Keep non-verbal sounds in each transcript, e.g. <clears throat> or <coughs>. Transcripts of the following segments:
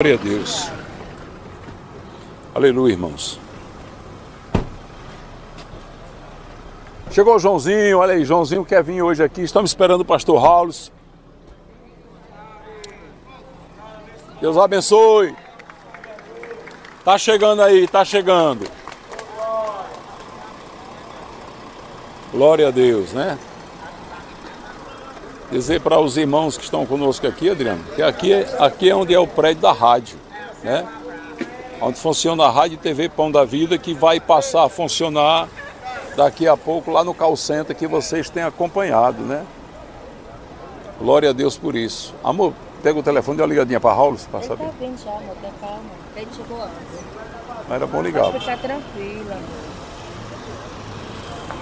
Glória a Deus. Aleluia, irmãos. Chegou o Joãozinho, olha aí, Joãozinho quer vir hoje aqui. Estamos esperando o pastor Raulos. Deus abençoe. Tá chegando aí, tá chegando. Glória a Deus, né? Dizer para os irmãos que estão conosco aqui, Adriano, que aqui, é, aqui é onde é o prédio da rádio, né? Onde funciona a Rádio TV Pão da Vida, que vai passar a funcionar daqui a pouco lá no call center que vocês têm acompanhado, né? Glória a Deus por isso. Amor, pega o telefone e dá uma ligadinha para Raul, para saber. Tá vindo já, amor, tem calma. Ele chegou antes. Mas era bom ligar. Pode ficar tranquila.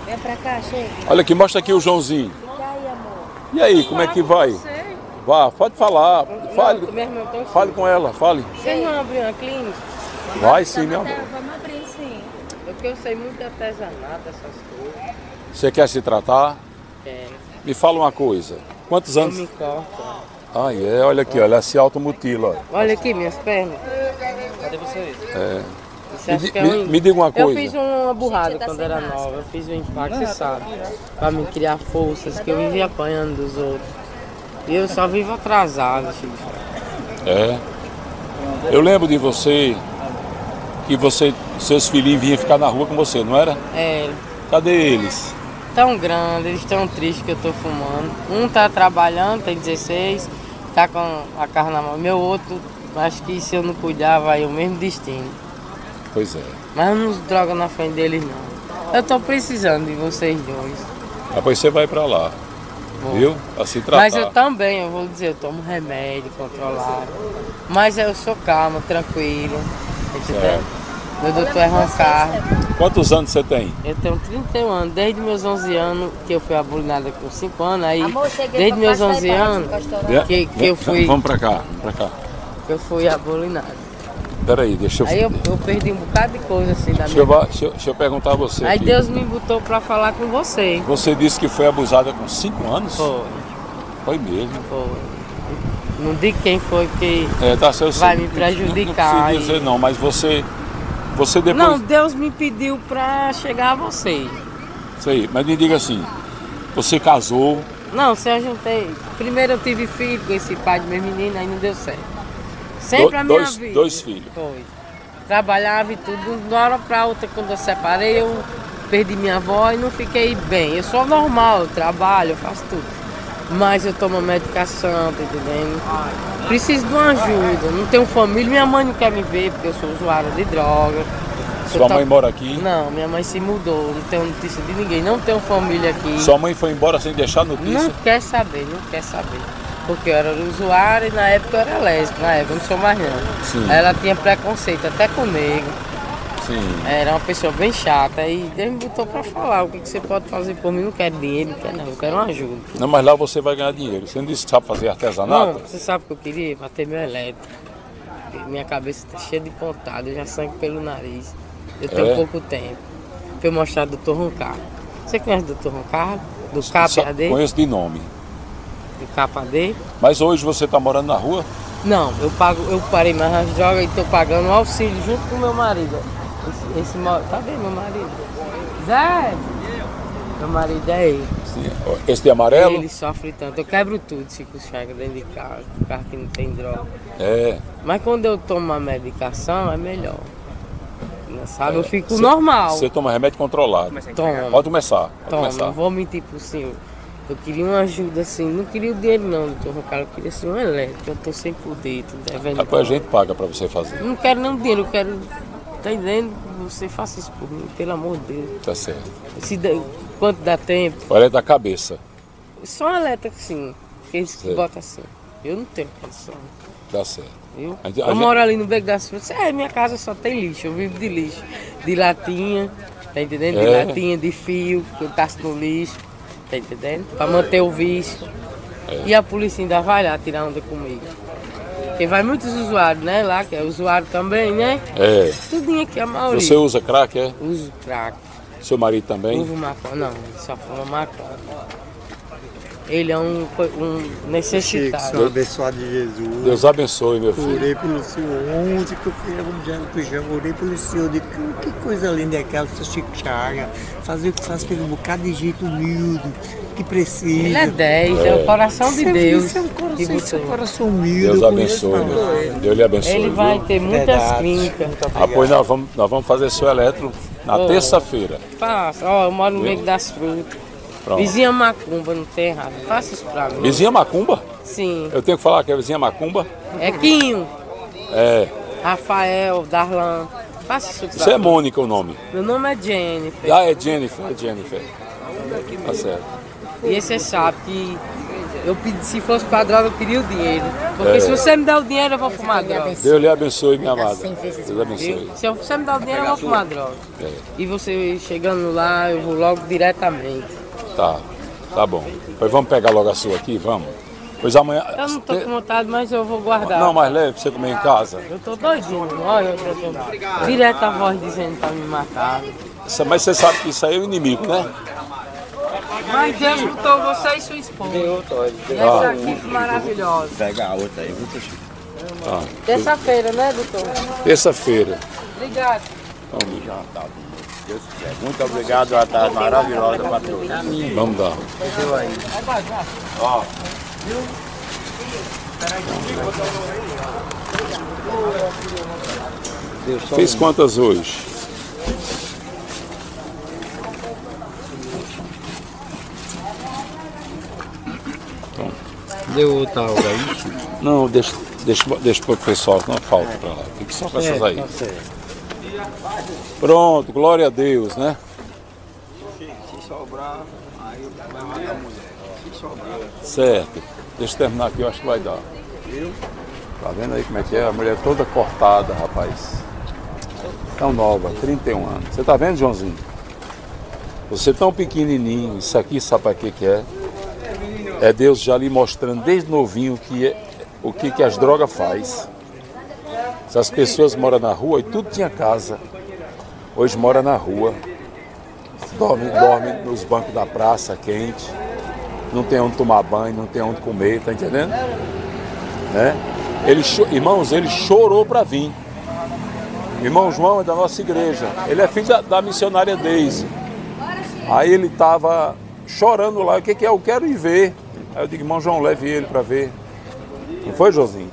Vem pra cá, chega. Olha aqui, mostra aqui o Joãozinho. E aí, como é que vai? Vá, pode falar. Fale, Meu irmão, então, fale com ela, fale. Vocês não abriram uma clínica? Vai sim, meu amor. Vamos abrir sim. Porque eu sei muito de artesanato, essas coisas. Você quer se tratar? Quero. Me fala uma coisa. Quantos Eu anos? me corto. Ah, é, olha aqui, olha, ela se automutila. olha. Olha aqui minhas pernas. Cadê vocês? É. Você Me, acha di- que é me- um... me diga uma Eu coisa. fiz uma burrada Gente, tá quando era máscara. nova. Eu fiz um impacto, você sabe. Pra me criar forças, que eu vivia apanhando dos outros. E eu só vivo atrasado, filho. É. Eu lembro de você que você, seus filhinhos vinham ficar na rua com você, não era? É, Cadê eles? tão grande, eles tão tristes que eu tô fumando. Um tá trabalhando, tem 16, tá com a carne na mão. Meu outro, acho que se eu não cuidar, vai o mesmo destino. Pois é. Mas não nos droga na frente deles não. Eu tô precisando de vocês dois. Depois você vai pra lá, Vou. viu? A se tratar. Mas eu também, eu vou dizer, eu tomo remédio controlado. Mas eu sou calmo, tranquilo. Entendeu? Meu doutor é Ron Carlos. Quantos anos você tem? Eu tenho 31 anos, desde meus 11 anos, que eu fui abolinada com 5 anos, aí Amor, cheguei desde meus pastar 11 aí pra anos, Que- que eu fui- Vamos pra cá, vamos pra cá. que eu fui abolinada. Peraí, deixa eu, Aí eu, eu perdi um bocado de coisa assim da deixa eu, minha va- deixa eu- deixa eu perguntar a você. Aí aqui. Deus me botou pra falar com você. Você disse que foi abusada com 5 anos? Foi, Foi mesmo. foi. Não digo quem foi, porque. É, tá, eu. Vai me Não- prejudicar Não, aí. precisa dizer não, mas você. Você depois. Não, Deus me pediu pra chegar a você. Isso aí, mas me diga assim. Você casou, Não, se eu juntei. Primeiro eu tive filho com esse pai de meu menino, aí não deu certo. Sempre Do- a minha dois- vida. dois filhos. Foi. Trabalhava e tudo. De uma hora pra outra, quando eu separei, eu perdi minha avó e não fiquei bem. Eu sou normal, eu trabalho, eu faço tudo. Mas eu tomo medicação, tá entendendo? Preciso de uma ajuda. Não tenho família, minha mãe não quer me ver porque eu sou usuária de droga. Sua mãe mora aqui. Não, minha mãe se mudou, não tenho notícia de ninguém, não tenho família aqui. Sua mãe foi embora sem deixar notícia. Não quer saber, não quer saber. Porque eu era usuária e na época eu era lésbica, na época eu não sou mais não. Sim. Ela tinha preconceito até comigo. Sim. Era uma pessoa bem chata. E Deus me botou pra falar o que, que você pode fazer por mim. Não quero dinheiro, não quero não, eu quero uma ajuda. Não, mas lá você vai ganhar dinheiro. Você não disse que sabe fazer artesanato? Não, você sabe o que eu queria? Bater meu elétrico. Minha cabeça tá cheia de pontada, eu já sangue pelo nariz. Eu tenho É? pouco tempo. Pra eu mostrar o doutor Roncarlo. Você conhece o doutor Roncarlo? Do Só KPAD? Conheço de nome. Mas hoje você está morando na rua? Não, eu pago, eu parei mais drogas e tô pagando o auxílio junto com meu marido. Esse, esse tá bem, meu marido? Zé! Meu marido é ele. Sim. Esse de amarelo? Ele sofre tanto. Eu quebro tudo se chega dentro de casa, carro que não tem droga. É. Mas quando eu tomo a medicação é melhor. Sabe? Eu fico Cê- normal. Você toma remédio controlado. Toma. Pode começar. Pode Toma, começar. não vou mentir pro senhor. Eu queria uma ajuda assim, não queria o dinheiro não, doutor Ricardo, eu queria assim um elétrico, eu tô sem poder, tô devendo. Depois a gente paga para você fazer. Não quero nem dinheiro, eu quero. Tá entendendo? Você faça isso por mim, pelo amor de Deus. Tá certo. Se dá- quanto dá tempo? Olha da cabeça. Só um elétrico assim. Que Certo. botam assim. Eu não tenho condição. Tá certo. Viu? A gente- a eu gente- moro ali no Beco das Frutas. É, minha casa só tem lixo, eu vivo de lixo. De latinha, tá entendendo? De É. latinha, de fio, que eu taço no lixo, tá entendendo? Pra manter o vício. E a polícia ainda vai lá tirar onda comigo. Porque vai muitos usuários, né? Lá, que é usuário também, né? É. Tudinho aqui, a maioria. Você usa crack, é? Uso crack, Seu marido também? uso maconha. Não, só fuma maconha. Ele é um, um necessitado. sou abençoado de Jesus. Deus abençoe, meu filho. Orei pelo Senhor ontem que eu fui evangélico já, orei pelo Senhor, de que, que coisa linda é aquela, seu Chico Chaga, fazer o que faz pelo um bocado de jeito humilde, que precisa. Ele é 10, é, o coração de é- Deus. Isso é um coração, é um coração humilde. Deus abençoe, filho. Deus lhe abençoe. Ele vai viu? ter muitas Verdade. clínicas. Muito Ah, nós vamos, nós vamos fazer seu eletro na Oh. terça-feira. Faça, ó, eu moro no meio das frutas. Pronto. Vizinha Macumba, não tem errado. Faça isso pra mim. Vizinha Macumba? Sim. Eu tenho que falar que é vizinha Macumba? É Quinho, É. Rafael, Darlan. Faça isso pra Isso é. Mônica o nome. Meu nome é Jennifer. Ah, é Jennifer, é Jennifer. Tá certo. E você sabe que eu pedi, se fosse pra droga, eu queria o dinheiro. Porque É. se você me der o dinheiro, eu vou fumar droga. Deus lhe abençoe, minha amada. Deus abençoe. Se você me der o dinheiro, eu vou fumar droga. É. E você chegando lá, eu vou logo diretamente. Tá, tá bom. Pois vamos pegar logo a sua aqui, vamos. Pois amanhã. Eu não tô com vontade, mas eu vou guardar. Não, mas leve pra você comer em casa. Eu tô doidinho, olha, eu tô, direto a voz dizendo pra me matar. Mas você sabe que isso aí é o inimigo, né? Mas Deus botou você e sua esposa. E essa aqui que maravilhosa. Pega a outra aí, viu, seu Chico? Tá. Terça-feira, né, doutor? Terça-feira. Obrigado. Vamos, Deus quiser. Muito obrigado, uma tarde maravilhosa para todos. vamos dar. Ó. Fez quantas hoje? Deu outra hora aí? Não, deixa, deixa, deixa pro pessoal, não falta pra lá. Fique só com essas aí. Pronto, glória a Deus, né? Se sobrar, aí vai matar a mulher. Se sobrar. Certo. Deixa eu terminar aqui, eu acho que vai dar. Tá vendo aí como é que é? A mulher toda cortada, rapaz. Tão nova, 31 anos. Você tá vendo, Joãozinho? Você tão pequenininho, isso aqui sabe para que que é? É Deus já lhe mostrando desde novinho que é, o que que as drogas faz. Se as pessoas moram na rua e tudo tinha casa, hoje mora na rua, dorme, dorme nos bancos da praça quente, não tem onde tomar banho, não tem onde comer, tá entendendo? Né? Ele, irmãos, ele chorou para vir. Irmão João é da nossa igreja. Ele é filho da, da missionária Deise. Aí ele estava chorando lá. O que, que é? Eu quero ir ver. Aí eu digo, irmão João, leve ele para ver. Não foi, Josinho?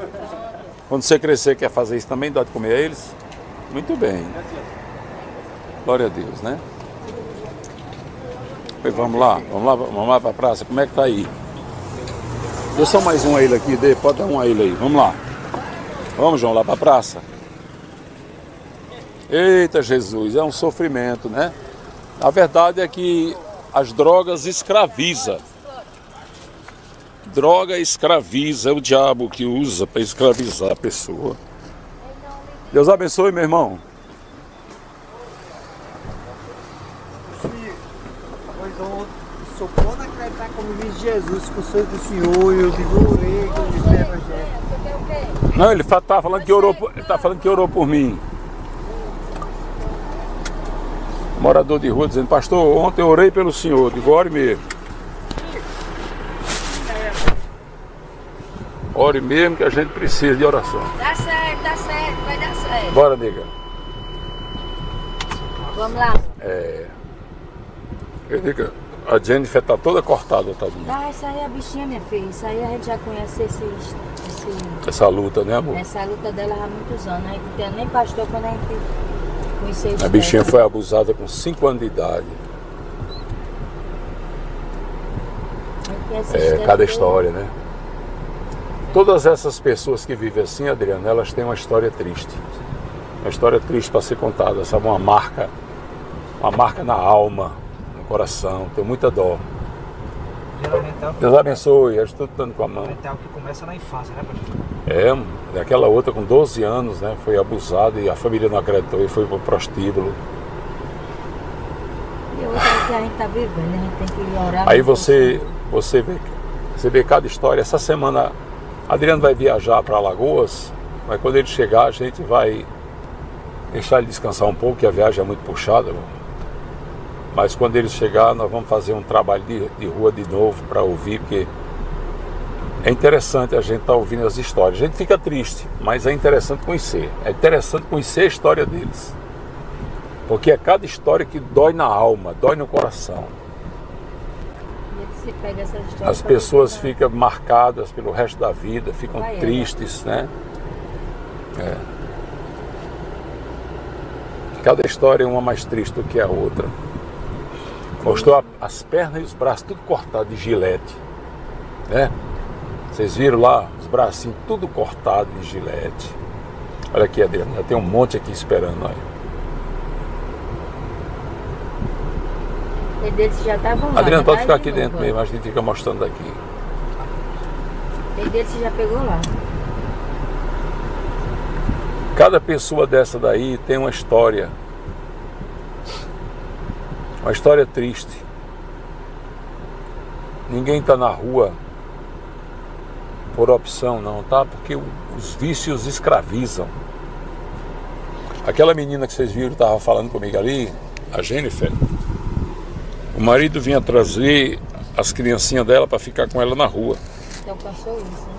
Quando você crescer, quer fazer isso também? Dá de comer a eles? Muito bem. Glória a Deus, né? Pois vamos lá, vamos lá, vamos lá para a praça. Como é que tá aí? Dê só mais um a ele aqui, dê, pode dar um a ele aí. Vamos lá. Vamos, João, lá para a praça. Eita Jesus, é um sofrimento, né? A verdade é que as drogas escravizam. Droga escraviza, é o diabo que usa para escravizar a pessoa. Deus abençoe, meu irmão. Sou pode acreditar como diz Jesus, que eu sou do Senhor, eu digo orei, que eu digo evangelho. Não, ele fa- tá falando que orou por, ele tá falando que orou por mim. Morador de rua dizendo, pastor, ontem eu orei pelo senhor, digo, ore mesmo. Ore mesmo que a gente precisa de oração. Dá certo, dá certo, vai dar certo. Bora, nega. Vamos lá. Eu digo, a Jennifer tá toda cortada, tadinha. Ah, essa aí é a bichinha, minha filha. Isso aí a gente já conhece esse, esse- Essa luta, né, amor? essa luta dela há muitos anos. A gente não tem nem pastor quando a gente conheceu A bichinha foi abusada com 5 anos de idade. É, cada história, né? Todas essas pessoas que vivem assim, Adriana, elas têm uma história triste. Uma história triste para ser contada, sabe? Uma marca, uma marca na alma, no coração. Tenho muita dó. Geralmente é Deus abençoe, eu estou dando com a mão. que, é o que começa na infância, né, pastor? É, aquela outra com 12 anos, né? Foi abusada e a família não acreditou e foi para o prostíbulo. E outra é que a gente tá vivendo, a gente tem que orar. Aí você, você vê, você vê cada história. Essa semana, Adriano vai viajar para Alagoas, mas quando ele chegar, a gente vai deixar ele descansar um pouco, que a viagem é muito puxada. Mas quando eles chegarem, nós vamos fazer um trabalho de, de rua de novo para ouvir, porque é interessante a gente estar tá ouvindo as histórias. A gente fica triste, mas é interessante conhecer. É interessante conhecer a história deles. Porque é cada história que dói na alma, dói no coração. As pessoas ficam marcadas pelo resto da vida, ficam Vai, tristes, né? É. Cada história é uma mais triste do que a outra. Mostrou as pernas e os braços tudo cortados de gilete, né? Vocês viram lá os bracinhos tudo cortado de gilete. Olha aqui, Adriano, já tem um monte aqui esperando nós. Já estavam lá. Adriano, pode ficar aqui de dentro mesmo, a gente fica mostrando aqui. E deles já pegou lá. Cada pessoa dessa daí tem uma história. Uma história triste. Ninguém está na rua por opção, não, tá? Porque os vícios escravizam. Aquela menina que vocês viram estava falando comigo ali, a Jennifer, o marido vinha trazer as criancinhas dela para ficar com ela na rua. Então passou isso, né?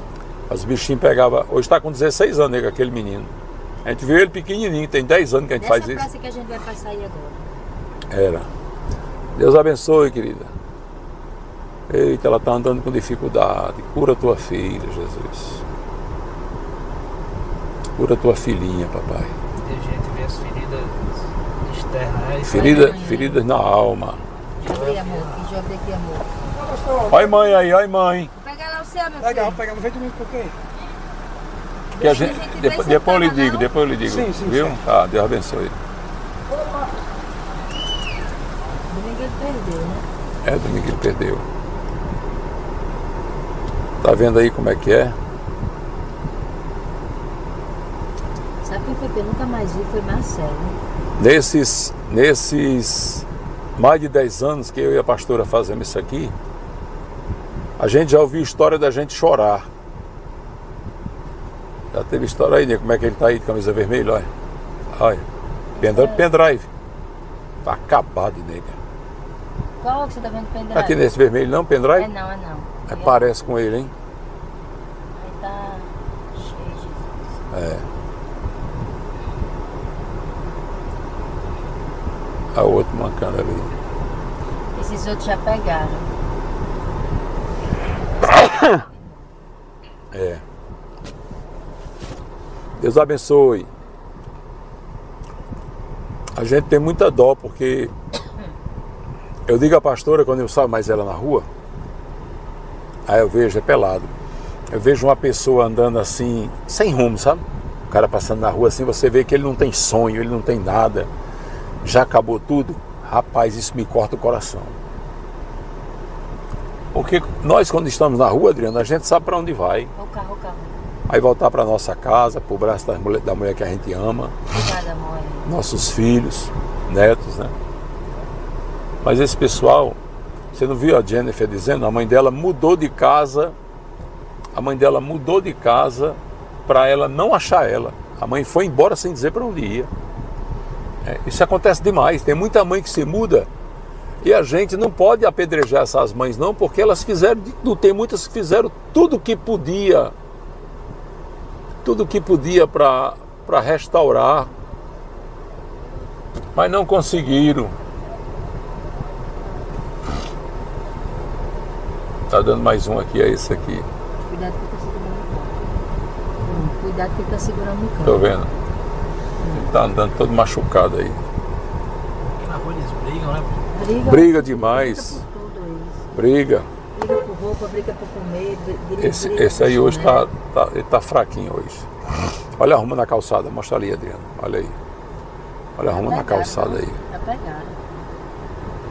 As bichinhas pegavam. Hoje está com 16 anos, né, aquele menino. A gente viu ele pequenininho, tem 10 anos que a gente Dessa faz isso. que a gente vai passar aí agora. Era. Deus abençoe, querida. Eita, ela está andando com dificuldade. Cura tua filha, Jesus. Cura tua filhinha, papai. Tem gente vê as feridas externas. né? Ferida, feridas na alma. Abre, amor. Aqui. Olha mãe aí, olha mãe. Vou pegar lá o seu, meu Legal, filho. vou pegar, não vem comigo por quê? Que a gente, depois, depois eu lhe digo, depois eu lhe digo. Sim, sim, viu? certo. Ah, Deus abençoe. Domingo ele perdeu, né? É, domingo ele perdeu. Tá vendo aí como é que é? Sabe quem foi que eu nunca mais vi? Foi Marcelo. Nesses, nesses mais de 10 anos que eu e a pastora fazemos isso aqui, a gente já ouviu história da gente chorar. Já teve história aí, né? Como é que ele tá aí de camisa vermelha, olha. Olha. Pendrive. pendrive. Tá acabado, nega. Qual que você tá vendo pendrive? Aqui nesse vermelho não, É pendrive? não, é não. É, parece com ele, hein? Aí tá cheio, Jesus. É. A outra mancando ali. Esses outros já pegaram. <coughs> É. Deus abençoe. A gente tem muita dó porque <coughs> eu digo à pastora quando eu saio mais ela na rua, aí eu vejo, é pelado. Eu vejo uma pessoa andando assim, sem rumo, sabe? O cara passando na rua assim, você vê que ele não tem sonho, ele não tem nada. Já acabou tudo. Rapaz, isso me corta o coração. Porque nós, quando estamos na rua, Adriano, a gente sabe para onde vai. O carro, o carro. Aí voltar para nossa casa, para o braço da mulher, da mulher que a gente ama, Obrigada, mãe. nossos filhos, netos, né? Mas esse pessoal, você não viu a Jennifer dizendo? A mãe dela mudou de casa, a mãe dela mudou de casa para ela não achar ela. A mãe foi embora sem dizer para onde ia. É, isso acontece demais. Tem muita mãe que se muda e a gente não pode apedrejar essas mães, não, porque elas fizeram, tudo. tem muitas que fizeram tudo o que podia, tudo o que podia para restaurar, mas não conseguiram. Tá dando mais um aqui, é esse aqui. Cuidado que tá segurando o carro. Hum, Cuidado que tá segurando o carro. Tô vendo? Ele tá andando todo machucado aí. Aqui na rua eles brigam, né? Briga, Briga demais. Briga. Briga. Por roupa, briga por comer. Briga, Esse, briga esse aí hoje chinelo. tá, tá, ele tá fraquinho hoje. Olha arruma na calçada, mostra ali, Adriano. Olha aí. Olha arruma na Pegaram, calçada não? aí. Já pegaram.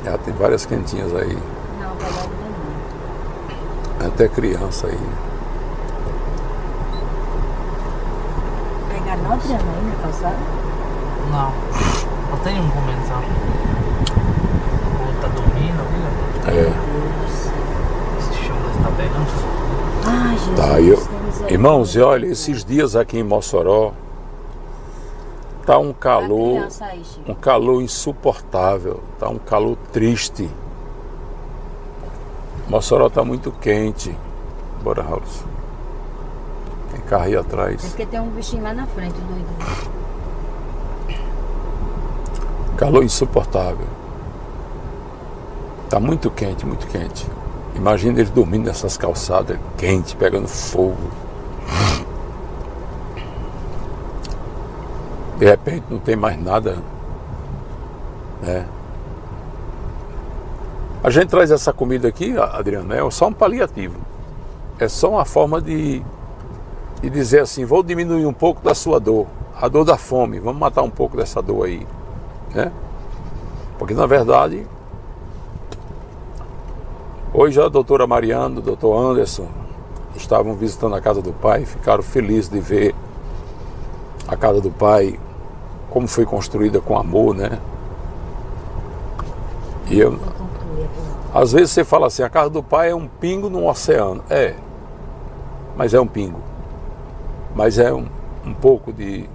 Já tem várias quentinhas aí. Não, pegaram ainda Até criança aí. Pegaram não, Adriana, aí na calçada? Não. Só tem um comentário. O outro tá dormindo, viu? É. Esse chão deve tá pegando fogo. Ai, Jesus. Tá, eu, irmãos, e olha, esses dias aqui em Mossoró, Tá um calor, Chico. um calor insuportável, tá um calor triste. Mossoró tá muito quente. Bora, Raul. Carro aí É atrás. porque tem um bichinho lá na frente, doido. Calor insuportável. Tá muito quente, muito quente. Imagina ele dormindo nessas calçadas quente, pegando fogo. De repente não tem mais nada, né? A gente traz essa comida aqui, Adriano, é só um paliativo. É só uma forma de, de dizer assim, vou diminuir um pouco da sua dor, a dor da fome, vamos matar um pouco dessa dor aí né? Porque na verdade, hoje a doutora Mariana, o doutor Anderson estavam visitando a casa do pai, ficaram felizes de ver a casa do pai como foi construída com amor, né? E eu, às vezes você fala assim, a casa do pai é um pingo no oceano. É, mas é um pingo. Mas é um, um pouco de,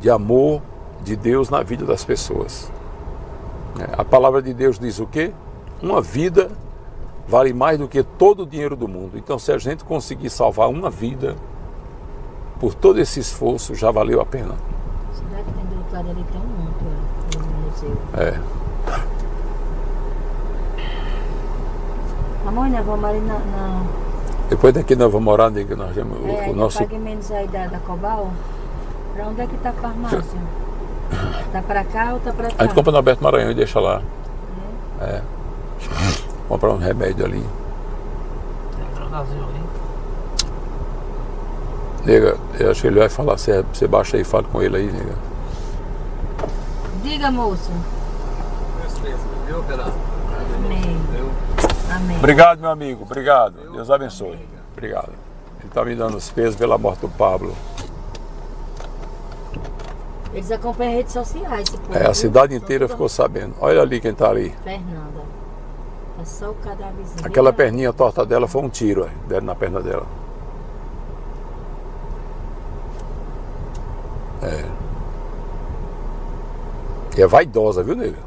de amor de Deus na vida das pessoas. É, A palavra de Deus diz o quê? Uma vida vale mais do que todo o dinheiro do mundo. Então, se a gente conseguir salvar uma vida, por todo esse esforço, já valeu a pena. Tem do outro lado ali, tem um monte no museu. É. Mamãe, nós vamos ali na. na Depois daqui nós vamos morar, nega, nós temos o- é, o, nosso. pague menos aí da, da Cobal. Pra onde é que tá a farmácia? Tá pra cá ou tá pra cá? A gente compra no Alberto Maranhão e deixa lá. É. Comprar um remédio ali. Nega, eu acho que ele vai falar, você, você baixa aí e fala com ele aí, nega. Diga, moço. Viu, Pedro? Amém. Amém. Obrigado, meu amigo. Obrigado. Deus abençoe. Obrigado. Ele está me dando os pesos pela morte do Pablo. Eles acompanham redes sociais, povo. É, a cidade inteira ficou sabendo. Olha ali quem está ali. Fernanda. É só o cadáverzinho. Aquela perninha torta dela foi um tiro, ó, deram na perna dela. É. E é vaidosa, viu, nega?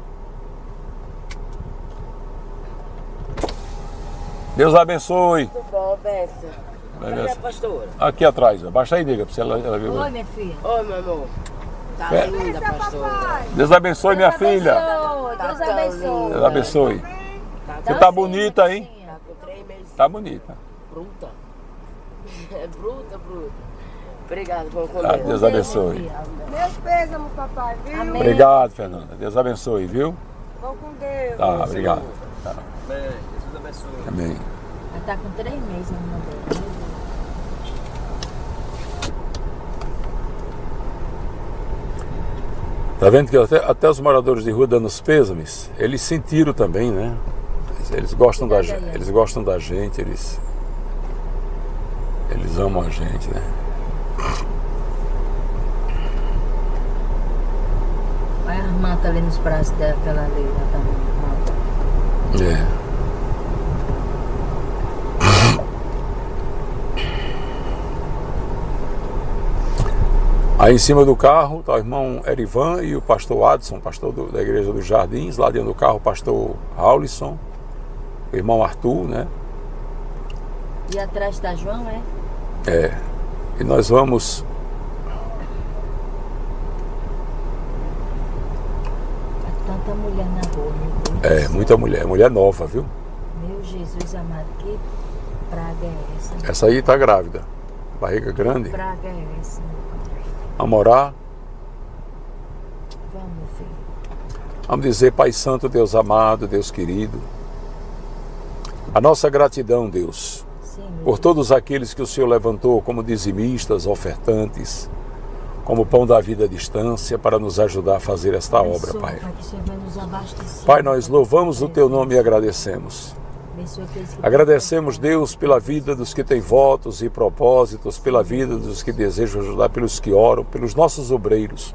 Deus abençoe. Tudo bom, Bessa? Vai Cadê a pastora? Aqui atrás, ó. baixa aí, nega, pra você ela, ela ver. Oi, minha filha. Oi, meu amor. Tá É. linda, pastora. Deus abençoe, minha filha. Abençoe, Deus Tá tão abençoe. Deus abençoe. Você Tá tá assim, bonita, hein? Tá com três meses. Tá bonita. Bruta. <laughs> É bruta, bruta. Obrigado, vamos com Ah, Deus. Deus abençoe. minha filha. Meus pêsames, papai, viu? Amém. Obrigado, Fernanda. Deus abençoe, viu? Vou com Deus. Tá, obrigado. Tá. Abençoe. Amém. Ela tá com três meses a menina dela. Tá vendo que até, até os moradores de rua dando os pêsames, eles sentiram também, né? Eles, eles gostam da gente, eles gostam da gente, eles eles amam a gente, né? Olha as mantas ali nos braços daquela ali. Ela tá. É. Aí em cima do carro tá o irmão Erivan e o pastor Adson, pastor do- da igreja dos Jardins. Lá dentro do carro o pastor Raulison, o irmão Arthur, né? E atrás da João, é? É. E nós vamos. É tanta mulher na rua, meu Deus. É, muita mulher, mulher nova, viu? Meu Jesus amado, que praga é essa? Essa aí tá grávida. Barriga grande. Que praga é essa, meu pai? Vamos dizer, Pai Santo, Deus amado, Deus querido. A nossa gratidão, Deus, por todos aqueles que o Senhor levantou como dizimistas, ofertantes, como pão da vida à distância, para nos ajudar a fazer esta obra, Pai. Pai, nós louvamos o Teu nome e agradecemos. Agradecemos, Deus, pela vida dos que têm votos e propósitos, pela vida dos que desejam ajudar, pelos que oram, pelos nossos obreiros.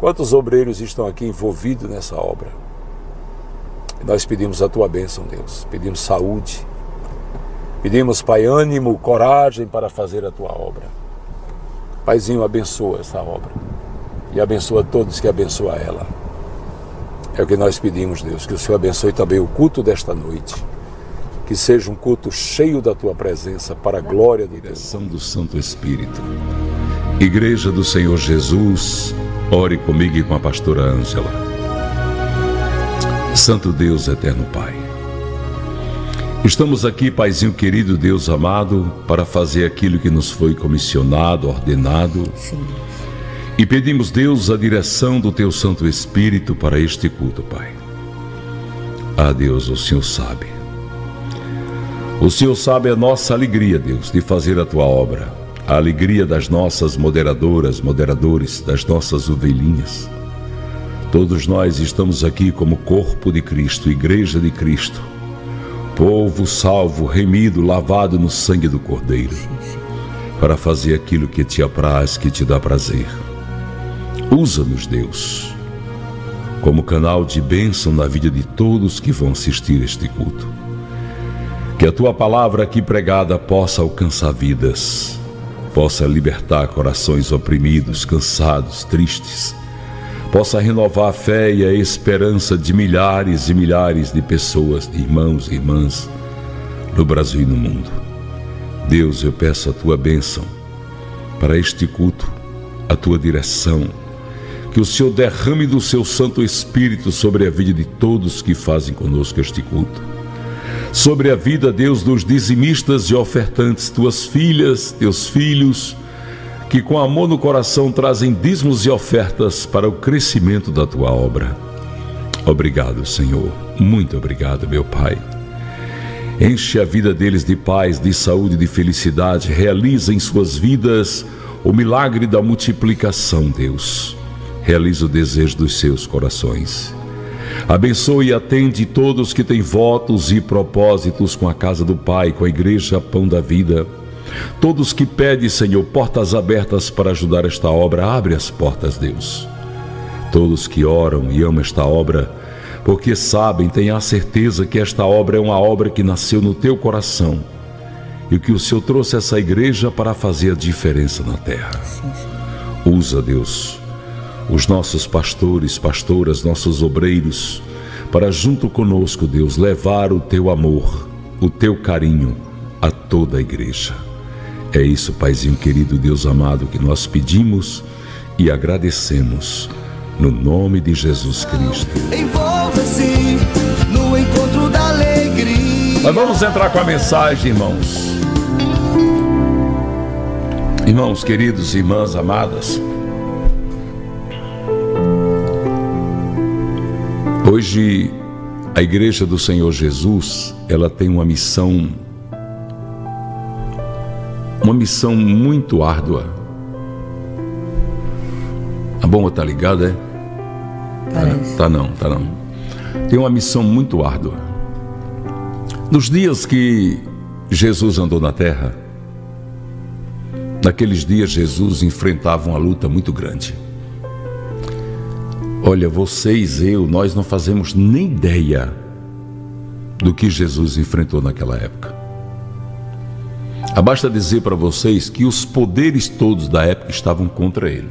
Quantos obreiros estão aqui envolvidos nessa obra? Nós pedimos a tua bênção, Deus. Pedimos saúde. Pedimos, Pai, ânimo, coragem para fazer a tua obra. Paizinho, abençoa essa obra. e abençoa todos que abençoa ela. É o que nós pedimos, Deus, que o Senhor abençoe também o culto desta noite. Que seja um culto cheio da tua presença para a glória da direção do Santo Espírito. Igreja do Senhor Jesus, ore comigo e com a pastora Ângela. Santo Deus, eterno Pai. Estamos aqui, Paizinho querido, Deus amado, para fazer aquilo que nos foi comissionado, ordenado. Sim, Deus. E pedimos, Deus, a direção do Teu Santo Espírito para este culto, Pai. Ah, Deus, o Senhor sabe. O Senhor sabe a nossa alegria, Deus, de fazer a Tua obra. A alegria das nossas moderadoras, moderadores, das nossas ovelhinhas. Todos nós estamos aqui como corpo de Cristo, igreja de Cristo. Povo salvo, remido, lavado no sangue do Cordeiro. Para fazer aquilo que te apraz, que te dá prazer. Usa-nos, Deus, como canal de bênção na vida de todos que vão assistir este culto. Que a tua palavra aqui pregada possa alcançar vidas, possa libertar corações oprimidos, cansados, tristes, possa renovar a fé e a esperança de milhares e milhares de pessoas, de irmãos e irmãs no Brasil e no mundo. Deus, eu peço a tua bênção para este culto, a tua direção que o Senhor derrame do seu Santo Espírito sobre a vida de todos que fazem conosco este culto. Sobre a vida, Deus, dos dizimistas e ofertantes, tuas filhas, teus filhos, que com amor no coração trazem dízimos e ofertas para o crescimento da tua obra. Obrigado, Senhor. Muito obrigado, meu Pai. Enche a vida deles de paz, de saúde, de felicidade. Realiza em suas vidas o milagre da multiplicação, Deus realiza o desejo dos seus corações. Abençoe e atende todos que têm votos e propósitos com a casa do Pai, com a igreja Pão da Vida. Todos que pedem, Senhor, portas abertas para ajudar esta obra, abre as portas, Deus. Todos que oram e amam esta obra, porque sabem, têm a certeza que esta obra é uma obra que nasceu no teu coração e que o Senhor trouxe essa igreja para fazer a diferença na terra. Usa, Deus, os nossos pastores, pastoras, nossos obreiros, para junto conosco, Deus, levar o teu amor, o teu carinho a toda a igreja. É isso, Paizinho querido, Deus amado, que nós pedimos e agradecemos no nome de Jesus Cristo. Envolva-se no encontro da alegria. Mas vamos entrar com a mensagem, irmãos. Irmãos queridos, irmãs amadas, Hoje a igreja do Senhor Jesus, ela tem uma missão uma missão muito árdua. A bomba tá ligada, é? Parece. Tá não, tá não. Tem uma missão muito árdua. Nos dias que Jesus andou na terra, naqueles dias Jesus enfrentava uma luta muito grande. Olha, vocês, eu, nós não fazemos nem ideia do que Jesus enfrentou naquela época. Basta dizer para vocês que os poderes todos da época estavam contra ele.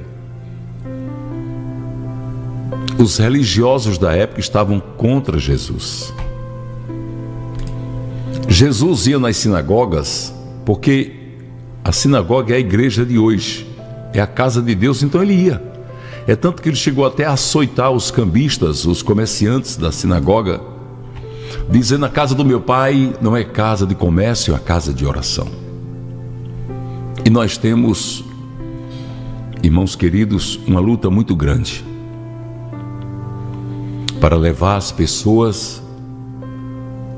Os religiosos da época estavam contra Jesus. Jesus ia nas sinagogas porque a sinagoga é a igreja de hoje, é a casa de Deus, então ele ia. É tanto que ele chegou até a açoitar os cambistas, os comerciantes da sinagoga, dizendo: A casa do meu pai não é casa de comércio, é casa de oração. E nós temos, irmãos queridos, uma luta muito grande para levar as pessoas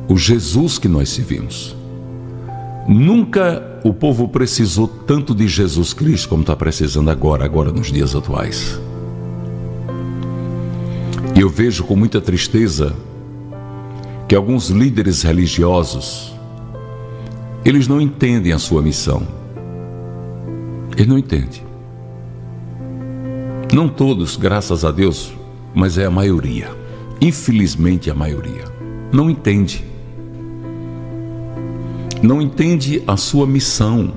o Jesus que nós servimos. Nunca o povo precisou tanto de Jesus Cristo como está precisando agora, agora nos dias atuais. E eu vejo com muita tristeza que alguns líderes religiosos eles não entendem a sua missão. Eles não entendem. Não todos, graças a Deus, mas é a maioria. Infelizmente a maioria não entende. Não entende a sua missão.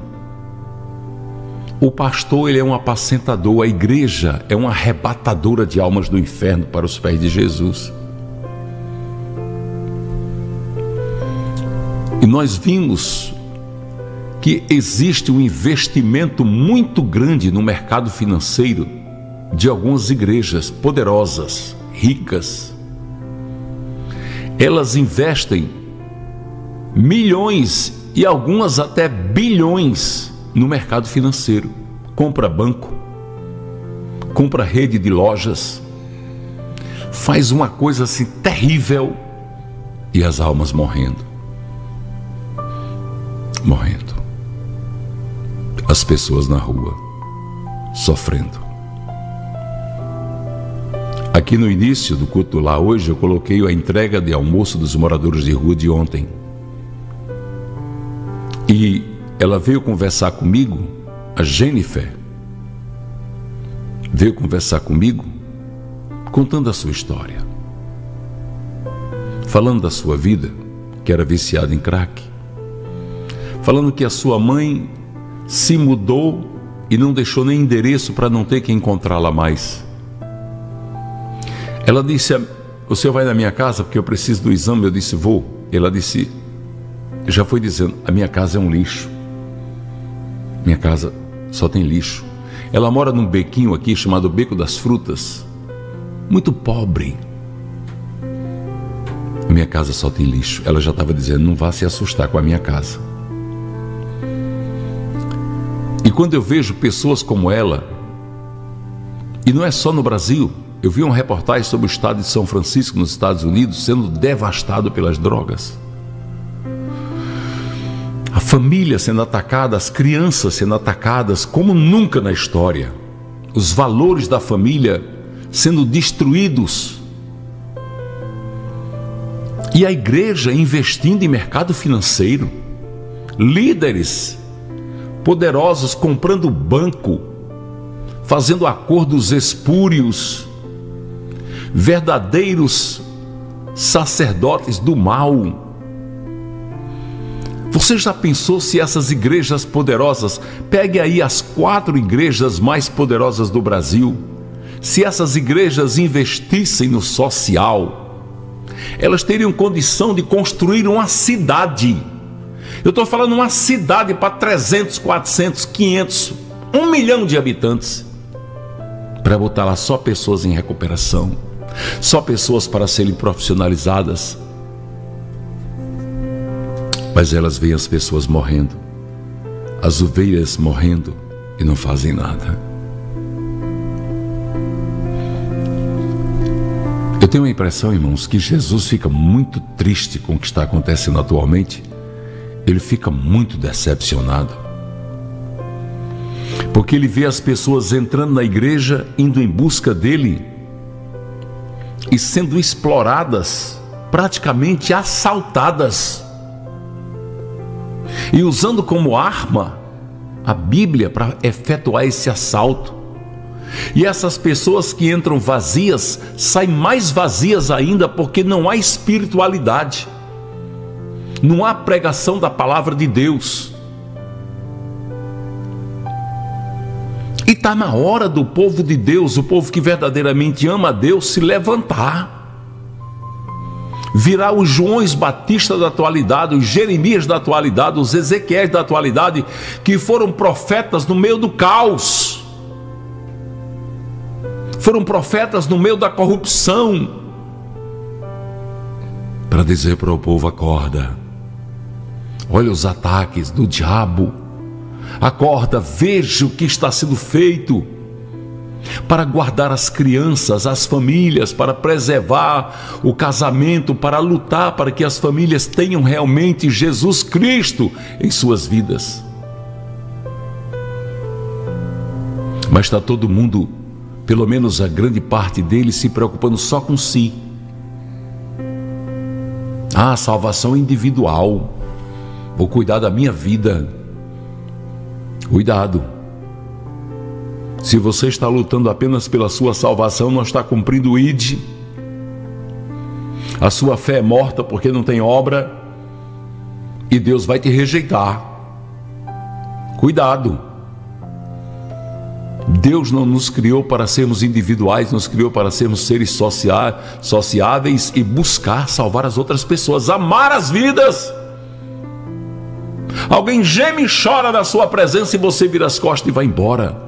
O pastor ele é um apacentador, a igreja é uma arrebatadora de almas do inferno para os pés de Jesus. E nós vimos que existe um investimento muito grande no mercado financeiro de algumas igrejas poderosas, ricas. Elas investem milhões e algumas até bilhões no mercado financeiro. Compra banco, compra rede de lojas, faz uma coisa assim terrível e as almas morrendo. Morrendo. As pessoas na rua, sofrendo. Aqui no início do culto lá hoje eu coloquei a entrega de almoço dos moradores de rua de ontem. E ela veio conversar comigo, a Jennifer, veio conversar comigo, contando a sua história, falando da sua vida, que era viciada em crack, falando que a sua mãe se mudou e não deixou nem endereço para não ter que encontrá-la mais. Ela disse: O senhor vai na minha casa porque eu preciso do exame? Eu disse: Vou. Ela disse: Já foi dizendo, a minha casa é um lixo. Minha casa só tem lixo. Ela mora num bequinho aqui chamado Beco das Frutas. Muito pobre. Minha casa só tem lixo. Ela já estava dizendo: não vá se assustar com a minha casa. E quando eu vejo pessoas como ela, e não é só no Brasil, eu vi uma reportagem sobre o estado de São Francisco, nos Estados Unidos, sendo devastado pelas drogas família sendo atacada, as crianças sendo atacadas como nunca na história, os valores da família sendo destruídos. E a igreja investindo em mercado financeiro, líderes poderosos comprando banco, fazendo acordos espúrios, verdadeiros sacerdotes do mal você já pensou se essas igrejas poderosas, pegue aí as quatro igrejas mais poderosas do Brasil, se essas igrejas investissem no social, elas teriam condição de construir uma cidade. Eu estou falando uma cidade para 300, 400, 500, um milhão de habitantes, para botar lá só pessoas em recuperação, só pessoas para serem profissionalizadas mas elas veem as pessoas morrendo, as ovelhas morrendo e não fazem nada. Eu tenho a impressão, irmãos, que Jesus fica muito triste com o que está acontecendo atualmente. Ele fica muito decepcionado. Porque ele vê as pessoas entrando na igreja, indo em busca dele e sendo exploradas, praticamente assaltadas e usando como arma a Bíblia para efetuar esse assalto. E essas pessoas que entram vazias saem mais vazias ainda porque não há espiritualidade, não há pregação da palavra de Deus. E está na hora do povo de Deus, o povo que verdadeiramente ama a Deus, se levantar virá os Joões Batista da atualidade, os Jeremias da atualidade, os Ezequiéis da atualidade, que foram profetas no meio do caos, foram profetas no meio da corrupção, para dizer para o povo: acorda, olha os ataques do diabo, acorda, veja o que está sendo feito para guardar as crianças, as famílias, para preservar o casamento, para lutar para que as famílias tenham realmente Jesus Cristo em suas vidas. Mas está todo mundo, pelo menos a grande parte deles, se preocupando só com si. Ah, salvação individual. Vou cuidar da minha vida. Cuidado. Se você está lutando apenas pela sua salvação, não está cumprindo o ID. A sua fé é morta porque não tem obra e Deus vai te rejeitar. Cuidado. Deus não nos criou para sermos individuais, nos criou para sermos seres socia sociáveis e buscar salvar as outras pessoas, amar as vidas. Alguém geme e chora na sua presença e você vira as costas e vai embora.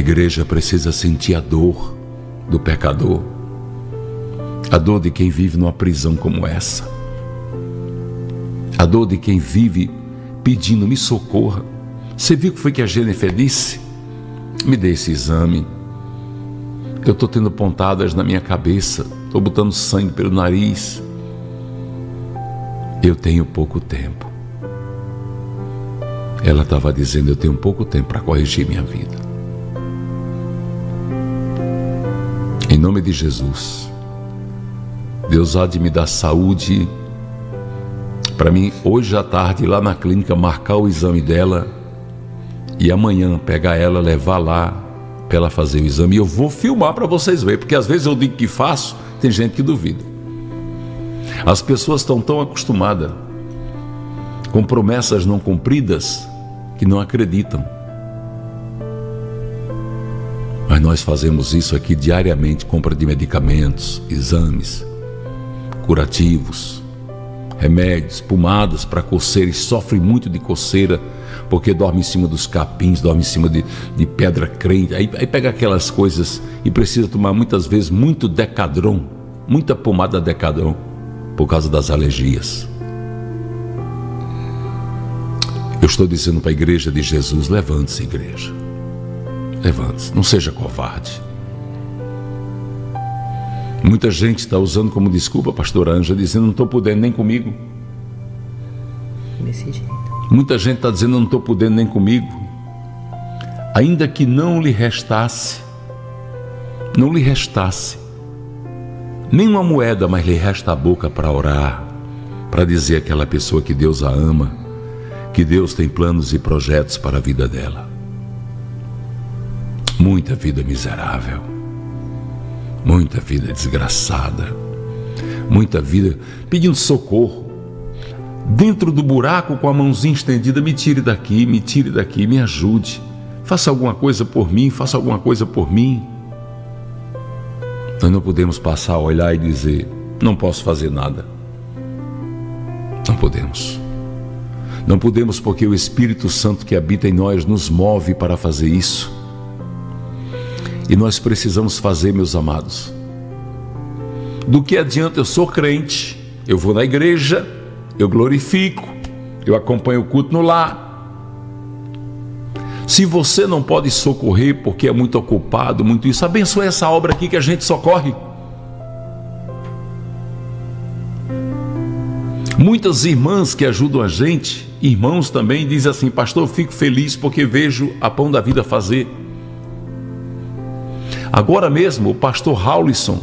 Igreja precisa sentir a dor do pecador, a dor de quem vive numa prisão como essa, a dor de quem vive pedindo me socorra. Você viu o que foi que a Jennifer disse? Me dê esse exame. Eu estou tendo pontadas na minha cabeça, estou botando sangue pelo nariz. Eu tenho pouco tempo. Ela estava dizendo: Eu tenho pouco tempo para corrigir minha vida. Nome de Jesus, Deus há de me dar saúde para mim, hoje à tarde, lá na clínica, marcar o exame dela e amanhã pegar ela, levar lá para ela fazer o exame. E eu vou filmar para vocês verem, porque às vezes eu digo que faço, tem gente que duvida. As pessoas estão tão acostumadas com promessas não cumpridas que não acreditam. Mas nós fazemos isso aqui diariamente compra de medicamentos, exames, curativos, remédios, pomadas para coceira e sofre muito de coceira porque dorme em cima dos capins, dorme em cima de, de pedra crente. Aí, aí pega aquelas coisas e precisa tomar muitas vezes muito decadron, muita pomada decadron por causa das alergias. Eu estou dizendo para a igreja de Jesus: levante-se, igreja. Levante-se, não seja covarde. Muita gente está usando como desculpa, pastor Anja, dizendo: não estou podendo nem comigo. Desse jeito. Muita gente está dizendo: não estou podendo nem comigo. Ainda que não lhe restasse, não lhe restasse nenhuma moeda, mas lhe resta a boca para orar, para dizer àquela pessoa que Deus a ama, que Deus tem planos e projetos para a vida dela. Muita vida miserável, muita vida desgraçada, muita vida pedindo socorro. Dentro do buraco com a mãozinha estendida, me tire daqui, me tire daqui, me ajude. Faça alguma coisa por mim, faça alguma coisa por mim. Nós não podemos passar a olhar e dizer: não posso fazer nada. Não podemos. Não podemos porque o Espírito Santo que habita em nós nos move para fazer isso. E nós precisamos fazer, meus amados. Do que adianta eu sou crente, eu vou na igreja, eu glorifico, eu acompanho o culto no lar, se você não pode socorrer porque é muito ocupado, muito isso, abençoe essa obra aqui que a gente socorre. Muitas irmãs que ajudam a gente, irmãos também, dizem assim: Pastor, fico feliz porque vejo a Pão da Vida fazer. Agora mesmo, o pastor Raulison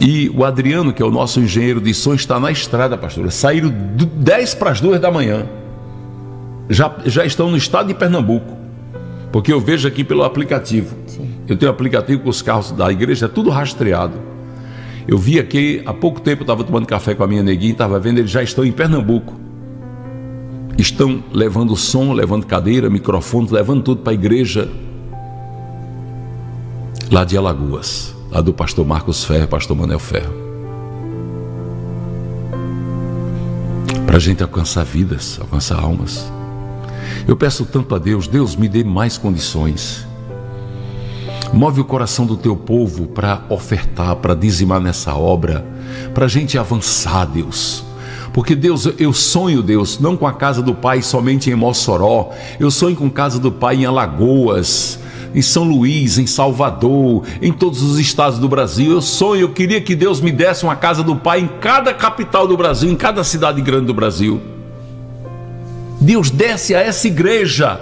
e o Adriano, que é o nosso engenheiro de som, está na estrada, pastor. Saíram 10 para as 2 da manhã já, já estão no estado de Pernambuco. Porque eu vejo aqui pelo aplicativo. Sim. Eu tenho aplicativo com os carros da igreja, é tudo rastreado. Eu vi aqui, há pouco tempo eu estava tomando café com a minha neguinha, estava vendo, eles já estão em Pernambuco. Estão levando som, levando cadeira, microfone, levando tudo para a igreja lá de Alagoas, lá do pastor Marcos Ferro, pastor Manuel Ferro. Para a gente alcançar vidas, alcançar almas. Eu peço tanto a Deus, Deus me dê mais condições. Move o coração do teu povo para ofertar, para dizimar nessa obra, para a gente avançar, Deus. Porque Deus, eu sonho, Deus, não com a casa do Pai somente em Mossoró, eu sonho com a casa do Pai em Alagoas, em São Luís, em Salvador, em todos os estados do Brasil. Eu sonho, eu queria que Deus me desse uma casa do Pai em cada capital do Brasil, em cada cidade grande do Brasil. Deus desce a essa igreja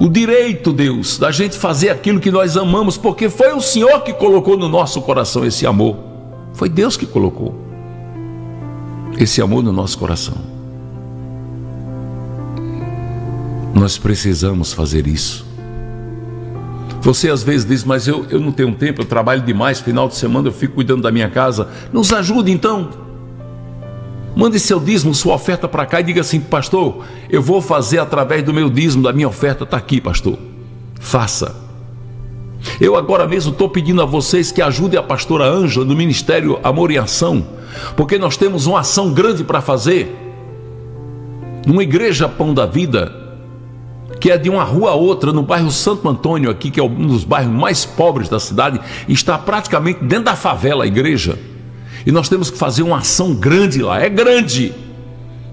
o direito, Deus, da gente fazer aquilo que nós amamos, porque foi o Senhor que colocou no nosso coração esse amor. Foi Deus que colocou esse amor no nosso coração. Nós precisamos fazer isso. Você às vezes diz, mas eu, eu não tenho tempo, eu trabalho demais, final de semana eu fico cuidando da minha casa. Nos ajude então. Mande seu dízimo, sua oferta para cá e diga assim, pastor, eu vou fazer através do meu dízimo, da minha oferta, está aqui, pastor. Faça. Eu agora mesmo estou pedindo a vocês que ajudem a pastora Ângela no Ministério Amor e Ação, porque nós temos uma ação grande para fazer. Numa igreja Pão da Vida, que é de uma rua a outra, no bairro Santo Antônio, aqui, que é um dos bairros mais pobres da cidade, está praticamente dentro da favela a igreja. E nós temos que fazer uma ação grande lá, é grande.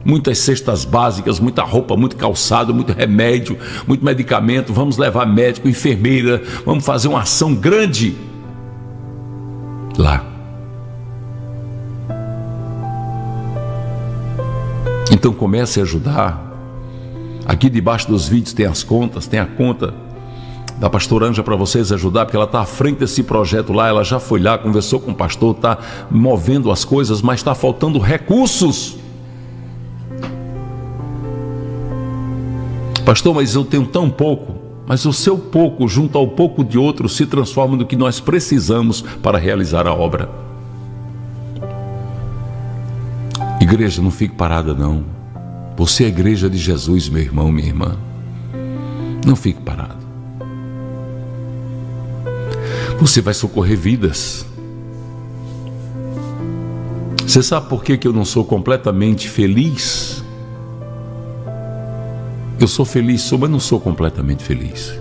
Muitas cestas básicas, muita roupa, muito calçado, muito remédio, muito medicamento. Vamos levar médico, enfermeira, vamos fazer uma ação grande lá. Então comece a ajudar. Aqui debaixo dos vídeos tem as contas, tem a conta da pastora Anja para vocês ajudar, porque ela está à frente desse projeto lá, ela já foi lá, conversou com o pastor, está movendo as coisas, mas está faltando recursos. Pastor, mas eu tenho tão pouco. Mas o seu pouco, junto ao pouco de outro, se transforma no que nós precisamos para realizar a obra. Igreja, não fique parada, não. Você é a igreja de Jesus, meu irmão, minha irmã. Não fique parado. Você vai socorrer vidas. Você sabe por que, que eu não sou completamente feliz? Eu sou feliz, sou, mas não sou completamente feliz.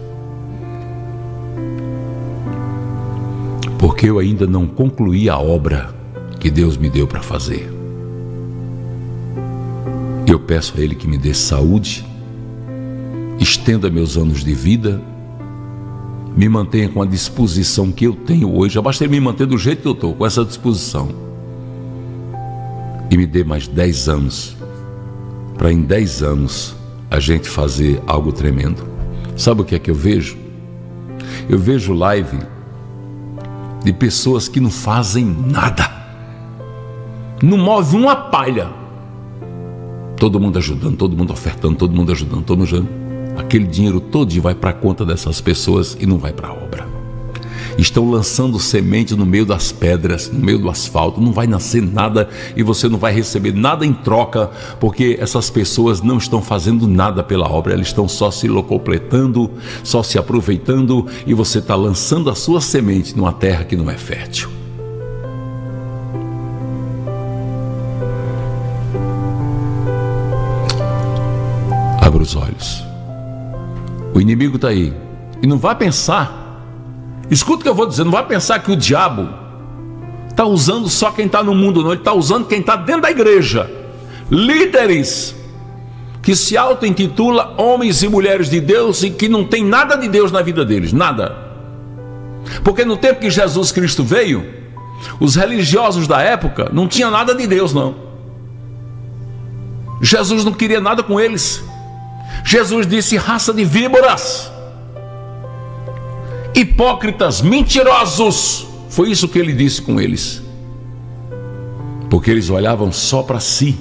Porque eu ainda não concluí a obra que Deus me deu para fazer. Eu peço a Ele que me dê saúde, estenda meus anos de vida me mantenha com a disposição que eu tenho hoje. Basta ele me manter do jeito que eu estou, com essa disposição. E me dê mais 10 anos, para em 10 anos a gente fazer algo tremendo. Sabe o que é que eu vejo? Eu vejo live de pessoas que não fazem nada, não move uma palha. Todo mundo ajudando, todo mundo ofertando, todo mundo ajudando, todo mundo ajudando aquele dinheiro todo vai para a conta dessas pessoas e não vai para a obra. Estão lançando semente no meio das pedras, no meio do asfalto, não vai nascer nada e você não vai receber nada em troca, porque essas pessoas não estão fazendo nada pela obra, elas estão só se locopletando, só se aproveitando e você está lançando a sua semente numa terra que não é fértil. Abra os olhos. O inimigo está aí. E não vai pensar. Escuta o que eu vou dizer. Não vai pensar que o diabo está usando só quem está no mundo, não. Ele está usando quem está dentro da igreja. Líderes que se auto-intitula homens e mulheres de Deus e que não tem nada de Deus na vida deles. Nada. Porque no tempo que Jesus Cristo veio, os religiosos da época não tinham nada de Deus, não. Jesus não queria nada com eles. Jesus disse: raça de víboras, hipócritas, mentirosos. Foi isso que ele disse com eles. Porque eles olhavam só para si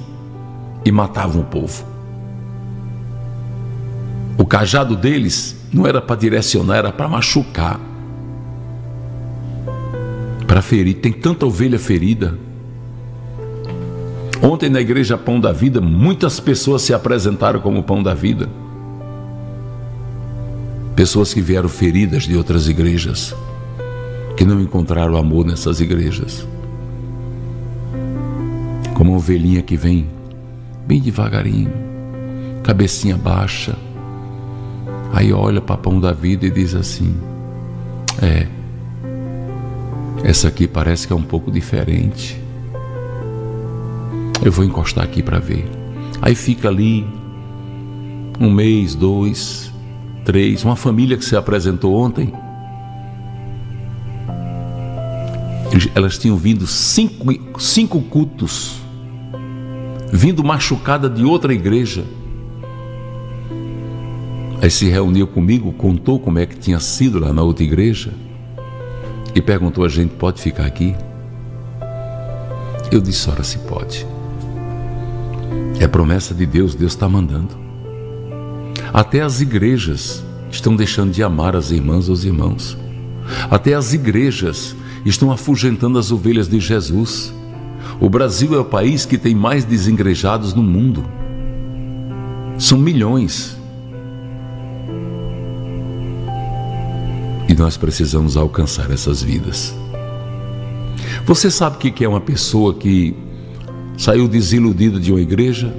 e matavam o povo. O cajado deles não era para direcionar, era para machucar, para ferir. Tem tanta ovelha ferida. Ontem na igreja Pão da Vida, muitas pessoas se apresentaram como Pão da Vida. Pessoas que vieram feridas de outras igrejas, que não encontraram amor nessas igrejas. Como uma ovelhinha que vem bem devagarinho, cabecinha baixa, aí olha para Pão da Vida e diz assim: É, essa aqui parece que é um pouco diferente eu vou encostar aqui para ver. Aí fica ali um mês, dois, três, uma família que se apresentou ontem. Elas tinham vindo cinco, cinco cultos, vindo machucada de outra igreja. Aí se reuniu comigo, contou como é que tinha sido lá na outra igreja e perguntou a gente: pode ficar aqui? Eu disse: ora, se pode. É promessa de Deus, Deus está mandando. Até as igrejas estão deixando de amar as irmãs ou os irmãos. Até as igrejas estão afugentando as ovelhas de Jesus. O Brasil é o país que tem mais desengrejados no mundo. São milhões. E nós precisamos alcançar essas vidas. Você sabe o que é uma pessoa que saiu desiludida de uma igreja?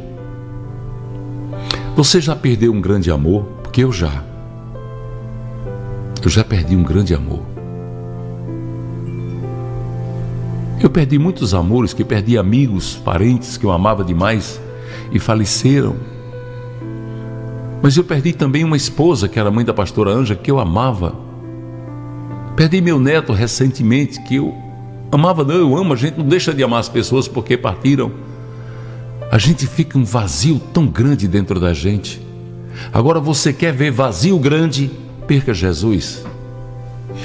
Você já perdeu um grande amor? Porque eu já. Eu já perdi um grande amor. Eu perdi muitos amores, que perdi amigos, parentes que eu amava demais e faleceram. Mas eu perdi também uma esposa, que era mãe da pastora Anja, que eu amava. Perdi meu neto recentemente, que eu amava, não, eu amo, a gente não deixa de amar as pessoas porque partiram. A gente fica um vazio tão grande dentro da gente. Agora você quer ver vazio grande? Perca Jesus.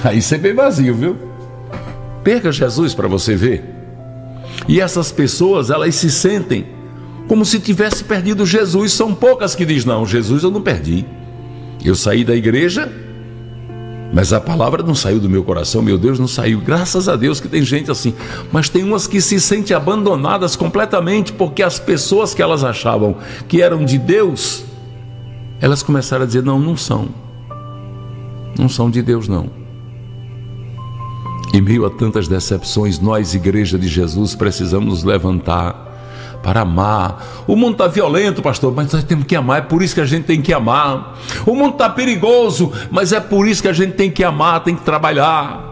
Aí você vê vazio, viu? Perca Jesus para você ver. E essas pessoas, elas se sentem como se tivesse perdido Jesus. São poucas que dizem: Não, Jesus eu não perdi. Eu saí da igreja, mas a palavra não saiu do meu coração, meu Deus não saiu. Graças a Deus que tem gente assim. Mas tem umas que se sentem abandonadas completamente porque as pessoas que elas achavam que eram de Deus, elas começaram a dizer: Não, não são. Não são de Deus, não. Em meio a tantas decepções, nós, Igreja de Jesus, precisamos nos levantar para amar. O mundo está violento, pastor, mas nós temos que amar, é por isso que a gente tem que amar. O mundo está perigoso, mas é por isso que a gente tem que amar, tem que trabalhar.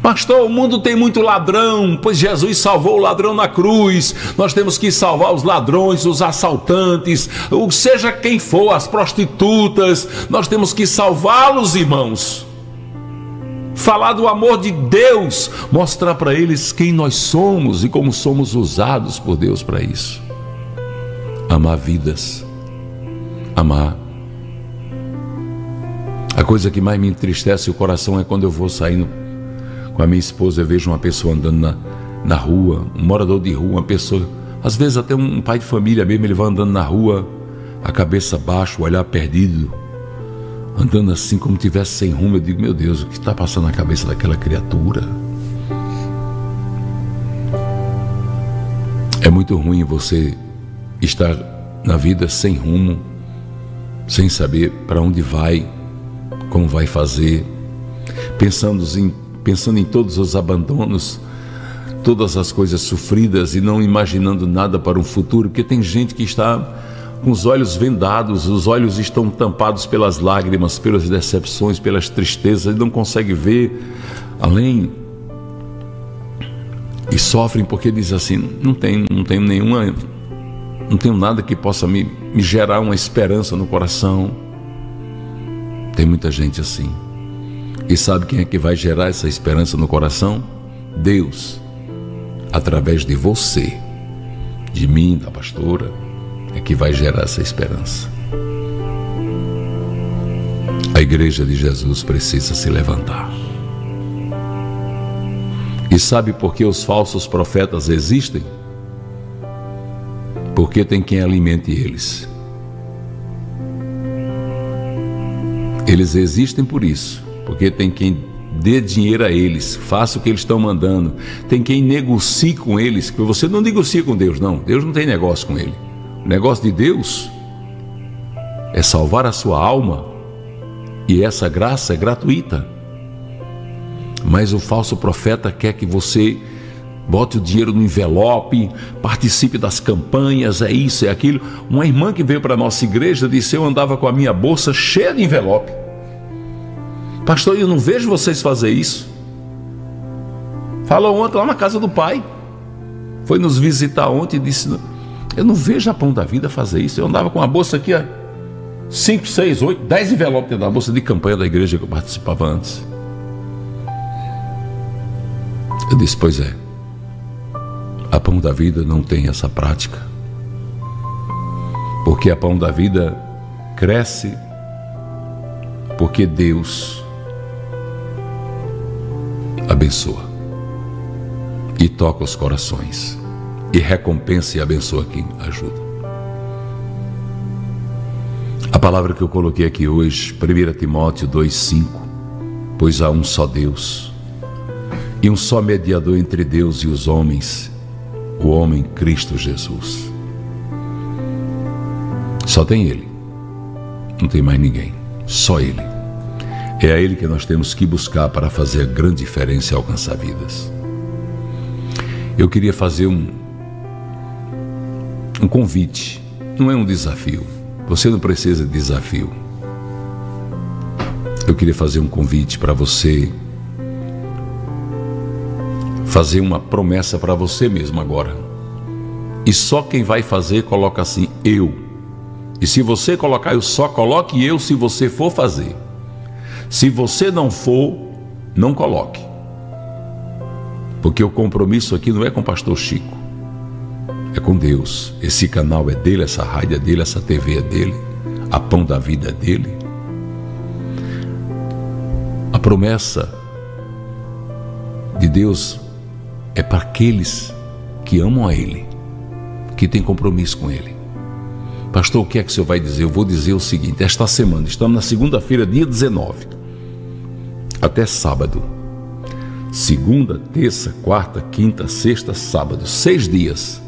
Pastor, o mundo tem muito ladrão, pois Jesus salvou o ladrão na cruz. Nós temos que salvar os ladrões, os assaltantes, seja quem for, as prostitutas. Nós temos que salvá-los, irmãos falar do amor de Deus, mostrar para eles quem nós somos e como somos usados por Deus para isso. Amar vidas, amar. A coisa que mais me entristece o coração é quando eu vou saindo com a minha esposa e vejo uma pessoa andando na, na rua, um morador de rua, uma pessoa, às vezes até um pai de família mesmo, ele vai andando na rua, a cabeça baixa, o olhar perdido, andando assim como tivesse sem rumo. Eu digo, meu Deus, o que está passando na cabeça daquela criatura? É muito ruim você estar na vida sem rumo, sem saber para onde vai, como vai fazer, pensando em, pensando em todos os abandonos, todas as coisas sofridas e não imaginando nada para um futuro, porque tem gente que está com os olhos vendados, os olhos estão tampados pelas lágrimas, pelas decepções, pelas tristezas, e não consegue ver além. E sofrem porque diz assim: não tem, não tenho nenhuma, não tenho nada que possa me, me gerar uma esperança no coração. Tem muita gente assim. E sabe quem é que vai gerar essa esperança no coração? Deus, através de você, de mim, da pastora é que vai gerar essa esperança. A igreja de Jesus precisa se levantar. E sabe por que os falsos profetas existem? Porque tem quem alimente eles. Eles existem por isso, porque tem quem dê dinheiro a eles, faça o que eles estão mandando. Tem quem negocie com eles, porque você não negocia com Deus, não. Deus não tem negócio com ele. O negócio de Deus é salvar a sua alma e essa graça é gratuita. Mas o falso profeta quer que você bote o dinheiro no envelope, participe das campanhas, é isso, é aquilo. Uma irmã que veio para a nossa igreja disse: Eu andava com a minha bolsa cheia de envelope. Pastor, eu não vejo vocês fazer isso. Falou ontem lá na casa do pai. Foi nos visitar ontem e disse: eu não vejo a Pão da Vida fazer isso. Eu andava com a bolsa aqui, 5, 6, 8, 10 envelopes dentro da bolsa de campanha da igreja que eu participava antes. Eu disse, pois é. A Pão da Vida não tem essa prática. Porque a Pão da Vida cresce porque Deus abençoa e toca os corações e recompensa e abençoa quem ajuda. A palavra que eu coloquei aqui hoje, 1 Timóteo 2,5, pois há um só Deus e um só mediador entre Deus e os homens, o homem Cristo Jesus. Só tem Ele, não tem mais ninguém, só Ele. É a Ele que nós temos que buscar para fazer a grande diferença e alcançar vidas. Eu queria fazer um, um convite, não é um desafio. Você não precisa de desafio. Eu queria fazer um convite para você fazer uma promessa para você mesmo agora. E só quem vai fazer coloca assim eu. E se você colocar eu só coloque eu se você for fazer. Se você não for, não coloque. Porque o compromisso aqui não é com o pastor Chico. É com Deus. Esse canal é dele, essa rádio é dele, essa TV é dele, a pão da vida é dele. A promessa de Deus é para aqueles que amam a Ele, que têm compromisso com Ele. Pastor, o que é que o senhor vai dizer? Eu vou dizer o seguinte: esta semana, estamos na segunda-feira, dia 19, até sábado. Segunda, terça, quarta, quinta, sexta, sábado, seis dias.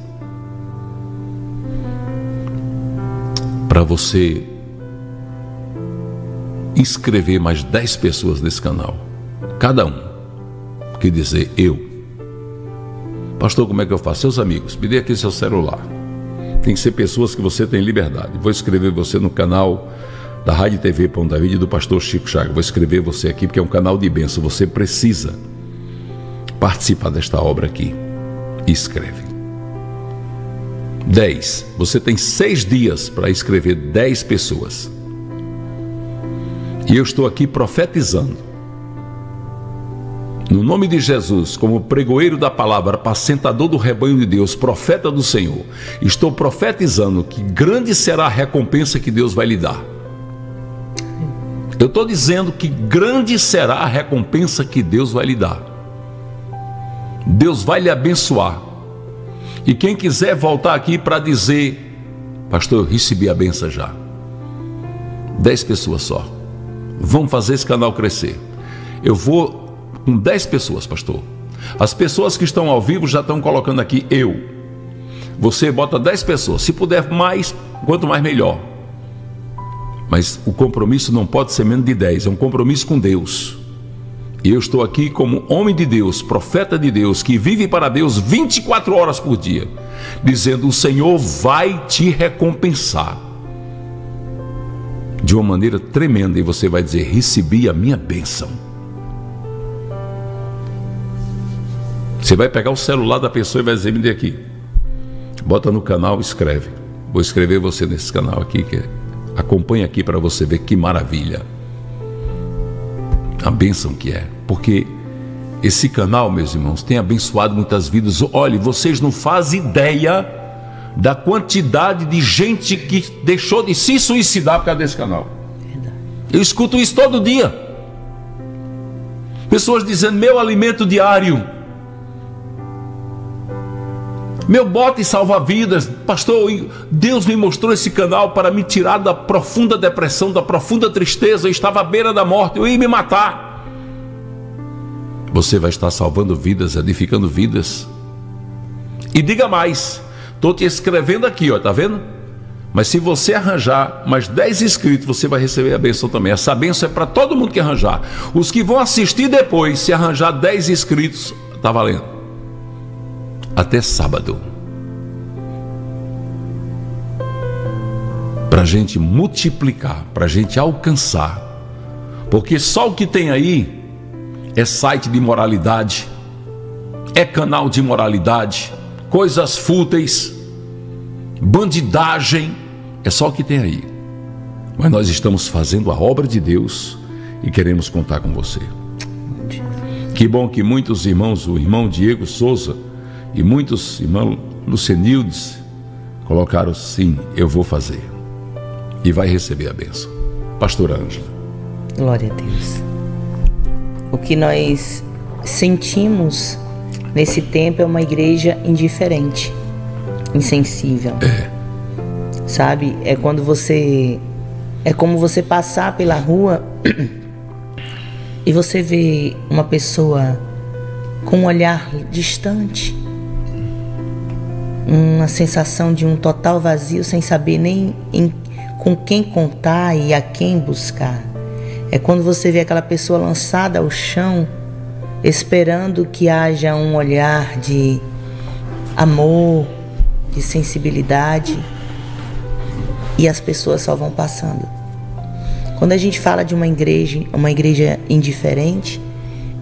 Para você inscrever mais dez pessoas nesse canal, cada um, que dizer eu Pastor, como é que eu faço? Seus amigos, me dê aqui seu celular. Tem que ser pessoas que você tem liberdade. Vou escrever você no canal da Rádio TV Pão da Vida do pastor Chico Chagas. Vou escrever você aqui porque é um canal de bênção. Você precisa participar desta obra aqui. Escreve. 10. Você tem seis dias para escrever 10 pessoas. E eu estou aqui profetizando no nome de Jesus, como pregoeiro da palavra, apacentador do rebanho de Deus, profeta do Senhor, estou profetizando que grande será a recompensa que Deus vai lhe dar. Eu estou dizendo que grande será a recompensa que Deus vai lhe dar. Deus vai lhe abençoar. E quem quiser voltar aqui para dizer, pastor, eu recebi a benção já. Dez pessoas só. Vamos fazer esse canal crescer. Eu vou com 10 pessoas, pastor. As pessoas que estão ao vivo já estão colocando aqui eu. Você bota 10 pessoas. Se puder mais, quanto mais melhor. Mas o compromisso não pode ser menos de 10, é um compromisso com Deus. Eu estou aqui como homem de Deus, profeta de Deus, que vive para Deus 24 horas por dia, dizendo: O Senhor vai te recompensar de uma maneira tremenda, e você vai dizer: Recebi a minha bênção. Você vai pegar o celular da pessoa e vai dizer: me dê aqui. Bota no canal, escreve. Vou escrever você nesse canal aqui, que acompanha aqui para você ver que maravilha. A bênção que é. Porque esse canal, meus irmãos, tem abençoado muitas vidas. Olhe, vocês não fazem ideia da quantidade de gente que deixou de se suicidar por causa desse canal. Eu escuto isso todo dia. Pessoas dizendo: meu alimento diário meu bote salva-vidas, pastor. Deus me mostrou esse canal para me tirar da profunda depressão, da profunda tristeza. Eu estava à beira da morte, eu ia me matar. Você vai estar salvando vidas, edificando vidas. E diga mais: estou te escrevendo aqui, ó, tá vendo? Mas se você arranjar mais 10 inscritos, você vai receber a benção também. Essa benção é para todo mundo que arranjar. Os que vão assistir depois, se arranjar 10 inscritos, tá valendo até sábado. Para a gente multiplicar, para a gente alcançar. Porque só o que tem aí é site de moralidade, é canal de moralidade, coisas fúteis, bandidagem, é só o que tem aí. Mas nós estamos fazendo a obra de Deus e queremos contar com você. Que bom que muitos irmãos, o irmão Diego Souza, e muitos irmãos Lucenildes colocaram sim, eu vou fazer. E vai receber a bênção. Pastor Ângela. Glória a Deus. O que nós sentimos nesse tempo é uma igreja indiferente, insensível. É. Sabe? É quando você. É como você passar pela rua <clears throat> e você vê uma pessoa com um olhar distante, uma sensação de um total vazio, sem saber nem em, com quem contar e a quem buscar. É quando você vê aquela pessoa lançada ao chão, esperando que haja um olhar de amor, de sensibilidade, e as pessoas só vão passando. Quando a gente fala de uma igreja, uma igreja indiferente,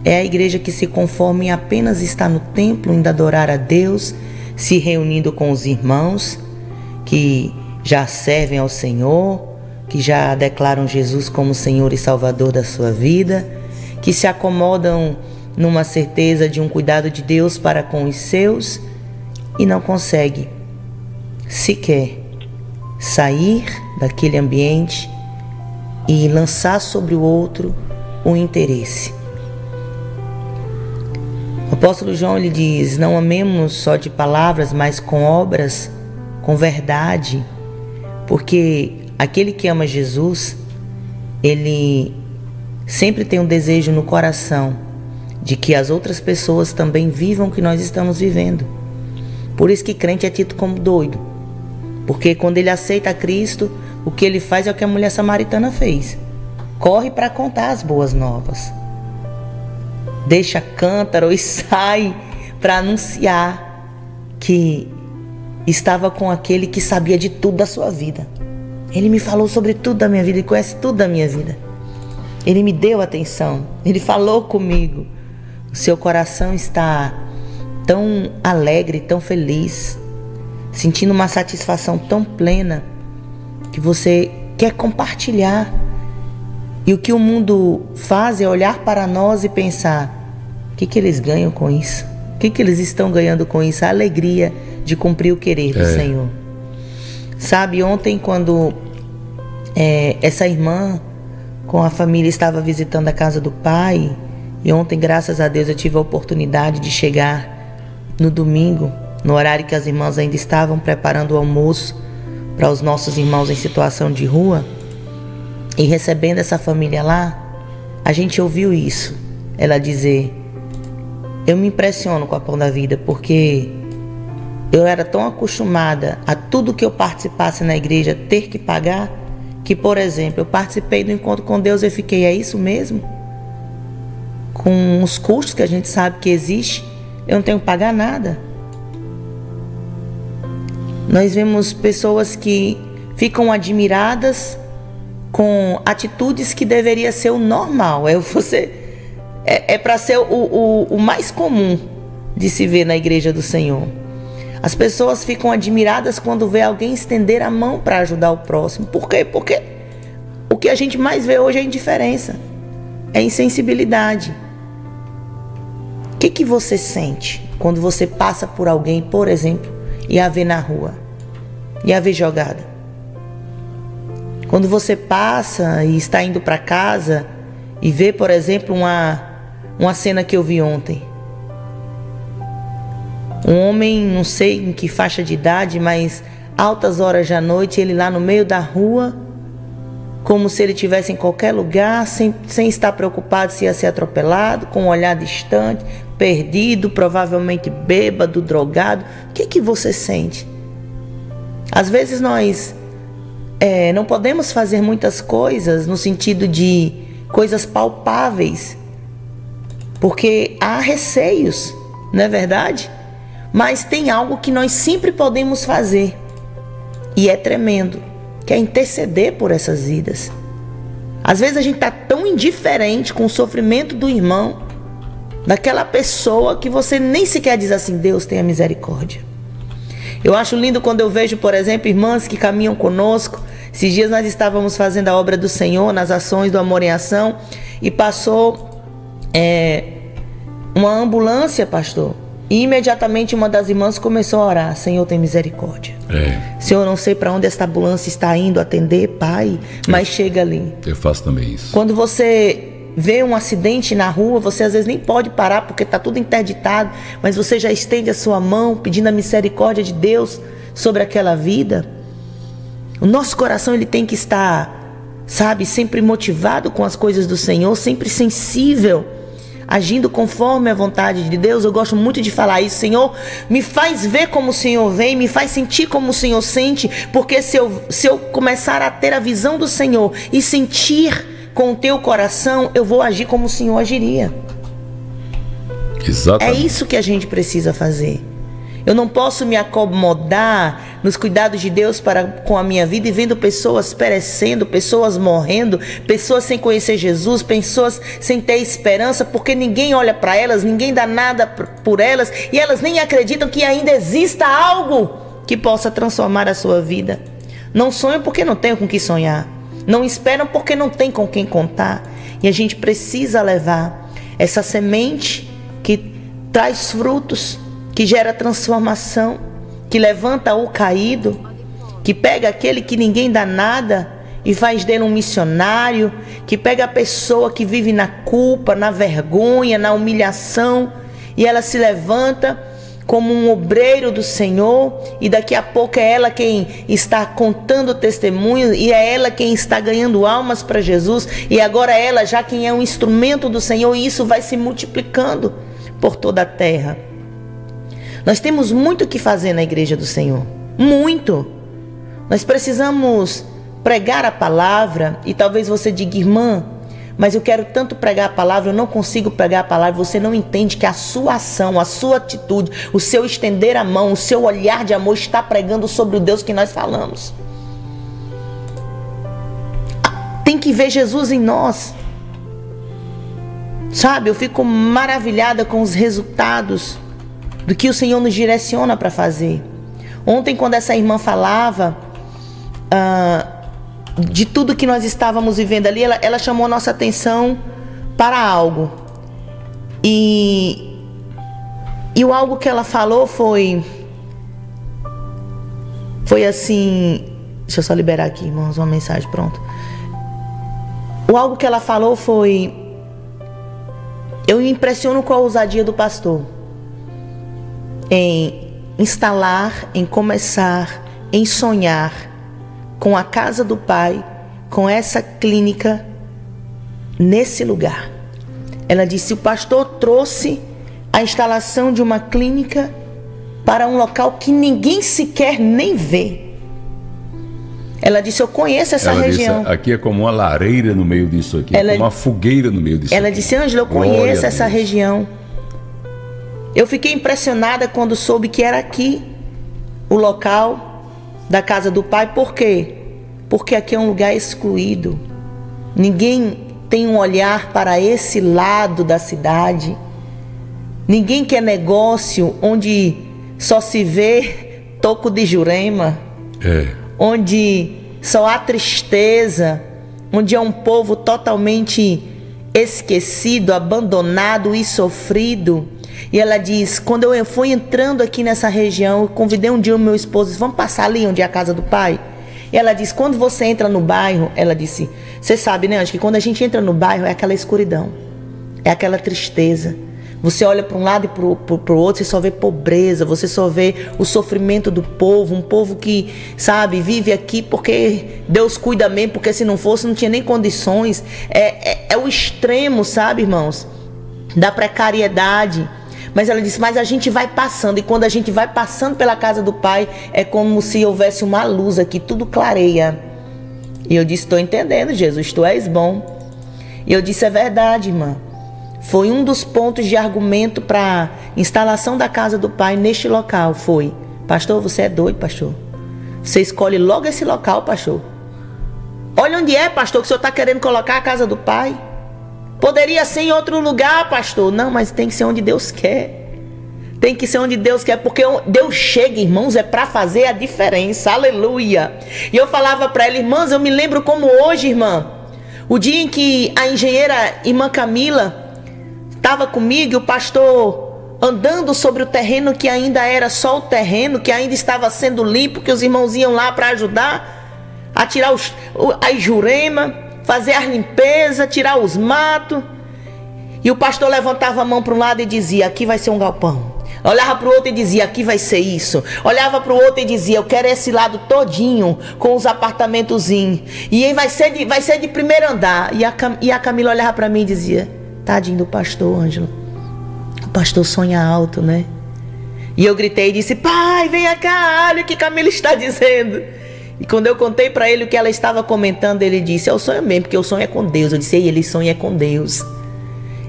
é a igreja que se conforma em apenas estar no templo, indo adorar a Deus, se reunindo com os irmãos que já servem ao Senhor, que já declaram Jesus como Senhor e Salvador da sua vida, que se acomodam numa certeza de um cuidado de Deus para com os seus e não consegue sequer sair daquele ambiente e lançar sobre o outro o interesse. Apóstolo João lhe diz: Não amemos só de palavras, mas com obras, com verdade, porque aquele que ama Jesus, ele sempre tem um desejo no coração de que as outras pessoas também vivam o que nós estamos vivendo. Por isso que crente é tido como doido. Porque quando ele aceita Cristo, o que ele faz é o que a mulher samaritana fez. Corre para contar as boas novas deixa cântaro e sai para anunciar que estava com aquele que sabia de tudo da sua vida. Ele me falou sobre tudo da minha vida e conhece tudo da minha vida. Ele me deu atenção, ele falou comigo. O seu coração está tão alegre, tão feliz, sentindo uma satisfação tão plena que você quer compartilhar e o que o mundo faz é olhar para nós e pensar: o que, que eles ganham com isso? O que, que eles estão ganhando com isso? A alegria de cumprir o querer do é. Senhor. Sabe, ontem, quando é, essa irmã com a família estava visitando a casa do pai, e ontem, graças a Deus, eu tive a oportunidade de chegar no domingo, no horário que as irmãs ainda estavam preparando o almoço para os nossos irmãos em situação de rua. E recebendo essa família lá, a gente ouviu isso. Ela dizer: Eu me impressiono com a Pão da Vida porque eu era tão acostumada a tudo que eu participasse na igreja ter que pagar, que, por exemplo, eu participei do encontro com Deus e fiquei: É isso mesmo? Com os custos que a gente sabe que existe, eu não tenho que pagar nada. Nós vemos pessoas que ficam admiradas com atitudes que deveria ser o normal. É você é, é para ser o, o, o mais comum de se ver na igreja do Senhor. As pessoas ficam admiradas quando vê alguém estender a mão para ajudar o próximo. Por quê? Porque o que a gente mais vê hoje é indiferença, é insensibilidade. O que, que você sente quando você passa por alguém, por exemplo, e a vê na rua, e a vê jogada? Quando você passa e está indo para casa e vê, por exemplo, uma, uma cena que eu vi ontem. Um homem, não sei em que faixa de idade, mas altas horas da noite, ele lá no meio da rua, como se ele estivesse em qualquer lugar, sem, sem estar preocupado se ia ser atropelado, com um olhar distante, perdido, provavelmente bêbado, drogado. O que, que você sente? Às vezes nós é, não podemos fazer muitas coisas no sentido de coisas palpáveis, porque há receios, não é verdade? Mas tem algo que nós sempre podemos fazer, e é tremendo, que é interceder por essas vidas. Às vezes a gente está tão indiferente com o sofrimento do irmão, daquela pessoa, que você nem sequer diz assim: Deus tenha misericórdia. Eu acho lindo quando eu vejo, por exemplo, irmãs que caminham conosco. Esses dias nós estávamos fazendo a obra do Senhor nas ações do Amor em Ação e passou é, uma ambulância, pastor. E imediatamente uma das irmãs começou a orar: Senhor, tem misericórdia. É. Senhor, não sei para onde esta ambulância está indo atender, Pai, mas eu, chega ali. Eu faço também isso. Quando você vê um acidente na rua, você às vezes nem pode parar porque está tudo interditado, mas você já estende a sua mão pedindo a misericórdia de Deus sobre aquela vida. O nosso coração ele tem que estar, sabe, sempre motivado com as coisas do Senhor, sempre sensível agindo conforme a vontade de Deus. Eu gosto muito de falar isso, Senhor, me faz ver como o Senhor vem, me faz sentir como o Senhor sente, porque se eu, se eu começar a ter a visão do Senhor e sentir com o teu coração, eu vou agir como o Senhor agiria. É Exatamente. isso que a gente precisa fazer. Eu não posso me acomodar nos cuidados de Deus para com a minha vida e vendo pessoas perecendo, pessoas morrendo, pessoas sem conhecer Jesus, pessoas sem ter esperança, porque ninguém olha para elas, ninguém dá nada por elas e elas nem acreditam que ainda exista algo que possa transformar a sua vida. Não sonham porque não têm com que sonhar. Não esperam porque não tem com quem contar. E a gente precisa levar essa semente que traz frutos, que gera transformação, que levanta o caído, que pega aquele que ninguém dá nada e faz dele um missionário, que pega a pessoa que vive na culpa, na vergonha, na humilhação, e ela se levanta como um obreiro do Senhor, e daqui a pouco é ela quem está contando testemunhos, e é ela quem está ganhando almas para Jesus, e agora é ela já quem é um instrumento do Senhor, e isso vai se multiplicando por toda a terra. Nós temos muito o que fazer na igreja do Senhor. Muito. Nós precisamos pregar a palavra e talvez você diga, irmã, mas eu quero tanto pregar a palavra, eu não consigo pregar a palavra. Você não entende que a sua ação, a sua atitude, o seu estender a mão, o seu olhar de amor está pregando sobre o Deus que nós falamos. Tem que ver Jesus em nós. Sabe, eu fico maravilhada com os resultados do que o Senhor nos direciona para fazer. Ontem, quando essa irmã falava ah, de tudo que nós estávamos vivendo ali, ela, ela chamou a nossa atenção para algo. E, e o algo que ela falou foi. Foi assim. Deixa eu só liberar aqui, irmãos, uma mensagem, pronto. O algo que ela falou foi. Eu me impressiono com a ousadia do pastor em instalar, em começar, em sonhar com a casa do Pai, com essa clínica nesse lugar. Ela disse: o pastor trouxe a instalação de uma clínica para um local que ninguém sequer nem vê. Ela disse: Eu conheço essa Ela região. disse, aqui é como uma lareira no meio disso aqui, Ela- como uma fogueira no meio disso Ela aqui. disse: Ângela, eu conheço essa região. Eu fiquei impressionada quando soube que era aqui o local da casa do pai. Por quê? Porque aqui é um lugar excluído. Ninguém tem um olhar para esse lado da cidade. Ninguém quer negócio onde só se vê toco de jurema É. onde só há tristeza, onde é um povo totalmente esquecido, abandonado e sofrido. E ela diz: quando eu fui entrando aqui nessa região, eu convidei um dia o meu esposo, vamos passar ali onde é a casa do pai. E ela diz: quando você entra no bairro, ela disse: você sabe, né, Anjo, que quando a gente entra no bairro é aquela escuridão, é aquela tristeza. Você olha para um lado e para o outro, você só vê pobreza, você só vê o sofrimento do povo, um povo que, sabe, vive aqui porque Deus cuida mesmo, porque se não fosse não tinha nem condições. É, é, é o extremo, sabe, irmãos, da precariedade. Mas ela disse, mas a gente vai passando, e quando a gente vai passando pela casa do pai, é como se houvesse uma luz aqui, tudo clareia. E eu disse, estou entendendo, Jesus, tu és bom. E eu disse, é verdade, irmã. Foi um dos pontos de argumento para instalação da casa do pai neste local. Foi, pastor, você é doido, pastor. Você escolhe logo esse local, pastor. Olha onde é, pastor, que o senhor está querendo colocar a casa do pai. Poderia ser em outro lugar, pastor. Não, mas tem que ser onde Deus quer. Tem que ser onde Deus quer, porque Deus chega, irmãos, é para fazer a diferença. Aleluia. E eu falava para ela, irmãs, eu me lembro como hoje, irmã, o dia em que a engenheira irmã Camila estava comigo e o pastor andando sobre o terreno que ainda era só o terreno, que ainda estava sendo limpo, que os irmãos iam lá para ajudar a tirar os, a jurema, fazer as limpezas, tirar os matos. E o pastor levantava a mão para um lado e dizia: Aqui vai ser um galpão. Olhava para o outro e dizia: Aqui vai ser isso. Olhava para o outro e dizia: Eu quero esse lado todinho com os apartamentozinhos. E vai ser de, vai ser de primeiro andar. E a, Cam- e a Camila olhava para mim e dizia: tadinho do pastor, Ângelo. O pastor sonha alto, né? E eu gritei e disse: Pai, venha cá, olha o que Camila está dizendo. E quando eu contei para ele o que ela estava comentando, ele disse: É o sonho mesmo, porque o sonho é com Deus. Eu disse: Ei, ele sonha com Deus.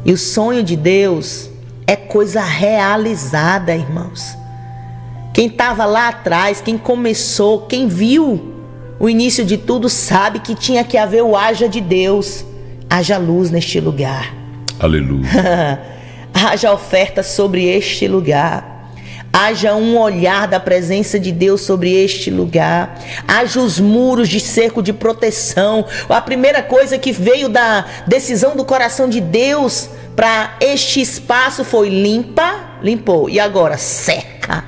E o sonho de Deus é coisa realizada, irmãos. Quem estava lá atrás, quem começou, quem viu o início de tudo, sabe que tinha que haver o haja de Deus. Haja luz neste lugar. Aleluia. <laughs> haja oferta sobre este lugar. Haja um olhar da presença de Deus sobre este lugar. Haja os muros de cerco de proteção. A primeira coisa que veio da decisão do coração de Deus para este espaço foi limpa, limpou. E agora cerca,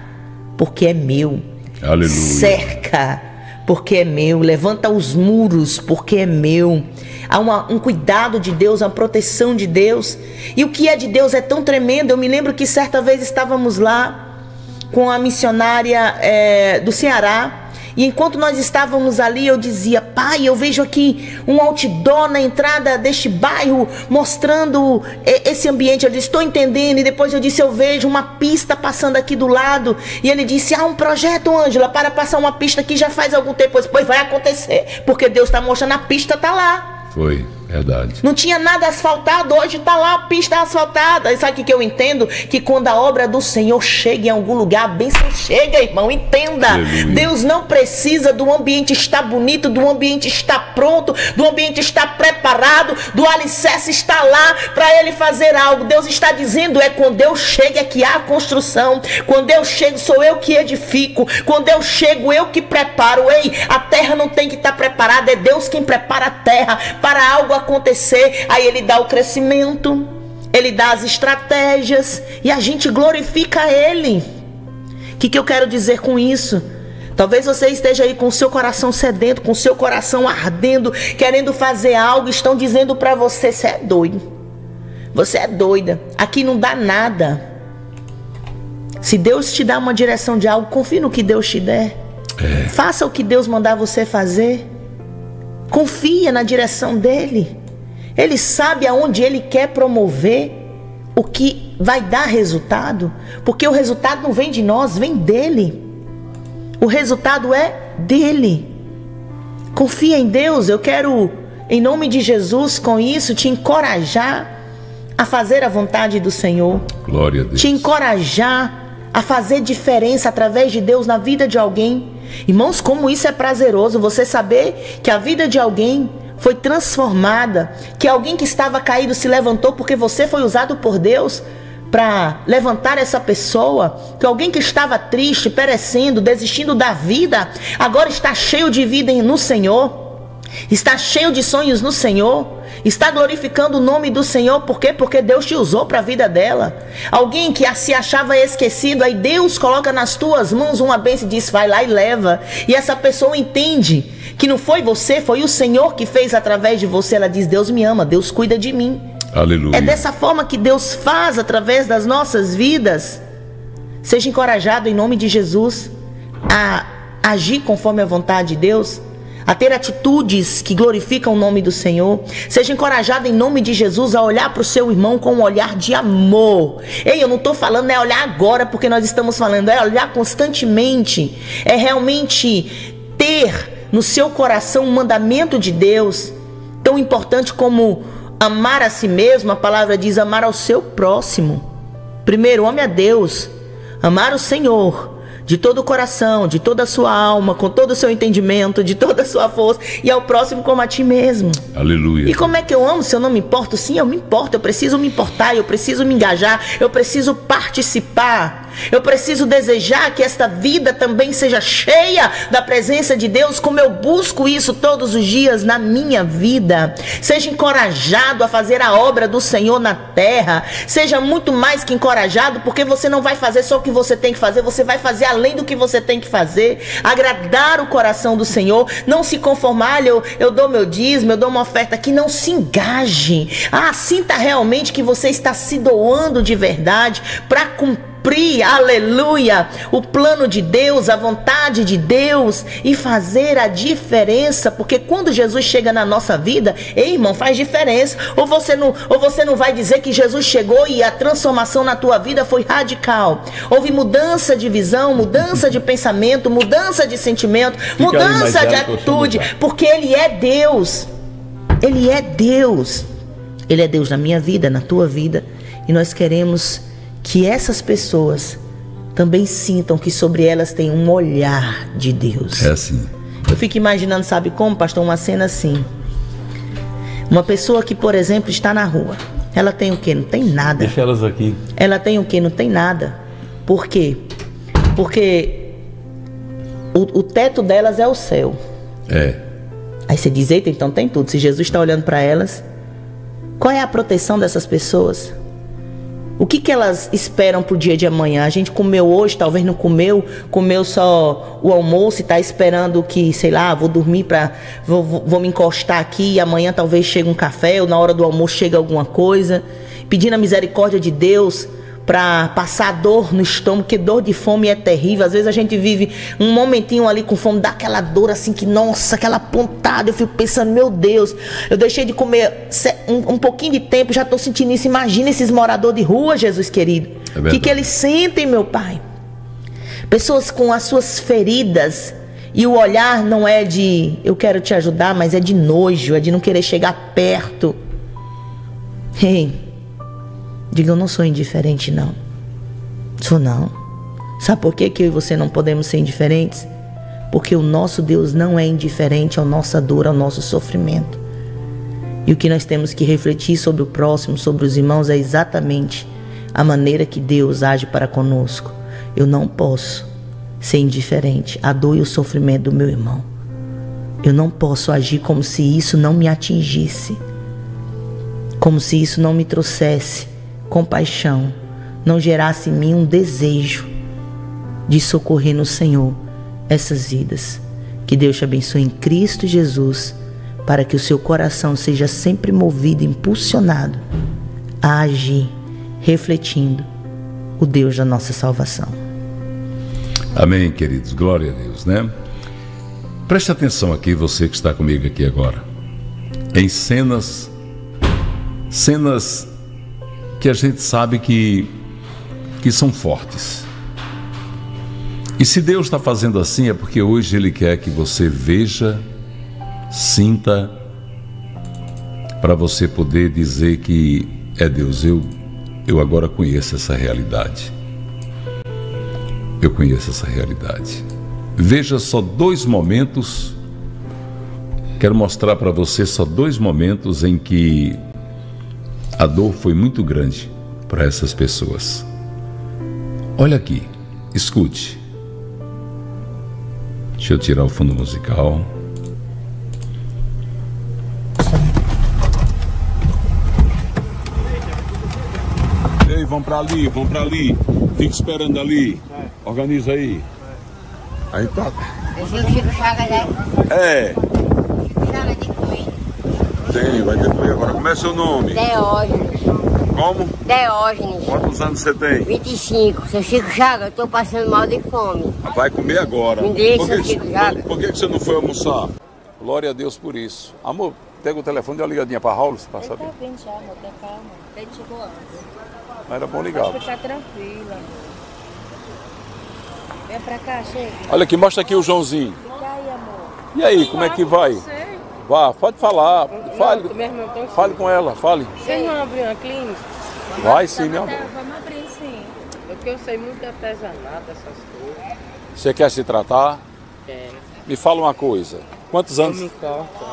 porque é meu. Aleluia. Cerca, porque é meu. Levanta os muros, porque é meu. Há uma, um cuidado de Deus, uma proteção de Deus. E o que é de Deus é tão tremendo. Eu me lembro que certa vez estávamos lá com a missionária é, do Ceará. E enquanto nós estávamos ali, eu dizia: Pai, eu vejo aqui um outdoor na entrada deste bairro mostrando esse ambiente. Eu disse: Estou entendendo. E depois eu disse: Eu vejo uma pista passando aqui do lado. E ele disse: Há um projeto, Ângela, para passar uma pista aqui já faz algum tempo. Pois vai acontecer, porque Deus está mostrando a pista, está lá. Foi. Verdade. Não tinha nada asfaltado, hoje está lá a pista asfaltada. E sabe o que eu entendo? Que quando a obra do Senhor chega em algum lugar, a bênção chega, irmão. Entenda. Aleluia. Deus não precisa do ambiente estar bonito, do ambiente estar pronto, do ambiente estar preparado, do alicerce estar lá para ele fazer algo. Deus está dizendo: é quando eu chego é que há a construção. Quando eu chego, sou eu que edifico. Quando eu chego, eu que preparo. Ei, a terra não tem que estar preparada, é Deus quem prepara a terra para algo acontecer, aí ele dá o crescimento, ele dá as estratégias e a gente glorifica ele. O que, que eu quero dizer com isso? Talvez você esteja aí com o seu coração sedento, com o seu coração ardendo, querendo fazer algo, estão dizendo para você: você é doido. Você é doida. Aqui não dá nada. Se Deus te dá uma direção de algo, confie no que Deus te der. É. Faça o que Deus mandar você fazer. Confia na direção dele. Ele sabe aonde ele quer promover o que vai dar resultado, porque o resultado não vem de nós, vem dele. O resultado é dele. Confia em Deus. Eu quero, em nome de Jesus, com isso, te encorajar a fazer a vontade do Senhor. Glória a Deus. Te encorajar a fazer diferença através de Deus na vida de alguém. Irmãos, como isso é prazeroso você saber que a vida de alguém foi transformada, que alguém que estava caído se levantou porque você foi usado por Deus para levantar essa pessoa, que alguém que estava triste, perecendo, desistindo da vida, agora está cheio de vida no Senhor está cheio de sonhos no Senhor, está glorificando o nome do Senhor, por quê? Porque Deus te usou para a vida dela. Alguém que se achava esquecido, aí Deus coloca nas tuas mãos uma bênção e diz: vai lá e leva. E essa pessoa entende que não foi você, foi o Senhor que fez através de você. Ela diz: Deus me ama, Deus cuida de mim. Aleluia. É dessa forma que Deus faz através das nossas vidas. Seja encorajado em nome de Jesus a agir conforme a vontade de Deus a ter atitudes que glorificam o nome do Senhor. Seja encorajado em nome de Jesus a olhar para o seu irmão com um olhar de amor. Ei, eu não estou falando é olhar agora porque nós estamos falando, é olhar constantemente. É realmente ter no seu coração um mandamento de Deus tão importante como amar a si mesmo. A palavra diz amar ao seu próximo. Primeiro, ame a Deus, amar o Senhor de todo o coração, de toda a sua alma, com todo o seu entendimento, de toda a sua força, e ao próximo como a ti mesmo. Aleluia. E como é que eu amo se eu não me importo? Sim, eu me importo, eu preciso me importar, eu preciso me engajar, eu preciso participar. Eu preciso desejar que esta vida também seja cheia da presença de Deus, como eu busco isso todos os dias na minha vida. Seja encorajado a fazer a obra do Senhor na terra. Seja muito mais que encorajado, porque você não vai fazer só o que você tem que fazer, você vai fazer além do que você tem que fazer. Agradar o coração do Senhor. Não se conformar, eu, eu dou meu dízimo, eu dou uma oferta aqui. Não se engaje. Ah, sinta realmente que você está se doando de verdade para cumprir cumprir, aleluia, o plano de Deus, a vontade de Deus e fazer a diferença, porque quando Jesus chega na nossa vida, ei, irmão, faz diferença. Ou você não, ou você não vai dizer que Jesus chegou e a transformação na tua vida foi radical. Houve mudança de visão, mudança de pensamento, mudança de sentimento, aí, mudança de atitude, porque ele é Deus. Ele é Deus. Ele é Deus na minha vida, na tua vida. E nós queremos que essas pessoas também sintam que sobre elas tem um olhar de Deus. É assim. Eu fico imaginando, sabe como, pastor? Uma cena assim. Uma pessoa que, por exemplo, está na rua. Ela tem o quê? Não tem nada. Deixa elas aqui. Ela tem o quê? Não tem nada. Por quê? Porque o, o teto delas é o céu. É. Aí você diz, eita, então tem tudo. Se Jesus está olhando para elas, qual é a proteção dessas pessoas? O que, que elas esperam pro dia de amanhã? A gente comeu hoje, talvez não comeu, comeu só o almoço e tá esperando que, sei lá, vou dormir para vou, vou, vou me encostar aqui e amanhã talvez chegue um café ou na hora do almoço chega alguma coisa, pedindo a misericórdia de Deus para passar dor no estômago, porque dor de fome é terrível. Às vezes a gente vive um momentinho ali com fome, dá aquela dor assim que, nossa, aquela pontada. Eu fico pensando, meu Deus, eu deixei de comer um, um pouquinho de tempo, já tô sentindo isso. Imagina esses moradores de rua, Jesus querido. É O que, que eles sentem, meu Pai? Pessoas com as suas feridas. E o olhar não é de eu quero te ajudar, mas é de nojo, é de não querer chegar perto. Ei, Diga, eu não sou indiferente, não. Sou não. Sabe por que, que eu e você não podemos ser indiferentes? Porque o nosso Deus não é indiferente à nossa dor, ao nosso sofrimento. E o que nós temos que refletir sobre o próximo, sobre os irmãos, é exatamente a maneira que Deus age para conosco. Eu não posso ser indiferente à dor e o sofrimento do meu irmão. Eu não posso agir como se isso não me atingisse como se isso não me trouxesse compaixão, não gerasse em mim um desejo de socorrer no Senhor essas vidas. Que Deus te abençoe em Cristo Jesus, para que o seu coração seja sempre movido, impulsionado a agir, refletindo o Deus da nossa salvação. Amém, queridos. Glória a Deus, né? Preste atenção aqui, você que está comigo aqui agora. Em cenas, cenas que a gente sabe que, que são fortes. E se Deus está fazendo assim, é porque hoje Ele quer que você veja, sinta, para você poder dizer que é Deus. Eu, eu agora conheço essa realidade. Eu conheço essa realidade. Veja só dois momentos. Quero mostrar para você só dois momentos em que a dor foi muito grande para essas pessoas. Olha aqui, escute. Deixa eu tirar o fundo musical. Ei, vamos pra ali, vamos pra ali. Fica esperando ali. Organiza aí. Aí tá. Né? É, Chico Chaga de Coelho. Tem, vai depois agora. Como é seu nome? Deógenes. Como? Deógenes. Quantos anos você tem? 25. Seu Chico Chaga, eu tô passando mal de fome. Vai comer agora. Me deixa, por que, Chico Chaga. por, por que, que você não foi almoçar? Glória a Deus por isso. Amor, pega o telefone e dá uma ligadinha pra Raul, pra saber. vindo já, amor, tem calma. Ele chegou antes. Mas era bom ligar. Pode ficar tranquila. Vem pra cá, chega. Olha aqui, mostra aqui o Joãozinho. Fica aí, amor. E aí, como é que vai? Vá, pode falar. Fale, tem fale com ela, fale. Vocês não abriram uma clínica? Vai sim, meu amor. Vamos abrir sim. Porque eu sei muito de artesanato, essas coisas. Você quer se tratar? Quero. Me fala uma coisa. Quantos Eu anos? me corto.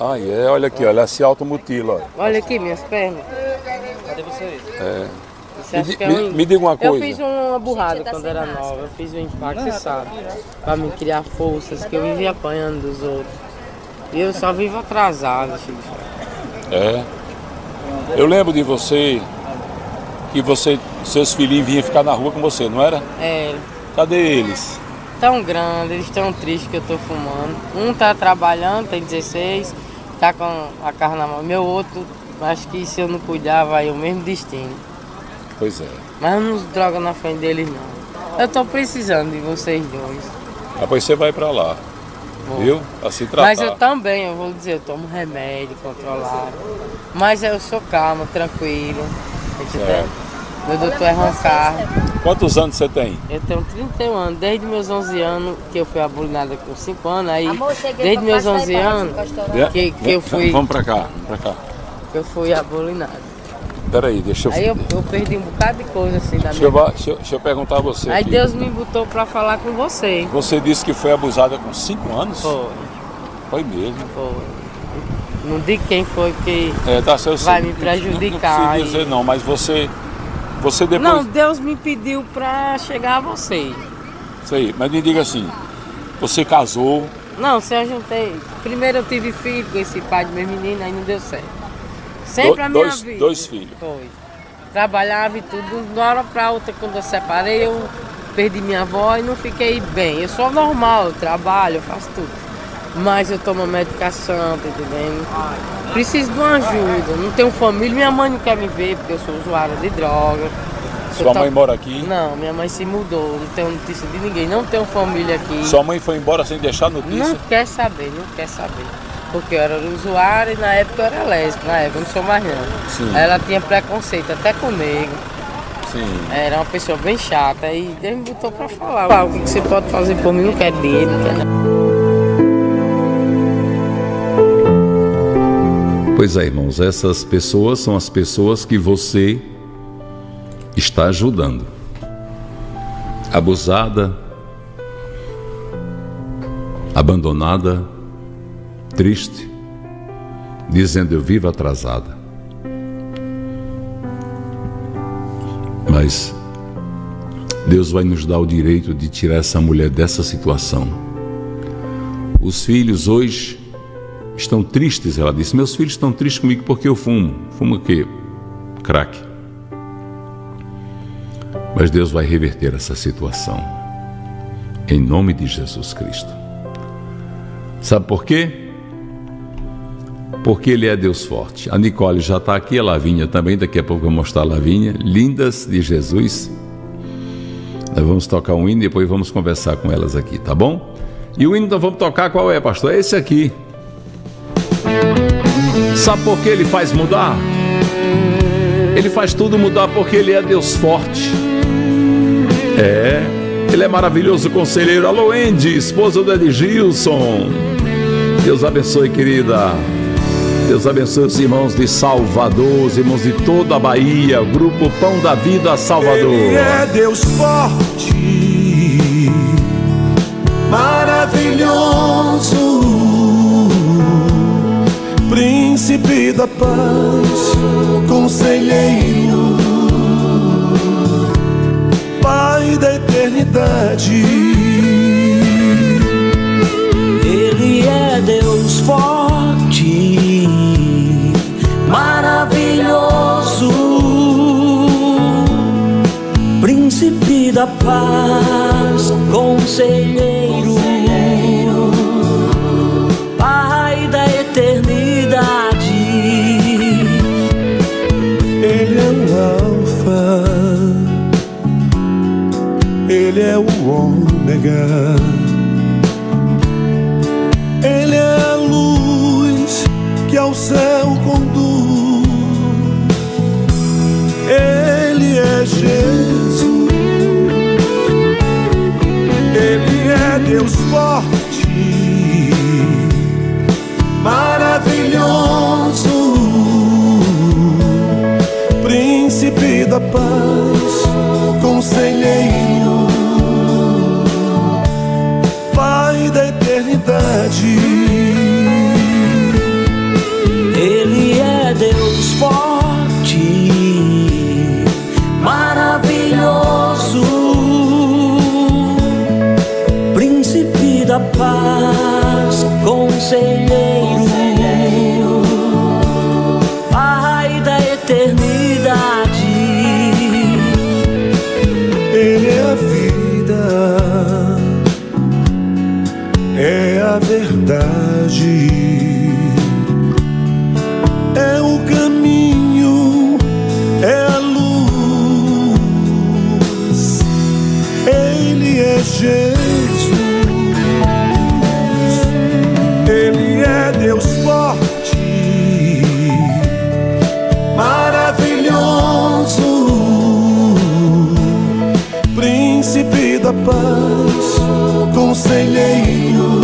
Ah, é, olha aqui, olha, ela se automutila. olha. Olha aqui minhas pernas. Cadê vocês? É. Você Me acha di- que é me- um- me diga uma Eu coisa. fiz uma burrada tá quando era nova. Eu fiz um impacto, você sabe. Pra me criar forças, que eu vivia apanhando dos outros. Eu só vivo atrasado, Chico. É. Eu lembro de você que você, seus filhinhos vinham ficar na rua com você, não era? É, Cadê eles? tão grande, eles tão tristes que eu tô fumando. Um tá trabalhando, tem 16, tá com a carne na mão. Meu outro, acho que se eu não cuidar, vai o mesmo destino. Pois é. Mas não droga na frente deles não. Eu tô precisando de vocês dois. Depois você vai pra lá. Vou. Viu? A se tratar. Mas eu também, eu vou dizer, eu tomo remédio controlado. Mas eu sou calmo, tranquilo. entendeu? Certo. Meu doutor é Roncardo. Quantos anos você tem? Eu tenho 31 anos, desde meus 11 anos, que eu fui abolinada com 5 anos, aí Amor, cheguei desde meus passar 11 aí pra anos que, que eu fui, Vamos pra cá, vamos pra cá. que eu fui abolinada. Peraí, deixa eu. Aí eu, eu perdi um bocado de coisa assim da Deixa eu, minha va- deixa eu- deixa eu perguntar a você. Aí aqui. Deus me botou pra falar com você. Você disse que foi abusada com 5 anos? Foi, Foi mesmo. foi. Não digo quem foi, porque. É, tá, eu Vai me não- prejudicar Não aí. precisa dizer não, mas você. Você depois. Não, Deus me pediu pra chegar a você. Isso aí, mas me diga assim. Você casou, Não, se eu juntei. Primeiro eu tive filho com esse pai de meu menino, aí não deu certo. Sempre Do- a minha dois- vida. dois filhos. Foi. Trabalhava e tudo. De uma hora pra outra, quando eu separei, eu perdi minha avó e não fiquei bem. Eu sou normal, eu trabalho, eu faço tudo. Mas eu tomo medicação, tá entendendo? Preciso de uma ajuda. Não tenho família, minha mãe não quer me ver porque eu sou usuária de droga. Sua to- mãe mora aqui? Não, minha mãe se mudou, não tenho notícia de ninguém, não tenho família aqui. Sua mãe foi embora sem deixar notícia? Não quer saber, não quer saber. Porque eu era usuária e na época eu era lésbica, na época eu não sou mais não. Sim. Ela tinha preconceito até comigo. Sim. Era uma pessoa bem chata e Deus me botou pra falar. Ah, o que você pode fazer por mim? Não quero dinheiro, não quero nada. Pois é, irmãos, essas pessoas são as pessoas que você está ajudando. Abusada, abandonada, triste, dizendo eu vivo atrasada. Mas Deus vai nos dar o direito de tirar essa mulher dessa situação. Os filhos hoje estão tristes, ela disse. Meus filhos estão tristes comigo porque eu fumo. Fumo o quê? Crack. Mas Deus vai reverter essa situação. Em nome de Jesus Cristo. Sabe por quê? Porque Ele é Deus forte. A Nicole já está aqui, a Lavinha também. Daqui a pouco eu vou mostrar a Lavinha. Lindas de Jesus. Nós vamos tocar um hino e depois vamos conversar com elas aqui, tá bom? E o hino nós vamos tocar qual é, pastor? É esse aqui. Sabe por que ele faz mudar? Ele faz tudo mudar porque ele é Deus forte. É, ele é maravilhoso conselheiro. Alô, Andy, esposa do Edgilson. Deus abençoe, querida. Deus abençoe os irmãos de Salvador, os irmãos de toda a Bahia, grupo Pão da Vida Salvador. Ele é Deus forte, maravilhoso, príncipe da paz, conselheiro, Pai da eternidade. Ele é Deus forte, maravilhoso, príncipe da paz, conselheiro, Pai da eternidade. Ele é o Alfa, Ele é o Ômega. Ele é a luz que ao céu Jesus. Ele é Deus forte, maravilhoso, príncipe da paz, conselheiro, paz, conselheiro,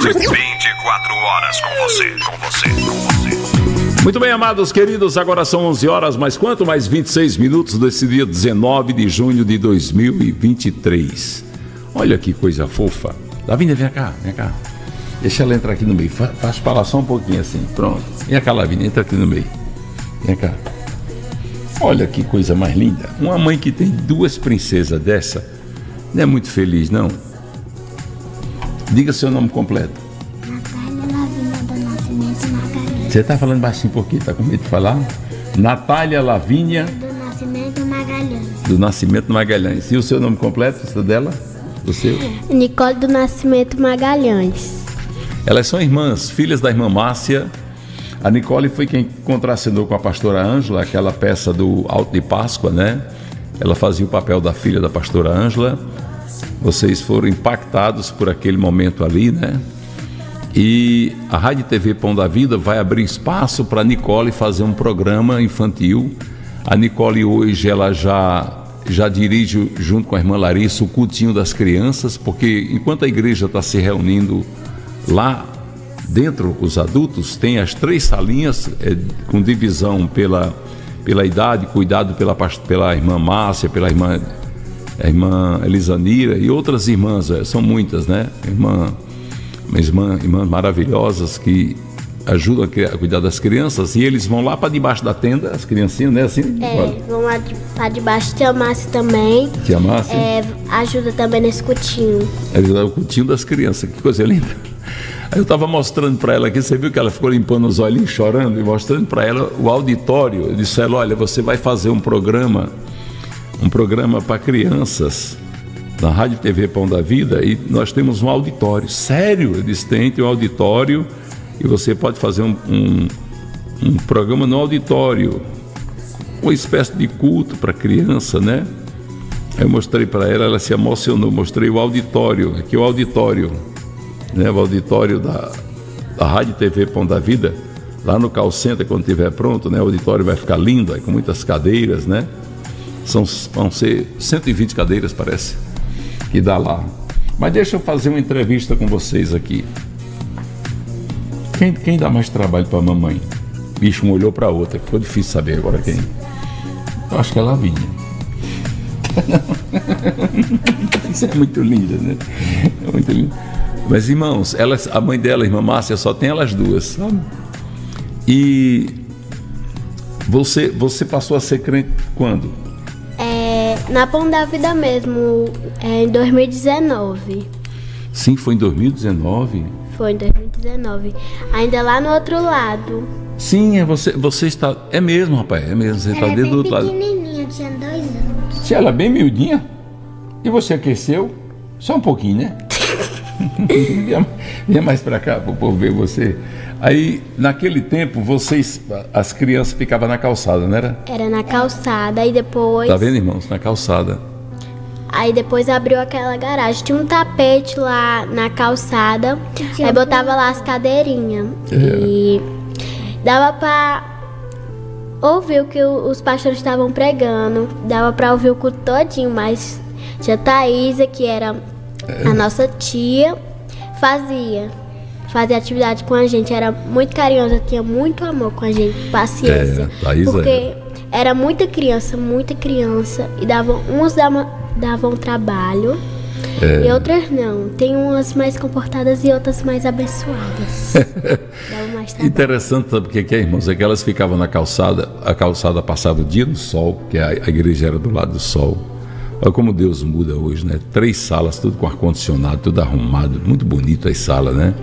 24 horas com você, com você, com você. Muito bem, amados queridos, agora são 11 horas, mas quanto mais 26 minutos desse dia 19 de junho de 2023. Olha que coisa fofa. Lavínia, vem cá, vem cá. Deixa ela entrar aqui no meio. Fa- Faz lá só um pouquinho assim. Pronto. Vem cá, Lavínia, entra aqui no meio. Vem cá. Olha que coisa mais linda. Uma mãe que tem duas princesas dessa, não é muito feliz, não? Diga seu nome completo. Você está falando baixinho por quê? Está com medo de falar? Natália Lavínia Do Nascimento Magalhães. do Nascimento Magalhães. E o seu nome completo, o seu dela? O seu? Nicole do Nascimento Magalhães. Elas são irmãs, filhas da irmã Márcia. A Nicole foi quem contracenou com a pastora Ângela, aquela peça do Alto de Páscoa, né? Ela fazia o papel da filha da pastora Ângela. Vocês foram impactados por aquele momento ali, né? E a Rádio TV Pão da Vida vai abrir espaço para a Nicole fazer um programa infantil. A Nicole hoje ela já já dirige junto com a irmã Larissa o cultinho das crianças, porque enquanto a igreja está se reunindo lá dentro, os adultos têm as três salinhas eh, com divisão pela pela idade, cuidado pela pela irmã Márcia, pela irmã a irmã Elisanira e outras irmãs, eh, são muitas, né? Irmã irmã, irmãs maravilhosas que ajudam a, cuidar das crianças e eles vão lá para debaixo da tenda, as criancinhas, né? Assim, É, vamos lá de, pra debaixo. Tia Márcia também. Tia Márcia? É, ajuda também nesse cutinho. Eles dão o cultinho das crianças, que coisa linda. Aí eu estava mostrando para ela aqui, você viu que ela ficou limpando os olhinhos, chorando, e mostrando para ela o auditório. Eu disse a ela, olha, você vai fazer um programa, um programa para crianças na Rádio TV Pão da Vida e nós temos um auditório. Sério? Tem, tem um auditório e você pode fazer um, um, um programa no auditório, uma espécie de culto para criança, né? Eu mostrei para ela, ela se emocionou, mostrei o auditório, aqui o auditório, né? O auditório da, da Rádio TV Pão da Vida, lá no call center, quando estiver pronto, né? O auditório vai ficar lindo, aí, com muitas cadeiras, né? São, vão ser 120 cadeiras, parece, que dá lá. Mas deixa eu fazer uma entrevista com vocês aqui. Quem, quem dá mais trabalho pra mamãe? Bicho, um olhou pra outra. Ficou difícil saber agora quem. Eu acho que é Lavínia. <laughs> Isso é muito linda, né? É muito lindo. Mas, irmãos, elas, a mãe dela, a irmã Márcia, só tem elas duas, sabe? E você, você passou a ser crente quando? É, na Pão da Vida mesmo, é, em 2019. Sim, foi em 2019. Foi em 2019. Ainda lá no outro lado. Sim, é você, você está. É mesmo, rapaz, é mesmo. Você está dentro do bem outro lado. pequenininha, tinha dois anos. Se ela é bem miudinha, e você aqueceu, só um pouquinho, né? <laughs> <laughs> Vinha mais pra cá para o povo ver você. Aí, naquele tempo, vocês, as crianças ficavam na calçada, não era? Era na calçada e depois. Tá vendo, irmãos? Na calçada. Aí depois abriu aquela garagem. Tinha um tapete lá na calçada. Aí botava lá as cadeirinhas. E dava pra ouvir o que os pastores estavam pregando. Dava pra ouvir o culto todinho, mas tinha Thaísa, que era a nossa tia, fazia. Fazia atividade com a gente. Era muito carinhosa, tinha muito amor com a gente, paciência. É, Thaísa porque era muita criança, muita criança. E davam, uns davam, davam trabalho. É. E outras não. Tem umas mais comportadas e outras mais abençoadas. <laughs> Mais trabalho. Interessante, sabe o que é, irmãos? É que elas ficavam na calçada, a calçada passava o dia no sol, porque a, a igreja era do lado do sol. Olha como Deus muda hoje, né? Três salas, tudo com ar-condicionado, tudo arrumado, muito bonito as salas, né?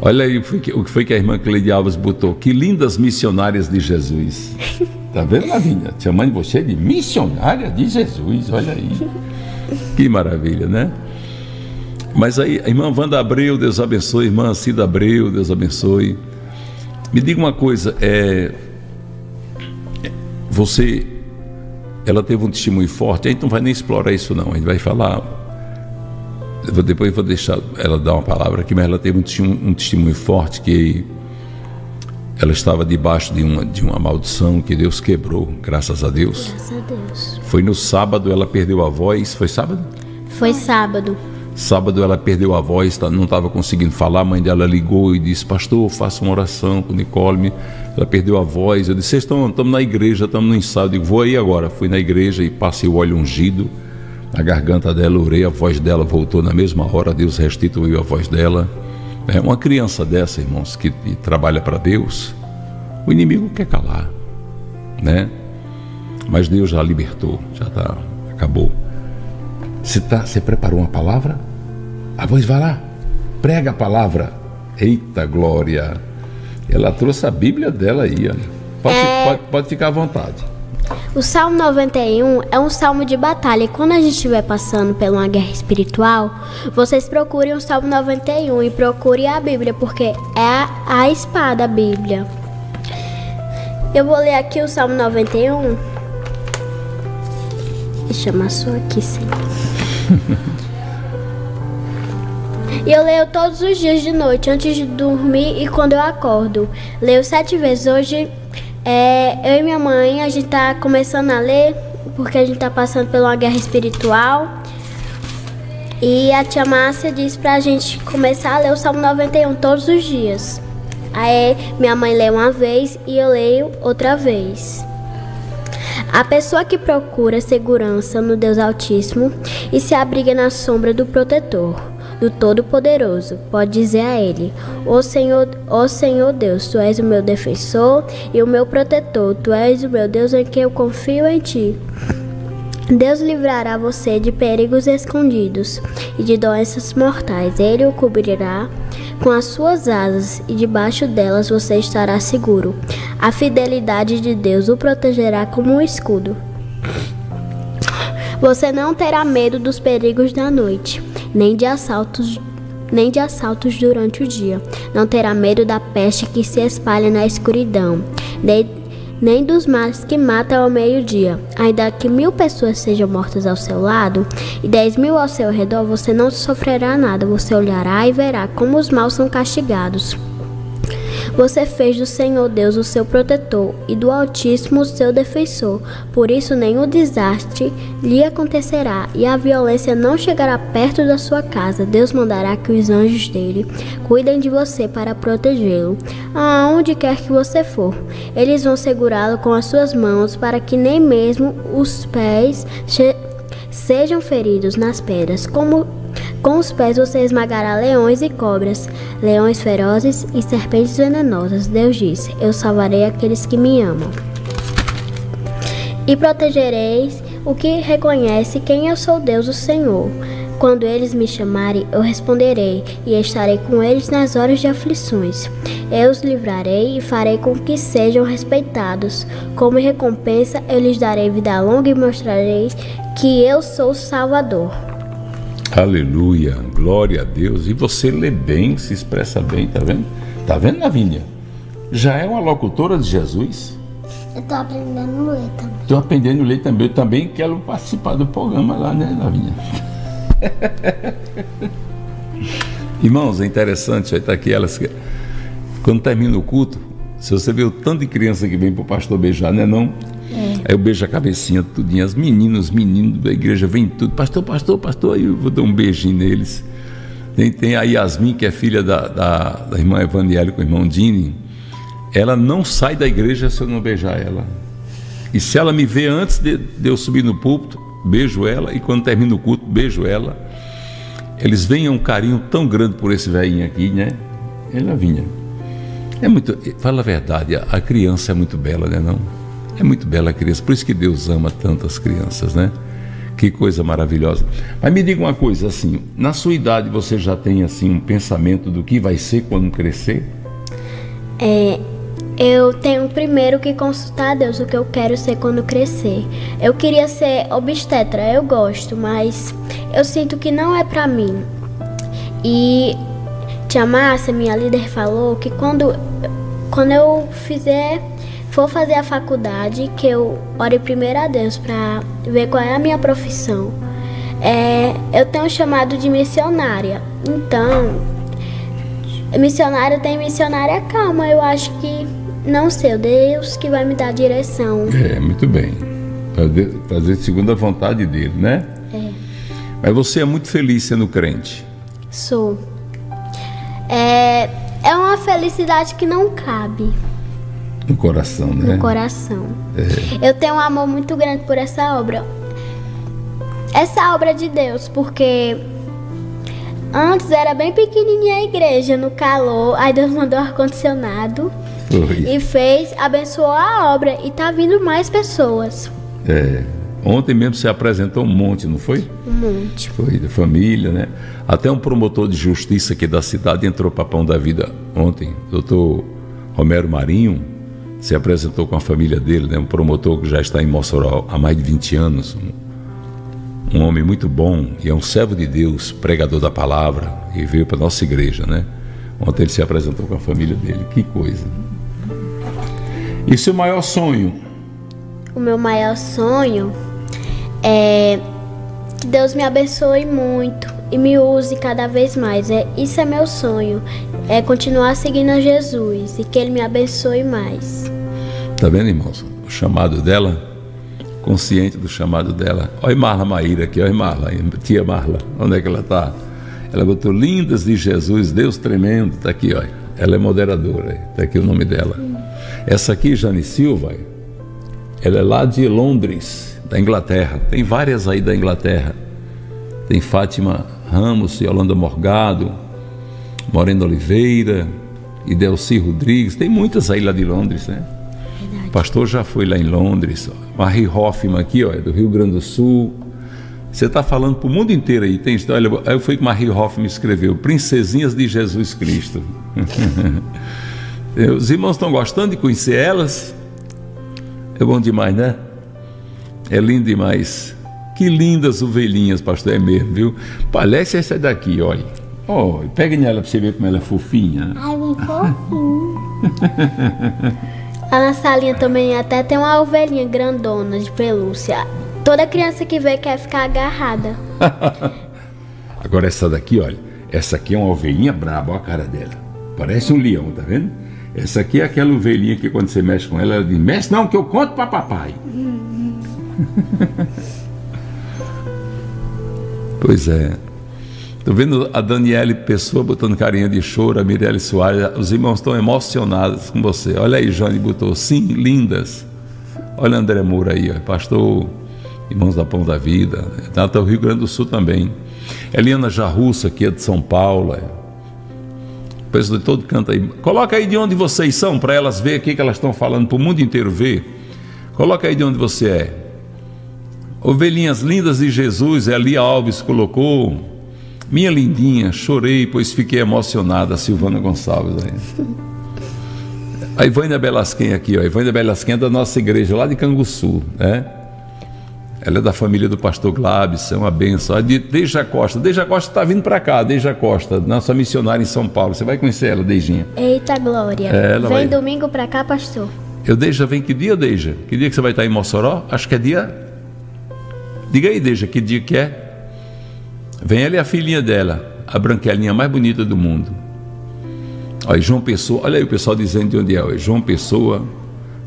Olha aí o que foi que- a irmã Cleide Alves botou. Que lindas missionárias de Jesus. <laughs> Tá vendo, Lavínia? Chamando você de missionária de Jesus, olha aí. Que maravilha, né? Mas aí, a irmã Wanda Abreu, Deus abençoe. Irmã Cida Abreu, Deus abençoe. Me diga uma coisa, é, você, ela teve um testemunho forte, a gente não vai nem explorar isso não, a gente vai falar, vou- depois vou deixar ela dar uma palavra aqui, mas ela teve um testemunho, um testemunho forte que ela estava debaixo de uma, de uma maldição que Deus quebrou, graças a Deus. Graças a Deus. Foi no sábado, ela perdeu a voz, foi sábado? Foi sábado. Sábado ela perdeu a voz, tá- não estava conseguindo falar. A mãe dela ligou e disse: Pastor, faça uma oração com Nicole. Ela perdeu a voz. Eu disse: Vocês estão estamos na igreja, estamos no ensaio. Eu digo: Vou aí agora. Fui na igreja e passei o óleo ungido na garganta dela, orei. A voz dela voltou na mesma hora. Deus restituiu a voz dela. É uma criança dessa, irmãos, que, trabalha para Deus, o inimigo quer calar, né? Mas Deus já libertou, já tá, acabou. Você, tá, você preparou uma palavra? A voz vai lá, prega a palavra. Eita glória! Ela trouxe a Bíblia dela aí. Pode, É. pode, pode ficar à vontade. O Salmo 91 é um salmo de batalha. E quando a gente estiver passando por uma guerra espiritual, vocês procurem o Salmo 91 e procurem a Bíblia, porque é a, espada, a Bíblia. Eu vou ler aqui o Salmo 91. Deixa eu só aqui, sim. <laughs> E eu leio todos os dias de noite, antes de dormir e quando eu acordo. Leio sete vezes. Hoje, é, eu e minha mãe, a gente tá começando a ler, porque a gente tá passando por uma guerra espiritual. E a tia Márcia disse pra gente começar a ler o Salmo 91 todos os dias. Aí minha mãe lê uma vez e eu leio outra vez. A pessoa que procura segurança no Deus Altíssimo e se abriga na sombra do protetor, do Todo-Poderoso, pode dizer a ele: Ó Senhor, ó Senhor Deus, tu és o meu defensor e o meu protetor, tu és o meu Deus em quem eu confio em ti. Deus livrará você de perigos escondidos e de doenças mortais. Ele o cobrirá com as suas asas e debaixo delas você estará seguro. A fidelidade de Deus o protegerá como um escudo. Você não terá medo dos perigos da noite, nem de assaltos nem de assaltos durante o dia. Não terá medo da peste que se espalha na escuridão, nem, nem dos males que matam ao meio-dia. Ainda que mil pessoas sejam mortas ao seu lado e dez mil ao seu redor, você não sofrerá nada. Você olhará e verá como os maus são castigados. Você fez do Senhor Deus o seu protetor e do Altíssimo o seu defensor. Por isso, nenhum desastre lhe acontecerá e a violência não chegará perto da sua casa. Deus mandará que os anjos dele cuidem de você para protegê-lo. Aonde quer que você for, eles vão segurá-lo com as suas mãos para que nem mesmo os pés sejam feridos nas pedras. Como com os pés você esmagará leões e cobras, leões ferozes e serpentes venenosas. Deus disse: Eu salvarei aqueles que me amam. E protegereis o que reconhece quem eu sou Deus, o Senhor. Quando eles me chamarem, eu responderei, e estarei com eles nas horas de aflições. Eu os livrarei e farei com que sejam respeitados. Como recompensa, eu lhes darei vida longa e mostrarei que eu sou o Salvador. Aleluia, glória a Deus. E você lê bem, se expressa bem, tá vendo? Tá vendo, Lavínia? Já é uma locutora de Jesus. Eu tô aprendendo a ler também. Estou aprendendo a ler também. Eu também quero participar do programa lá, né, Lavínia? <laughs> Irmãos, é interessante, aí tá aqui elas. Quando termina o culto, se você vê o tanto de criança que vem pro pastor beijar, né não? Aí eu beijo a cabecinha tudinho, as meninas, os meninos da igreja vêm tudo, pastor, pastor, pastor, aí eu vou dar um beijinho neles. Tem, tem a Yasmin, que é filha da, da, da irmã o irmão Dini, ela não sai da igreja se eu não beijar ela. E se ela me vê antes de, de eu subir no púlpito, beijo ela, e quando termina o culto, beijo ela. Eles veem um carinho tão grande por esse velhinho aqui, né? Ela vinha. É muito, fala a verdade, a criança é muito bela, né não? É muito bela a criança, por isso que Deus ama tantas crianças, né? Que coisa maravilhosa. Mas me diga uma coisa assim, na sua idade você já tem assim um pensamento do que vai ser quando crescer? É, eu tenho primeiro que consultar a Deus o que eu quero ser quando crescer. Eu queria ser obstetra, eu gosto, mas eu sinto que não é pra mim. E Tia Márcia, minha líder, falou que quando, quando eu fizer, for fazer a faculdade, que eu ore primeiro a Deus pra ver qual é a minha profissão. É, eu tenho um chamado de missionária, então Missionário tem missionária calma, eu acho que não sei, o Deus que vai me dar direção. É, muito bem. Fazer, fazer segundo a vontade dele, né? É, Mas você é muito feliz sendo crente. sou. É, é uma felicidade que não cabe No coração, né? no coração. É. Eu tenho um amor muito grande por essa obra. Essa obra de Deus, porque antes era bem pequenininha a igreja, no calor, aí Deus mandou ar-condicionado e fez, abençoou a obra e tá vindo mais pessoas. É. Ontem mesmo você apresentou um monte, não foi? Um monte. Foi, da família, né? Até um promotor de justiça aqui da cidade entrou para Pão da Vida ontem, doutor Romero Marinho, se apresentou com a família dele, né? Um promotor que já está em Mossoró há mais de 20 anos, um, um homem muito bom e é um servo de Deus, pregador da palavra, e veio para nossa igreja, né? Ontem ele se apresentou com a família dele, que coisa. E seu maior sonho? O meu maior sonho é que Deus me abençoe muito e me use cada vez mais. É, isso é meu sonho. É continuar seguindo a Jesus e que Ele me abençoe mais. Tá vendo, irmãos? O chamado dela, consciente do chamado dela. Olha Marla Maíra aqui, olha Marla, tia Marla, onde é que ela tá? Ela botou lindas de Jesus, Deus tremendo, tá aqui, olha. Ela é moderadora, tá aqui o nome dela. Essa aqui, Jane Silva, ela é lá de Londres, da Inglaterra. Tem várias aí da Inglaterra. Tem Fátima Ramos, Yolanda Morgado, Morena Oliveira, Idelci Rodrigues. Tem muitas aí lá de Londres, né? O pastor já foi lá em Londres. ó. Marie Hoffman aqui, ó, é do Rio Grande do Sul. Você está falando para o mundo inteiro aí. Tem história. Aí foi que Marie Hoffman escreveu Princesinhas de Jesus Cristo. <laughs> Os irmãos estão gostando de conhecer elas? É bom demais, né? É lindo demais. Que lindas ovelhinhas, pastor, é mesmo, viu? Parece essa daqui, olha. Oh, pega nela para você ver como ela é fofinha. Ai, bem fofinho. Lá na salinha também até tem uma ovelhinha grandona de pelúcia. Toda criança que vê quer ficar agarrada. <laughs> Agora essa daqui, olha. Essa aqui é uma ovelhinha braba, olha a cara dela. Parece um leão, tá vendo? Essa aqui é aquela ovelhinha que quando você mexe com ela, ela diz, mexe não, que eu conto para papai. <laughs> pois é. Tô vendo a Daniele Pessoa botando carinha de choro, a Mirelle Soares, os irmãos estão emocionados com você. Olha aí, Jane botou, sim, lindas. Olha André Moura aí, ó, pastor, irmãos da Pão da Vida. O Rio Grande do Sul também. Eliana Jarrussa, que é de São Paulo. É. Pessoal de todo canto aí. Coloca aí de onde vocês são, para elas verem o que elas estão falando, para o mundo inteiro ver. Coloca aí de onde você é. Ovelhinhas lindas de Jesus, Eli Alves colocou. Minha lindinha, chorei, pois fiquei emocionada, Silvana Gonçalves. Aí. A Ivânia Belasquem aqui, ó. A Ivânia Belasquem é da nossa igreja lá de Canguçu, né? Ela é da família do pastor Glabs, é uma benção. A Deja Costa. Deja Costa está vindo para cá, Deja Costa, nossa missionária em São Paulo. Você vai conhecer ela, Dejinha. Eita glória. É, ela Vem vai- domingo pra cá, pastor. Eu Deja, vem que dia, Deja? Que dia que você vai estar em Mossoró? Acho que é dia. Diga aí, Deja, que dia que é? Vem ela e a filhinha dela, a branquelinha mais bonita do mundo. Olha, João Pessoa, olha aí o pessoal dizendo de onde é. João Pessoa,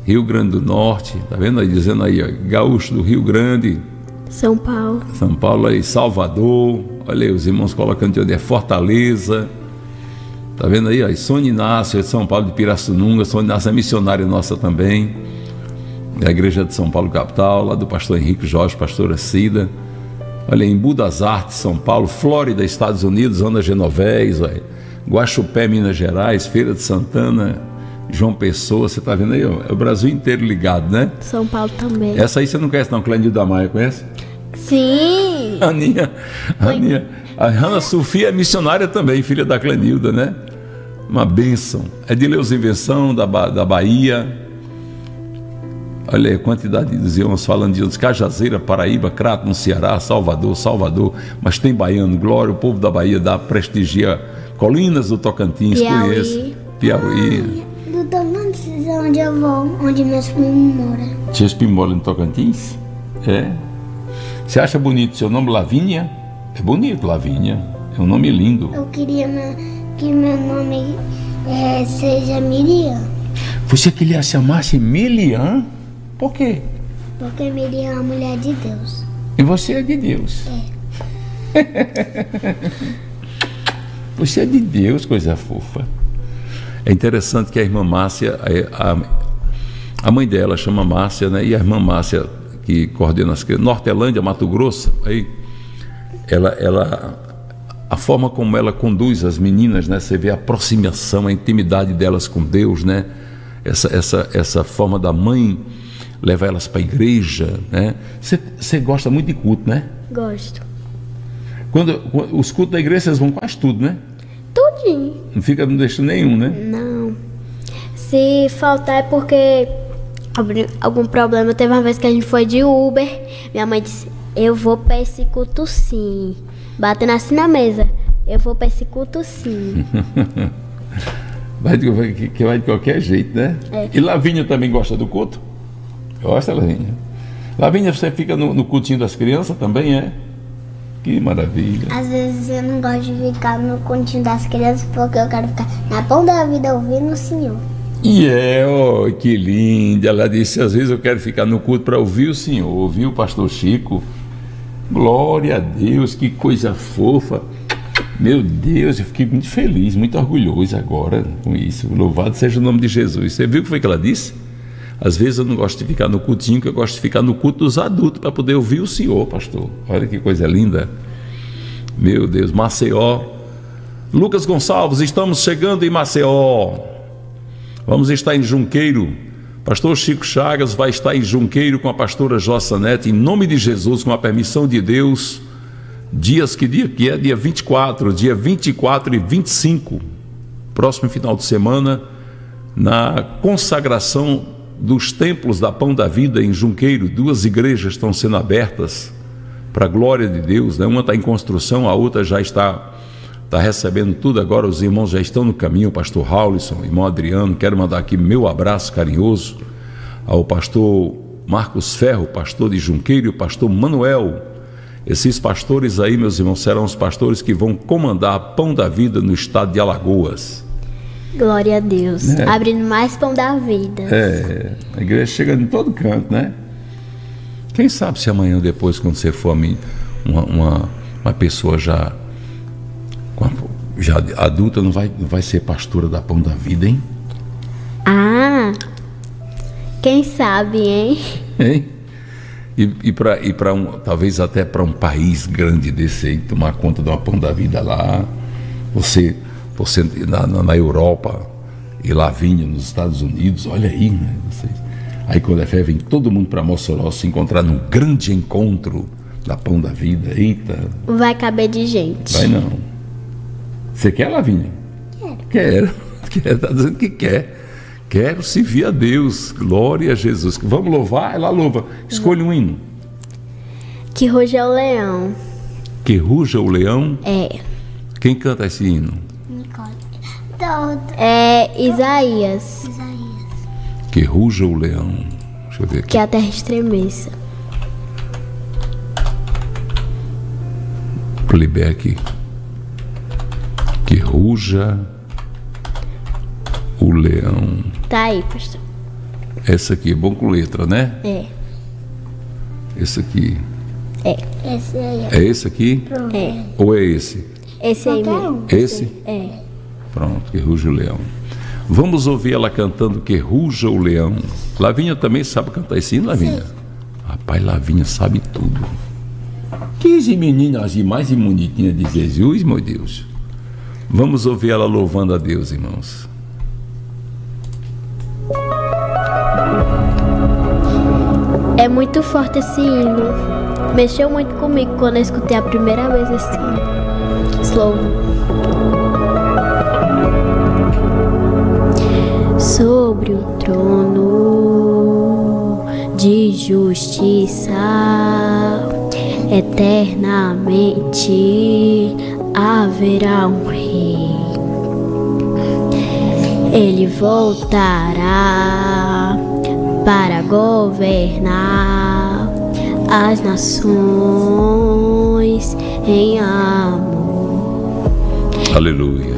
Rio Grande do Norte, tá vendo aí? Dizendo aí, ó, Gaúcho do Rio Grande, São Paulo. São Paulo aí, Salvador, olha aí os irmãos colocando de onde é Fortaleza. Tá vendo aí, ó, Sônia Inácio é de São Paulo de Pirassununga, Sônia Inácio é missionária nossa também. Da igreja de São Paulo capital, lá do pastor Henrique Jorge, pastora Cida. Olha em Budas Artes, São Paulo, Flórida, Estados Unidos, Ana Genovés, olha. Guaxupé, Minas Gerais, Feira de Santana, João Pessoa, você tá vendo aí, ó, é o Brasil inteiro ligado, né? São Paulo também. Essa aí você não conhece não, Clânio da Maia, conhece? Sim. Aninha, Aninha, a Ana Sofia é missionária também, filha da Clenilda, né? Uma bênção. É de Leus Invenção, da, Ba- da Bahia. Olha aí a quantidade dos irmãos falando de outros. Cajazeira, Paraíba, Crato, no Ceará, Salvador, Salvador. Mas tem baiano, glória, o povo da Bahia dá prestigia. Colinas do Tocantins, Piauí. conheço. Piauí. Doutor, não precisa onde eu vou, onde meus primos moram. Chespi mora no Tocantins? É. Você acha bonito seu nome, Lavínia? É bonito, Lavínia. É um nome lindo. Eu queria que meu nome eh, seja Miriam, Você queria se chamar-se Milian? Por quê? porque Miriam é a mulher de Deus. E você é de Deus. <laughs> Você é de Deus, coisa fofa. É interessante que a irmã Márcia, a, a- a mãe dela chama Márcia, né? E a irmã Márcia, que coordena as crianças, Nortelândia, Mato Grosso, aí, ela, ela, a forma como ela conduz as meninas, né? Você vê a aproximação, a intimidade delas com Deus, né? Essa, essa, essa forma da mãe levar elas para a igreja, né? Você, gosta muito de culto, né? Gosto. Quando, quando- os cultos da igreja vocês vão quase tudo, né? Tudinho. Não fica não deixa nenhum, né? Não. Se faltar é porque algum- problema. Teve uma vez que a gente foi de Uber. Minha mãe disse: Eu vou pra esse culto sim. Batendo assim na mesa. Eu vou pra esse culto sim. <laughs> Vai de, que vai de qualquer jeito, né? É. E Lavínia também gosta do culto? Gosta, Lavínia? Lavínia, você fica no, no cultinho das crianças também, é? Que maravilha. Às vezes eu não gosto de ficar no continho das crianças porque eu quero ficar na pão da vida ouvindo o Senhor. E é, ó, que linda. Ela disse: às vezes eu quero ficar no culto para ouvir o Senhor, ouvir o pastor Chico. Glória a Deus, que coisa fofa. Meu Deus, eu fiquei muito feliz, muito orgulhoso agora com isso. Louvado seja o nome de Jesus. Você viu o que foi que ela disse? Às vezes eu não gosto de ficar no cultinho, que eu gosto de ficar no culto dos adultos para poder ouvir o Senhor, pastor. Olha que coisa linda. Meu Deus, Maceió. Lucas Gonçalves, estamos chegando em Maceió. Vamos estar em Junqueiro. Pastor Chico Chagas vai estar em Junqueiro com a pastora Jossa Neto, em nome de Jesus, com a permissão de Deus. Dias que dia que é? Dia 24, dia 24 e 25, próximo final de semana, na consagração dos templos da Pão da Vida em Junqueiro. Duas igrejas estão sendo abertas para a glória de Deus. Né? Uma está em construção, a outra já está está recebendo tudo agora, os irmãos já estão no caminho, o pastor Raulison, irmão Adriano, quero mandar aqui meu abraço carinhoso ao pastor Marcos Ferro, pastor de Junqueiro, e o pastor Manuel. Esses pastores aí, meus irmãos, serão os pastores que vão comandar a Pão da Vida no estado de Alagoas. Glória a Deus. Né? Abrindo mais pão da vida. É, a igreja chega em todo canto, né? Quem sabe se amanhã ou depois, quando você for uma, uma, uma pessoa já, já adulta, não vai, não vai ser pastora da Pão da Vida, hein? Ah, quem sabe, hein? Hein? E, e para e pra um, talvez até para um país grande desse aí, tomar conta uma Pão da Vida lá, você, você na, na, Europa e lá vinha nos Estados Unidos, olha aí, né? Vocês, aí quando é fé, vem todo mundo para Mossoró se encontrar num grande encontro da Pão da Vida. Eita, Vai caber de gente. vai não. Você quer, Lavinha? Quero. Quero. <laughs> Está dizendo que quer. Quero servir a Deus. Glória a Jesus. Vamos louvar? Ela louva. Escolha um hino. Que ruja o leão. Que ruja o leão. É. Quem canta esse hino? É Isaías. Que ruja o leão. Deixa eu ver aqui. Que a terra estremeça. Playback. Que ruja o leão. Tá aí, pastor. Essa aqui é bom com letra, né? É. Esse aqui. É. Esse aí. É esse aqui? É. Ou é esse? Esse aí mesmo. Esse? É. Pronto, que ruja o leão. Vamos ouvir ela cantando Que ruja o leão. Lavinha também sabe cantar esse hino, Lavinha? Rapaz, Lavinha sabe tudo. Que esse menino assim, mais bonitinha de Jesus, meu Deus. Vamos ouvir ela louvando a Deus, irmãos. É muito forte esse hino. Mexeu muito comigo quando eu escutei a primeira vez esse hino. Esse Sobre o trono de justiça, eternamente haverá um rei. Ele voltará para governar as nações em amor. Aleluia.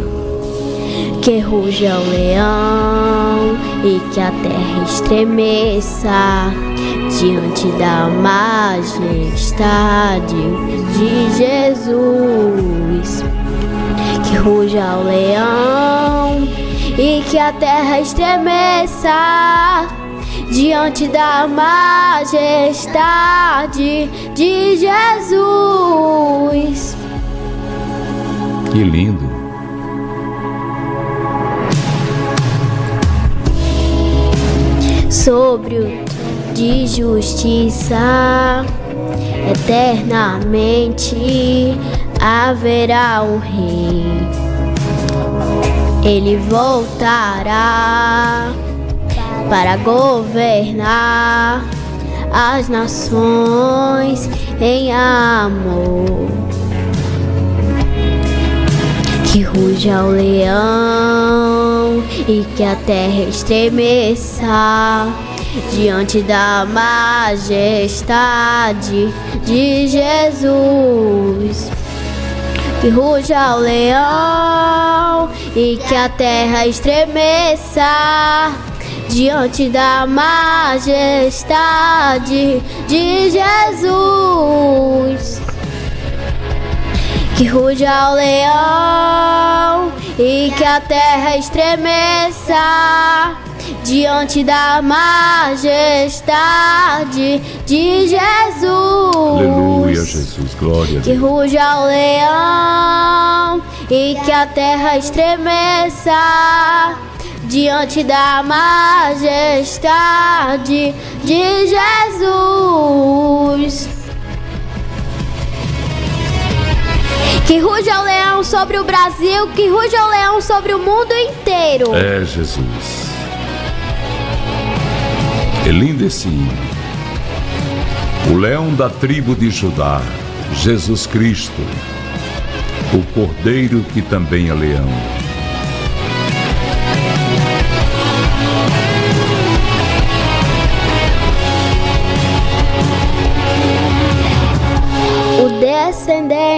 Que ruja o leão e que a terra estremeça diante da majestade de Jesus. Que ruja o leão e que a terra estremeça diante da majestade de Jesus. Que lindo. Sobre o de justiça eternamente haverá um rei. Ele voltará para governar as nações em amor. Que ruja o leão e que a terra estremeça diante da majestade de Jesus. Que ruja o leão e que a terra estremeça diante da majestade de Jesus. Que ruja o leão e que a terra estremeça diante da majestade de Jesus. Aleluia, Jesus. Glória Que ruja o leão e que a terra estremeça diante da majestade de Jesus. Que ruja o leão sobre o Brasil, que ruja o leão sobre o mundo inteiro. É Jesus. É lindo esse hino. O leão da tribo de Judá, Jesus Cristo, o cordeiro que também é leão.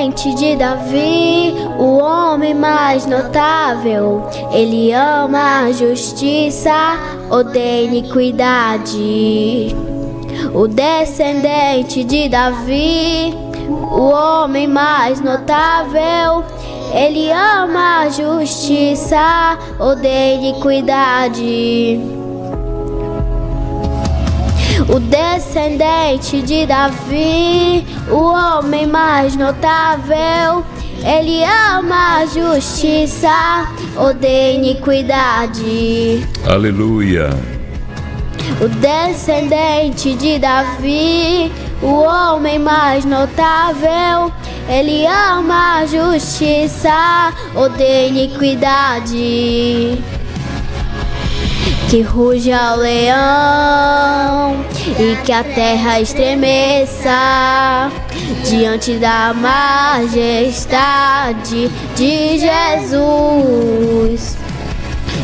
Descendente de Davi, o homem mais notável. Ele ama a justiça, odeia iniquidade. O descendente de Davi, o homem mais notável. Ele ama a justiça, odeia iniquidade. O descendente de Davi, o homem mais notável. Ele ama a justiça, odeia iniquidade. Aleluia. O descendente de Davi, o homem mais notável. Ele ama a justiça, odeia iniquidade. Que ruja o leão e que a terra estremeça diante da majestade de Jesus.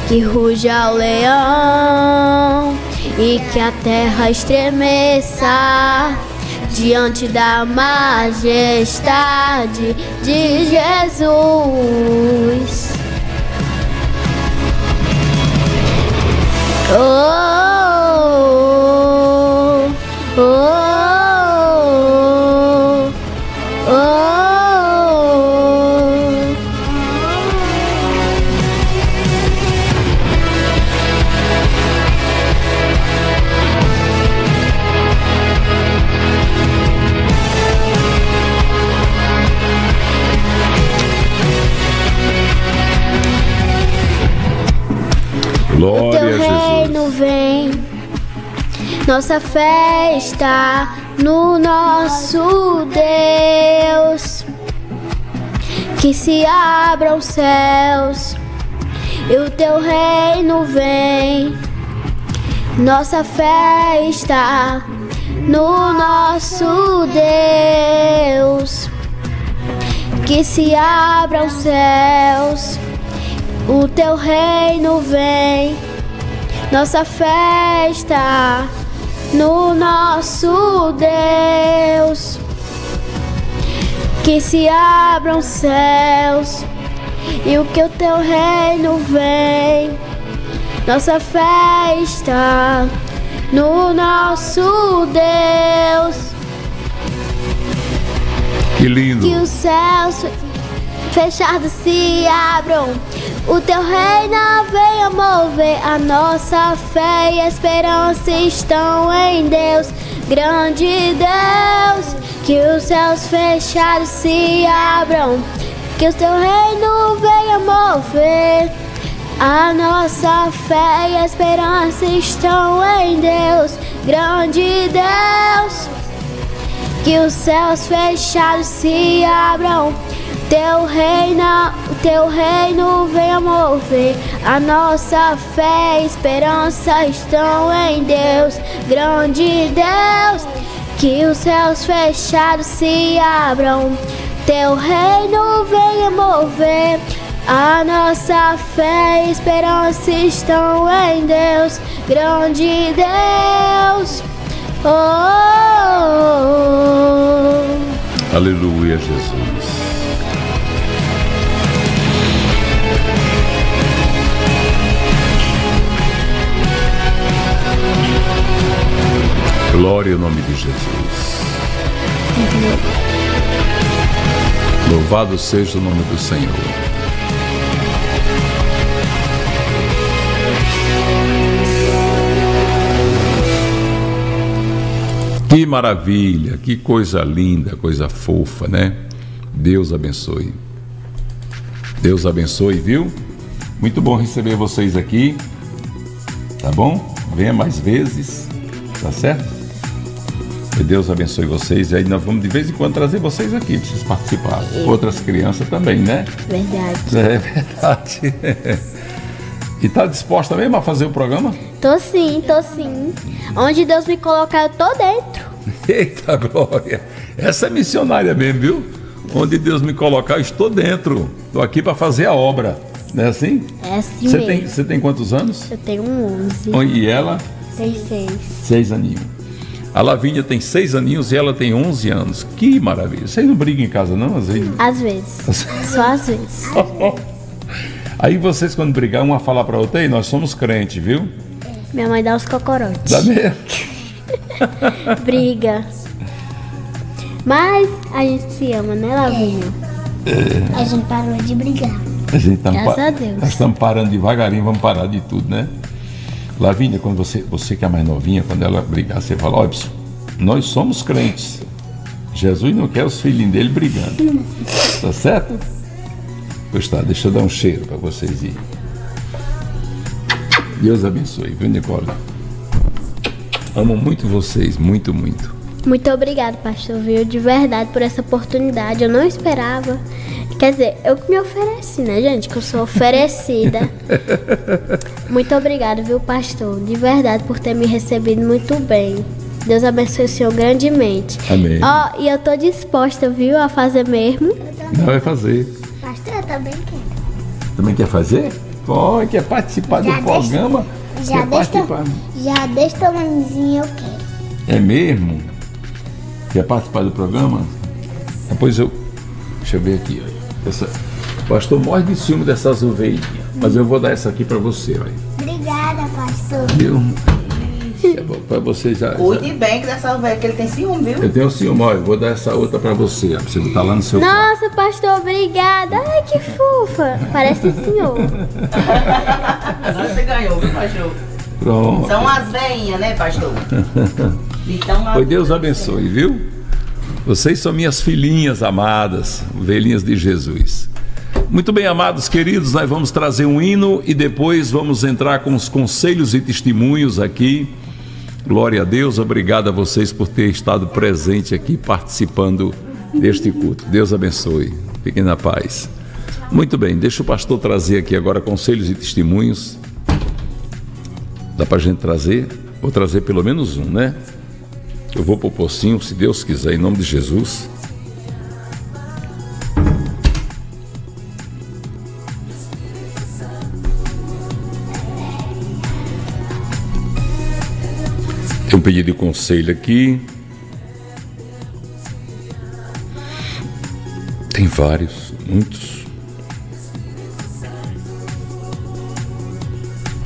Que ruja o leão e que a terra estremeça diante da majestade de Jesus. Oh, nossa fé está no nosso Deus. Que se abram os céus e o teu reino vem. Nossa fé está no nosso Deus. Que se abram os céus o teu reino vem, nossa festa no nosso Deus. Que se abram os céus e o que o teu reino vem, nossa festa no nosso Deus. Que lindo. Que os céus fechados se abram. O teu reino venha mover a nossa fé e esperança estão em Deus, grande Deus. Que os céus fechados se abram, que o teu reino venha mover a nossa fé e esperança estão em Deus, grande Deus. Que os céus fechados se abram, teu reino, teu reino venha mover. A nossa fé e esperança estão em Deus, grande Deus. Que os céus fechados se abram, teu reino venha mover. A nossa fé e esperança estão em Deus, grande Deus. Oh, oh, oh. Aleluia, Jesus. Glória ao nome de Jesus. Louvado seja o nome do Senhor. Que maravilha, que coisa linda, coisa fofa, né? Deus abençoe. Deus abençoe, viu? Muito bom receber vocês aqui. Tá bom? Venha mais vezes, tá certo? Que Deus abençoe vocês. E aí nós vamos de vez em quando trazer vocês aqui para vocês participarem. Outras crianças também, né? Verdade. É verdade. E tá disposta mesmo a fazer o programa? Tô sim, tô sim. Onde Deus me colocar, eu tô dentro. Eita glória! Essa é missionária mesmo, viu? Onde Deus me colocar, eu estou dentro. Estou aqui para fazer a obra. Não é assim? É assim Você mesmo. tem, você tem quantos anos? Eu tenho um 11. E ela? Tem seis. Seis aninhos. A Lavínia tem seis aninhos e ela tem 11 anos. Que maravilha. Vocês não brigam em casa, não? Às vezes? Às vezes. <laughs> Só às vezes. <laughs> Aí vocês, quando brigar, uma fala pra outra, ei, nós somos crentes, viu? Minha mãe dá os cocorotes. Dá mesmo? <laughs> Briga. Mas a gente se ama, né, Lavinho? A gente parou de brigar. A gente tá Graças a Deus. Nós estamos parando devagarinho, vamos parar de tudo, né? Lavínia, quando você, você que é mais novinha, quando ela brigar, você fala, ó, nós somos crentes. Jesus não quer os filhinhos dele brigando. Tá certo? Tá, deixa eu dar um cheiro para vocês irem. Deus abençoe, viu, Nicole? Amo muito vocês, muito, muito. Muito obrigado, pastor, viu? De verdade por essa oportunidade. Eu não esperava. Quer dizer, eu que me ofereci, né, gente? Que eu sou oferecida. <laughs> Muito obrigado, viu, pastor? De verdade por ter me recebido muito bem. Deus abençoe o senhor grandemente. Amém. Ó, e eu tô disposta, viu, a fazer mesmo. Não vai fazer. Pastor, eu também quero. Também quer fazer? Pô, quer participar Já do programa? Já participar? já desse tamanhozinho eu quero. É mesmo? Quer participar do programa? Depois eu. Deixa eu ver aqui. Olha. Essa... Pastor morre de ciúme dessas ovelhinhas. Mas eu vou dar essa aqui pra você, olha. Obrigada, pastor. Viu? É bom pra você já. já- Cuide bem que dessa ovelha, que ele tem ciúme, viu? Eu tenho ciúme, olha. eu Vou dar essa outra pra você, você botar lá no seu. Nossa, pastor, obrigada. Ai, que fofa. Parece o senhor. <laughs> Você ganhou, viu, pastor? Pronto. São as veinhas, né, pastor? <laughs> Então, Foi Deus abençoe, viu? Vocês são minhas filhinhas amadas, ovelhinhas de Jesus. Muito bem, amados queridos, nós vamos trazer um hino e depois vamos entrar com os conselhos e testemunhos aqui. Glória a Deus, obrigado a vocês por ter estado presente aqui participando deste culto. Deus abençoe. Fiquem na paz. Muito bem, deixa o pastor trazer aqui agora conselhos e testemunhos. Dá pra gente trazer? Vou trazer pelo menos um, né? Eu vou pro pocinho, se Deus quiser, em nome de Jesus. Tem um pedido de conselho aqui. Tem vários, muitos.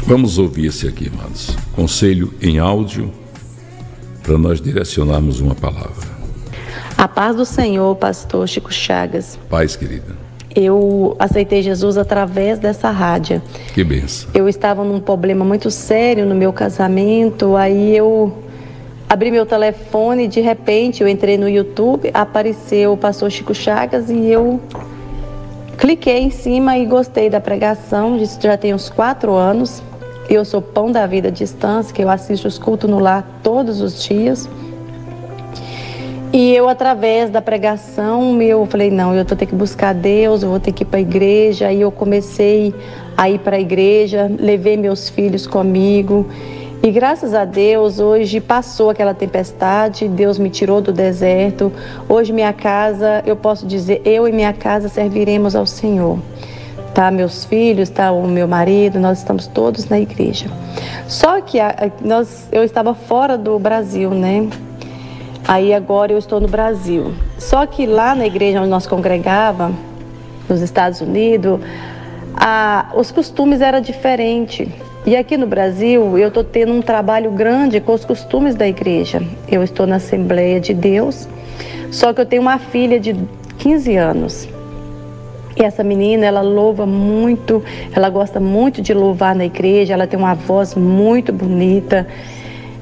Vamos ouvir esse aqui, amados. Conselho em áudio para nós direcionarmos uma palavra. A paz do Senhor, pastor Chico Chagas. Paz, querida. Eu aceitei Jesus através dessa rádio. Que benção. Eu estava num problema muito sério no meu casamento, aí eu abri meu telefone e de repente eu entrei no YouTube, apareceu o pastor Chico Chagas e eu cliquei em cima e gostei da pregação, isso já tem uns quatro anos. Eu sou pão da vida à distância, que eu assisto os cultos no lar todos os dias. E eu, através da pregação, eu falei, não, eu vou ter que buscar Deus, eu vou ter que ir para a igreja. Aí eu comecei a ir para a igreja, levei meus filhos comigo. E graças a Deus, hoje passou aquela tempestade, Deus me tirou do deserto. Hoje minha casa, eu posso dizer, eu e minha casa serviremos ao Senhor. Tá, meus filhos, tá, o meu marido, nós estamos todos na igreja. Só que a, nós, eu estava fora do Brasil, né? Aí agora eu estou no Brasil. Só que lá na igreja onde nós congregava, nos Estados Unidos, a- os costumes eram diferentes. E aqui no Brasil eu estou tendo um trabalho grande com os costumes da igreja. Eu estou na Assembleia de Deus, só que eu tenho uma filha de 15 anos. E essa menina, ela louva muito, ela gosta muito de louvar na igreja, ela tem uma voz muito bonita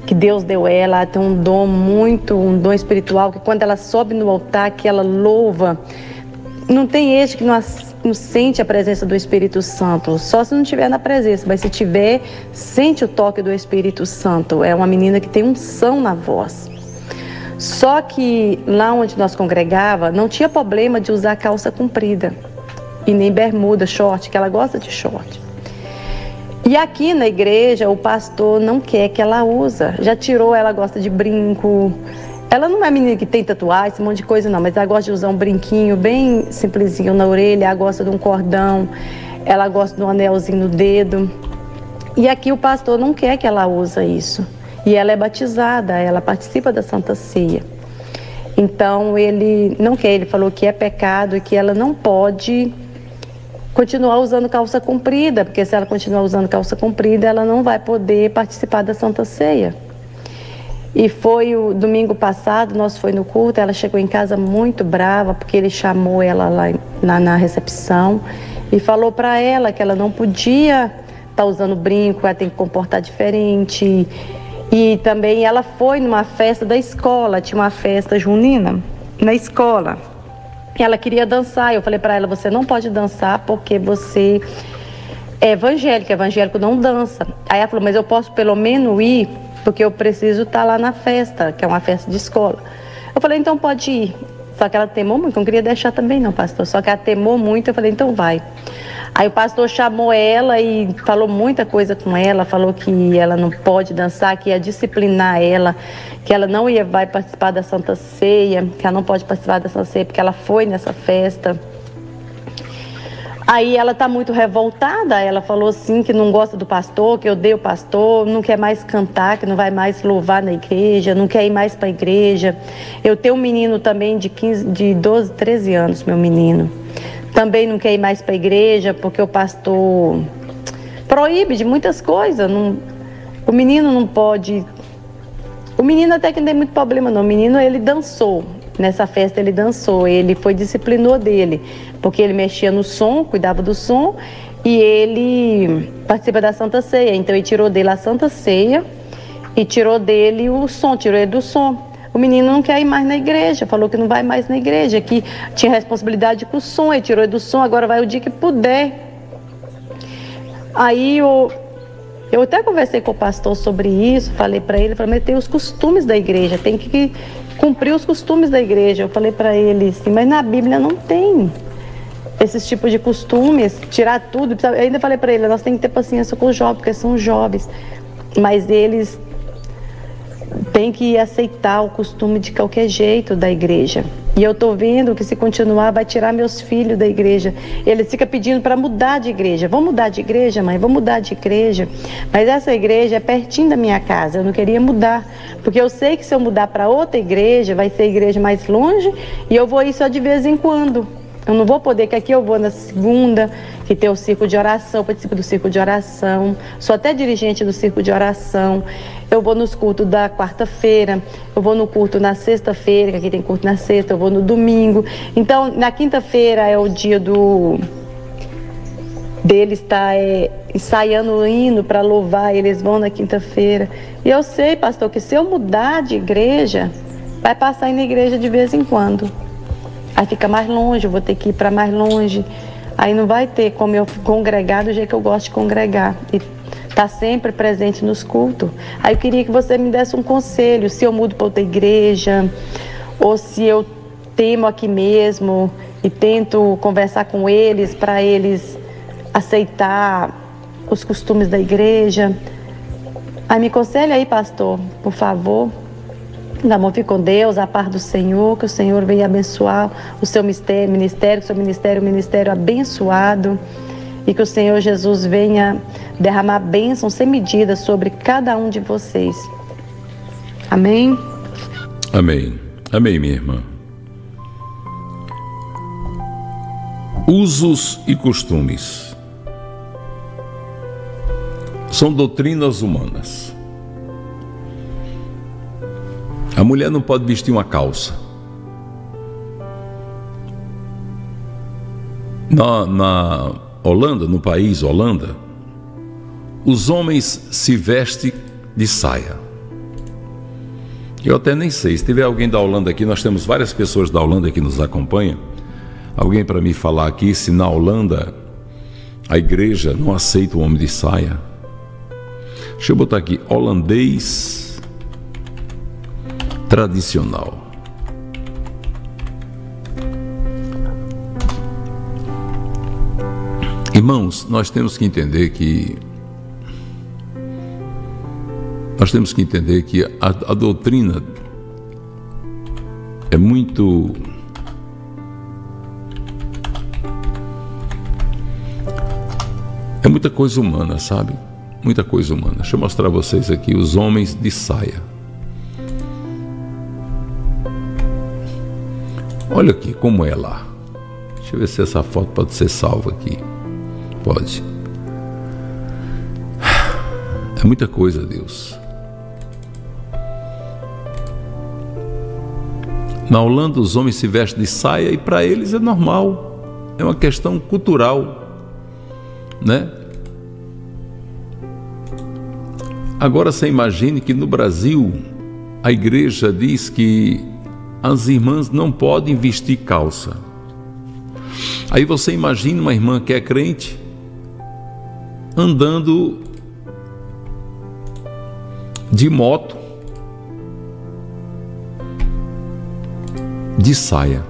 que Deus deu ela, ela tem um dom muito, um dom espiritual, que quando ela sobe no altar, que ela louva, não tem este que não, não sente a presença do Espírito Santo, só se não tiver na presença, mas se tiver, sente o toque do Espírito Santo. É uma menina que tem unção na voz. Só que lá onde nós congregava, não tinha problema de usar calça comprida e nem bermuda, short, que ela gosta de short. E aqui na igreja, o pastor não quer que ela usa. Já tirou, ela gosta de brinco. Ela não é menina que tem tatuagem, esse monte de coisa não, mas ela gosta de usar um brinquinho bem simplesinho na orelha, ela gosta de um cordão, ela gosta de um anelzinho no dedo. E aqui o pastor não quer que ela use isso. e ela é batizada, ela participa da Santa Ceia. Então ele não quer, ele falou que é pecado e que ela não pode continuar usando calça comprida, porque se ela continuar usando calça comprida, ela não vai poder participar da Santa Ceia. E foi o domingo passado, nós foi no culto, ela chegou em casa muito brava, porque ele chamou ela lá na, na recepção e falou para ela que ela não podia estar tá usando brinco, ela tem que comportar diferente. E também ela foi numa festa da escola, tinha uma festa junina na escola. Ela queria dançar. Eu falei para ela: você não pode dançar porque você é evangélico, evangélico não dança. Aí ela falou: mas eu posso pelo menos ir porque eu preciso estar tá lá na festa, que é uma festa de escola. Eu falei: então pode ir. Só que ela temou muito, não queria deixar também não, pastor. Só que ela temou muito, eu falei: então vai. Aí o pastor chamou ela e falou muita coisa com ela, falou que ela não pode dançar, que ia disciplinar ela, que ela não ia vai participar da Santa Ceia, que ela não pode participar da Santa Ceia porque ela foi nessa festa. Aí ela está muito revoltada, ela falou assim que não gosta do pastor, que odeia o pastor, não quer mais cantar, que não vai mais louvar na igreja, não quer ir mais para a igreja. Eu tenho um menino também de 15, de 12, 13 anos, meu menino. Também não quer ir mais para a igreja porque o pastor proíbe de muitas coisas. Não, o menino não pode. O menino até que não tem muito problema, não. O menino ele dançou. Nessa festa ele dançou, ele foi disciplinou dele, porque ele mexia no som, cuidava do som, e ele participa da Santa Ceia. Então ele tirou dele a Santa Ceia e tirou dele o som, tirou ele do som. O menino não quer ir mais na igreja, falou que não vai mais na igreja, que tinha responsabilidade com o som, ele tirou do som, agora vai o dia que puder. Aí eu até conversei com o pastor sobre isso, falei para ele, falei, mas tem os costumes da igreja, tem que cumprir os costumes da igreja. Eu falei para ele assim, mas na Bíblia não tem esses tipos de costumes, tirar tudo. Eu ainda falei para ele, nós temos que ter paciência com os jovens, porque são jovens. Mas eles tem que aceitar o costume de qualquer jeito da igreja. E eu estou vendo que se continuar vai tirar meus filhos da igreja. Ele fica pedindo para mudar de igreja. Vamos mudar de igreja, mãe? Vamos mudar de igreja. Mas essa igreja é pertinho da minha casa. Eu não queria mudar. Porque eu sei que se eu mudar para outra igreja, vai ser igreja mais longe e eu vou ir só de vez em quando. Eu não vou poder, que aqui eu vou na segunda, que tem o círculo de oração, participo do círculo de oração, sou até dirigente do círculo de oração. Eu vou nos cultos da quarta-feira, eu vou no culto na sexta-feira, que aqui tem culto na sexta, eu vou no domingo. Então, na quinta-feira é o dia do deles estar é, ensaiando o hino para louvar, eles vão na quinta-feira. E eu sei, pastor, que se eu mudar de igreja, vai passar na igreja de vez em quando. Aí fica mais longe, eu vou ter que ir para mais longe. Aí não vai ter como eu congregar do jeito que eu gosto de congregar. E tá sempre presente nos cultos. Aí eu queria que você me desse um conselho, se eu mudo para outra igreja, ou se eu temo aqui mesmo e tento conversar com eles para eles aceitar os costumes da igreja. Aí me aconselhe aí, pastor, por favor. Amor, fique com Deus, a paz do Senhor, que o Senhor venha abençoar o seu ministério, o seu ministério, o ministério abençoado e que o Senhor Jesus venha derramar bênção sem medida sobre cada um de vocês. Amém? Amém. Amém, minha irmã. Usos e costumes são doutrinas humanas. A mulher não pode vestir uma calça. Na, na Holanda, no país Holanda, os homens se vestem de saia. Eu até nem sei, se tiver alguém da Holanda aqui, nós temos várias pessoas da Holanda que nos acompanham. Alguém para me falar aqui se na Holanda a igreja não aceita o homem de saia? Deixa eu botar aqui, holandês tradicional. Irmãos, nós temos que entender que nós temos que entender que a, a doutrina é muito é muita coisa humana, sabe? muita coisa humana. Deixa eu mostrar a vocês aqui os homens de saia. Olha aqui como é lá. Deixa eu ver se essa foto pode ser salva aqui. Pode. É muita coisa, Deus. Na Holanda, os homens se vestem de saia e para eles é normal. É uma questão cultural, né? Agora você imagine que no Brasil a igreja diz que as irmãs não podem vestir calça. Aí você imagina uma irmã que é crente andando de moto, de saia.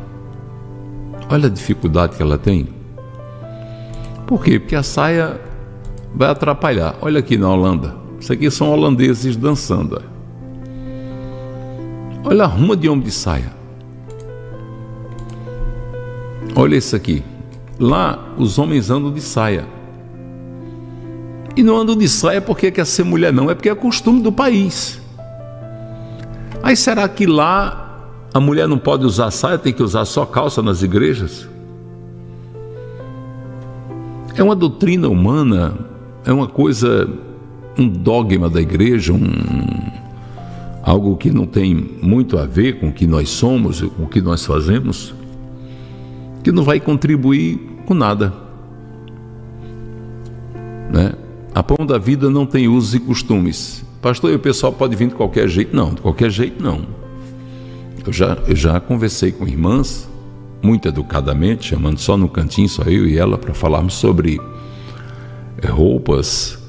Olha a dificuldade que ela tem. Por quê? Porque a saia vai atrapalhar. Olha aqui na Holanda. Isso aqui são holandeses dançando. Olha a ruma de homem de saia. Olha isso aqui. Lá os homens andam de saia. E não andam de saia porque quer ser mulher, não, é porque é costume do país. Aí será que lá a mulher não pode usar saia, tem que usar só calça nas igrejas? É uma doutrina humana, é uma coisa, um dogma da igreja, um, algo que não tem muito a ver com o que nós somos, com o que nós fazemos, que não vai contribuir com nada. Né? A pão da vida não tem usos e costumes. Pastor, e o pessoal pode vir de qualquer jeito? Não, de qualquer jeito não. Eu já, eu já conversei com irmãs muito educadamente, chamando só no cantinho, só eu e ela, para falarmos sobre eh, roupas.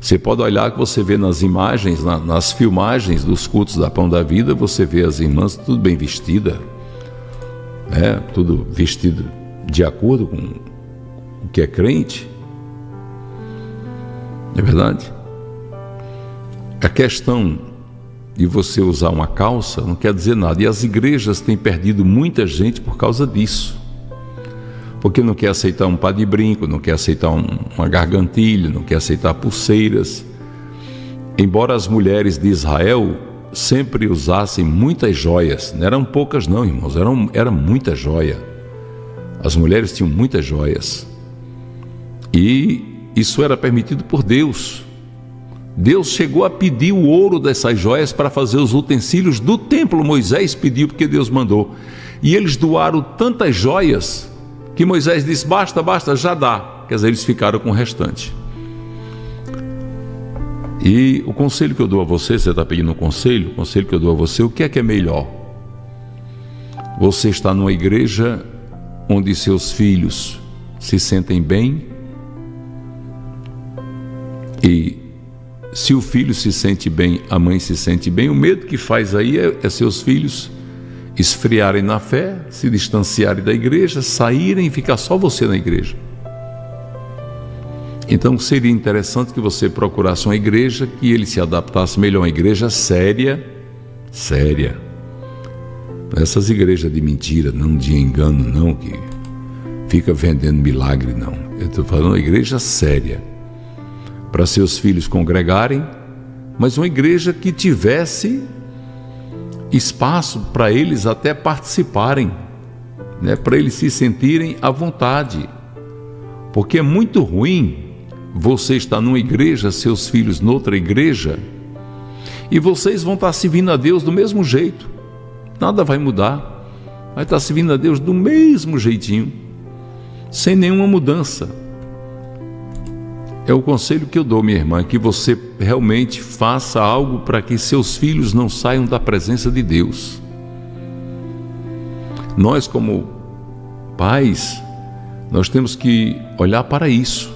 Você pode olhar que você vê nas imagens, na, nas filmagens dos cultos da Pão da Vida, você vê as irmãs tudo bem vestida, né? tudo vestido de acordo com o que é crente. É verdade? A questão de você usar uma calça não quer dizer nada. E as igrejas têm perdido muita gente por causa disso. Porque não quer aceitar um par de brinco, não quer aceitar um, uma gargantilha, não quer aceitar pulseiras. Embora as mulheres de Israel sempre usassem muitas joias, não eram poucas não, irmãos, eram, era muita joia. As mulheres tinham muitas joias. E isso era permitido por Deus. Deus chegou a pedir o ouro dessas joias para fazer os utensílios do templo. Moisés pediu porque Deus mandou. E eles doaram tantas joias que Moisés disse: basta, basta, já dá. Quer dizer, eles ficaram com o restante. E o conselho que eu dou a você, você está pedindo um conselho? O conselho que eu dou a você, o que é que é melhor? Você está numa igreja onde seus filhos se sentem bem e se o filho se sente bem, a mãe se sente bem, o medo que faz aí é, é seus filhos esfriarem na fé, se distanciarem da igreja, saírem e ficar só você na igreja. Então seria interessante que você procurasse uma igreja que ele se adaptasse melhor, uma igreja séria, séria. Essas igrejas de mentira, não de engano, não, que fica vendendo milagre, não. Eu estou falando uma igreja séria para seus filhos congregarem, mas uma igreja que tivesse espaço para eles até participarem, né, para eles se sentirem à vontade. Porque é muito ruim você estar numa igreja, seus filhos noutra igreja, e vocês vão estar servindo a Deus do mesmo jeito. Nada vai mudar. Vai estar servindo a Deus do mesmo jeitinho, sem nenhuma mudança. É o conselho que eu dou, minha irmã, que você realmente faça algo para que seus filhos não saiam da presença de Deus. Nós, como pais, nós temos que olhar para isso.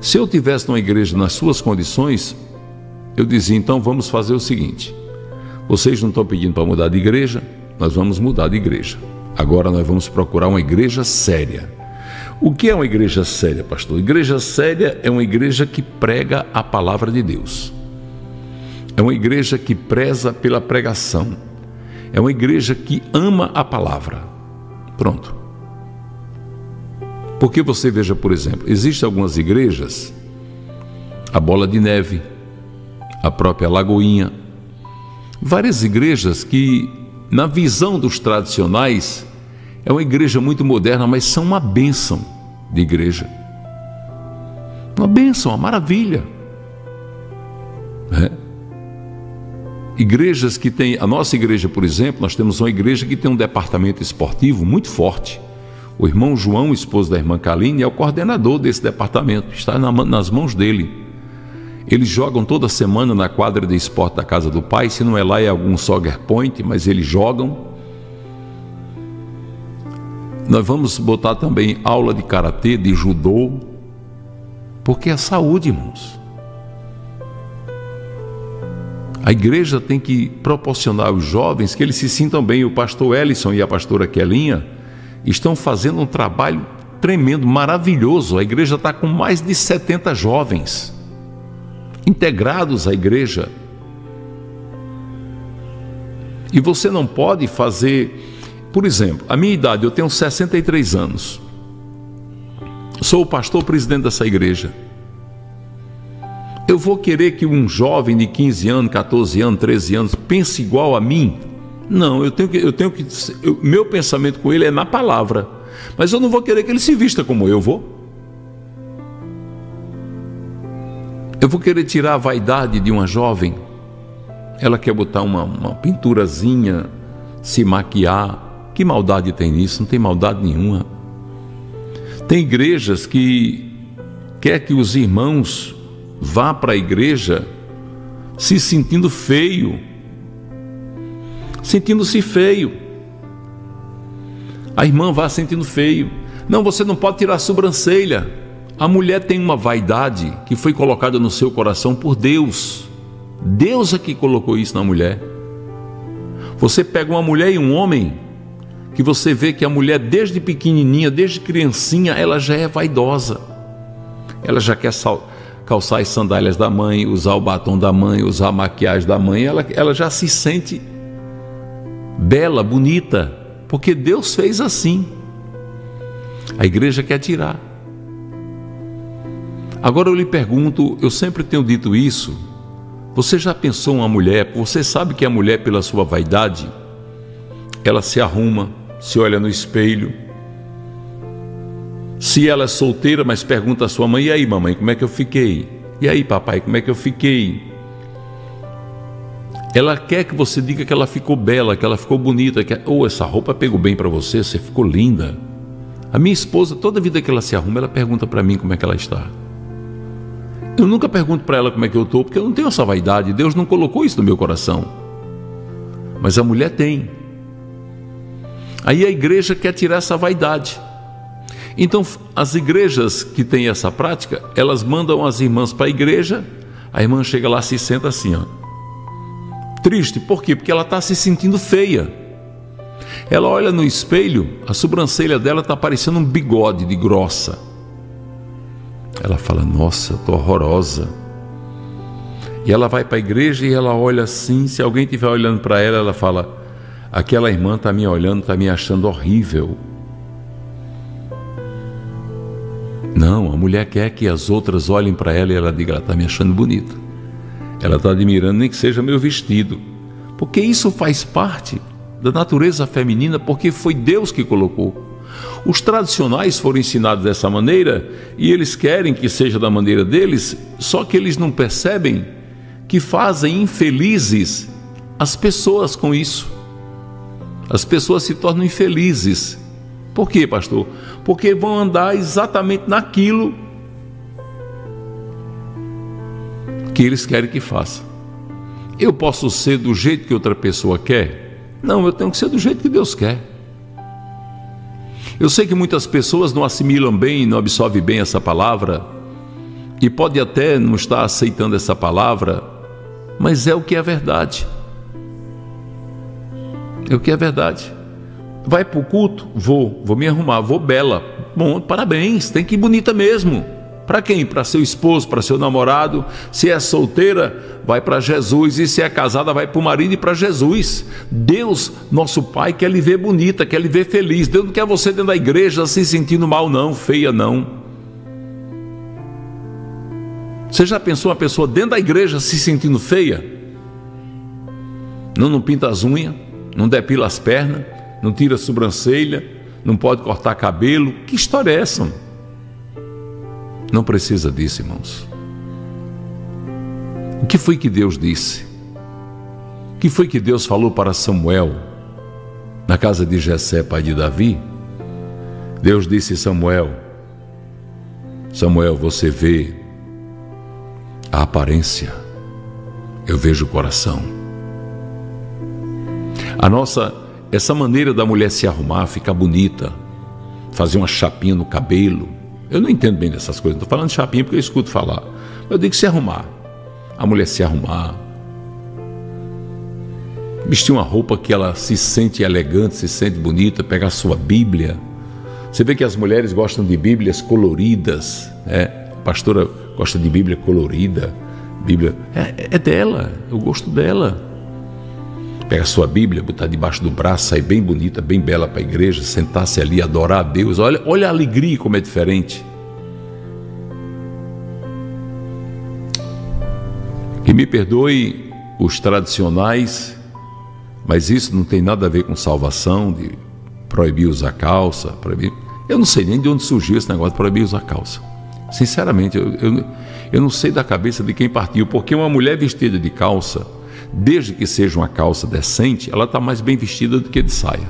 Se eu tivesse numa igreja nas suas condições, eu dizia: então vamos fazer o seguinte: vocês não estão pedindo para mudar de igreja, nós vamos mudar de igreja. Agora nós vamos procurar uma igreja séria o que é uma igreja séria, pastor? Igreja séria é uma igreja que prega a palavra de Deus. É uma igreja que preza pela pregação. É uma igreja que ama a palavra. Pronto. Porque você veja, por exemplo, existem algumas igrejas a Bola de Neve, a própria Lagoinha. Várias igrejas que, na visão dos tradicionais, é uma igreja muito moderna, mas são uma bênção de igreja. Uma bênção, uma maravilha. É. Igrejas que têm, a nossa igreja, por exemplo, nós temos uma igreja que tem um departamento esportivo muito forte. O irmão João, esposo da irmã Kaline, é o coordenador desse departamento, está nas mãos dele. Eles jogam toda semana na quadra de esporte da casa do pai, se não é lá é algum soccer point, mas eles jogam. Nós vamos botar também aula de karatê, de judô, porque é saúde, irmãos. A igreja tem que proporcionar aos jovens que eles se sintam bem. O pastor Ellison e a pastora Kelinha estão fazendo um trabalho tremendo, maravilhoso. A igreja está com mais de 70 jovens integrados à igreja. E você não pode fazer, por exemplo, a minha idade, eu tenho 63 anos. Sou o pastor presidente dessa igreja. Eu vou querer que um jovem de 15 anos, 14 anos, 13 anos pense igual a mim? Não, eu tenho que, eu tenho que, eu, meu pensamento com ele é na palavra. Mas eu não vou querer que ele se vista como eu vou. Eu vou querer tirar a vaidade de uma jovem. Ela quer botar uma, uma pinturazinha, se maquiar. Que maldade tem nisso? Não tem maldade nenhuma. Tem igrejas que quer que os irmãos vá para a igreja se sentindo feio, sentindo-se feio. A irmã vá sentindo feio. Não, você não pode tirar a sobrancelha. A mulher tem uma vaidade que foi colocada no seu coração por Deus. Deus é que colocou isso na mulher. Você pega uma mulher e um homem que você vê que a mulher desde pequenininha, desde criancinha, ela já é vaidosa. Ela já quer calçar as sandálias da mãe, usar o batom da mãe, usar a maquiagem da mãe, ela, ela já se sente bela, bonita, porque Deus fez assim. A igreja quer tirar. Agora eu lhe pergunto, eu sempre tenho dito isso. Você já pensou uma mulher, você sabe que a mulher, pela sua vaidade, ela se arruma, se olha no espelho, se ela é solteira, mas pergunta à sua mãe: e aí, mamãe, como é que eu fiquei? E aí, papai, como é que eu fiquei? Ela quer que você diga que ela ficou bela, que ela ficou bonita, que ou oh, essa roupa pegou bem para você, você ficou linda. A minha esposa, toda vida que ela se arruma, ela pergunta para mim como é que ela está. Eu nunca pergunto para ela como é que eu estou, porque eu não tenho essa vaidade. Deus não colocou isso no meu coração. Mas a mulher tem. Aí a igreja quer tirar essa vaidade. Então, as igrejas que têm essa prática, elas mandam as irmãs para a igreja, a irmã chega lá, se senta assim, ó. Triste, por quê? Porque ela está se sentindo feia. Ela olha no espelho, a sobrancelha dela está parecendo um bigode de grossa. Ela fala: Nossa, estou horrorosa. E ela vai para a igreja e ela olha assim. Se alguém estiver olhando para ela, ela fala: Aquela irmã está me olhando, está me achando horrível. Não, a mulher quer que as outras olhem para ela e ela diga: ela está me achando bonita. Ela está admirando, nem que seja meu vestido. Porque isso faz parte da natureza feminina, porque foi Deus que colocou. Os tradicionais foram ensinados dessa maneira e eles querem que seja da maneira deles, só que eles não percebem que fazem infelizes as pessoas com isso. As pessoas se tornam infelizes. Por quê, pastor? porque vão andar exatamente naquilo que eles querem que faça. Eu posso ser do jeito que outra pessoa quer? Não, eu tenho que ser do jeito que Deus quer. Eu sei que muitas pessoas não assimilam bem, não absorvem bem essa palavra, e pode até não estar aceitando essa palavra, mas é o que é verdade. É o que é verdade. Vai para o culto? Vou, vou me arrumar, vou bela. Bom, parabéns, tem que ir bonita mesmo. Para quem? Para seu esposo, para seu namorado. Se é solteira, vai para Jesus. E se é casada, vai para o marido e para Jesus. Deus, nosso Pai, quer lhe ver bonita, quer lhe ver feliz. Deus não quer você dentro da igreja se sentindo mal, não, feia, não. Você já pensou uma pessoa dentro da igreja se sentindo feia? Não, não pinta as unhas, não depila as pernas, não tira a sobrancelha, não pode cortar cabelo. Que história é essa? Não precisa disso, irmãos. O que foi que Deus disse? O que foi que Deus falou para Samuel na casa de Jessé, pai de Davi? Deus disse Samuel: Samuel, você vê a aparência, eu vejo o coração. A nossa, essa maneira da mulher se arrumar, ficar bonita, fazer uma chapinha no cabelo. Eu não entendo bem dessas coisas, não estou falando de chapinha porque eu escuto falar. Eu digo se arrumar. A mulher se arrumar. Vestir uma roupa que ela se sente elegante, se sente bonita, pegar sua Bíblia. Você vê que as mulheres gostam de Bíblias coloridas, né? A pastora gosta de Bíblia colorida. Bíblia é, é dela, eu gosto dela. Pega a sua Bíblia, botar debaixo do braço, sair bem bonita, bem bela para a igreja, sentar-se ali, adorar a Deus. Olha, olha a alegria como é diferente. Que me perdoe os tradicionais, mas isso não tem nada a ver com salvação, de proibir usar calça, proibir. Eu não sei nem de onde surgiu esse negócio de proibir usar calça. Sinceramente, eu, eu, eu não sei da cabeça de quem partiu, porque uma mulher vestida de calça, desde que seja uma calça decente, ela está mais bem vestida do que de saia.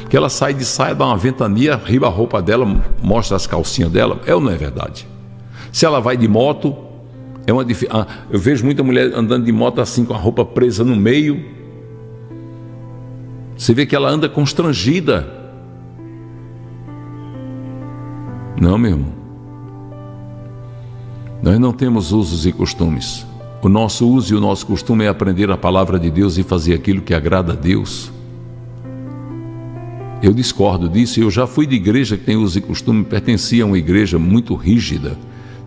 Porque ela sai de saia, dá uma ventania, riba a roupa dela, mostra as calcinhas dela. É ou não é verdade? Se ela vai de moto, é uma ah, Eu vejo muita mulher andando de moto assim, com a roupa presa no meio. Você vê que ela anda constrangida. Não, meu irmão. Nós não temos usos e costumes. O nosso uso e o nosso costume é aprender a palavra de Deus e fazer aquilo que agrada a Deus. Eu discordo disso. Eu já fui de igreja que tem uso e costume, pertencia a uma igreja muito rígida,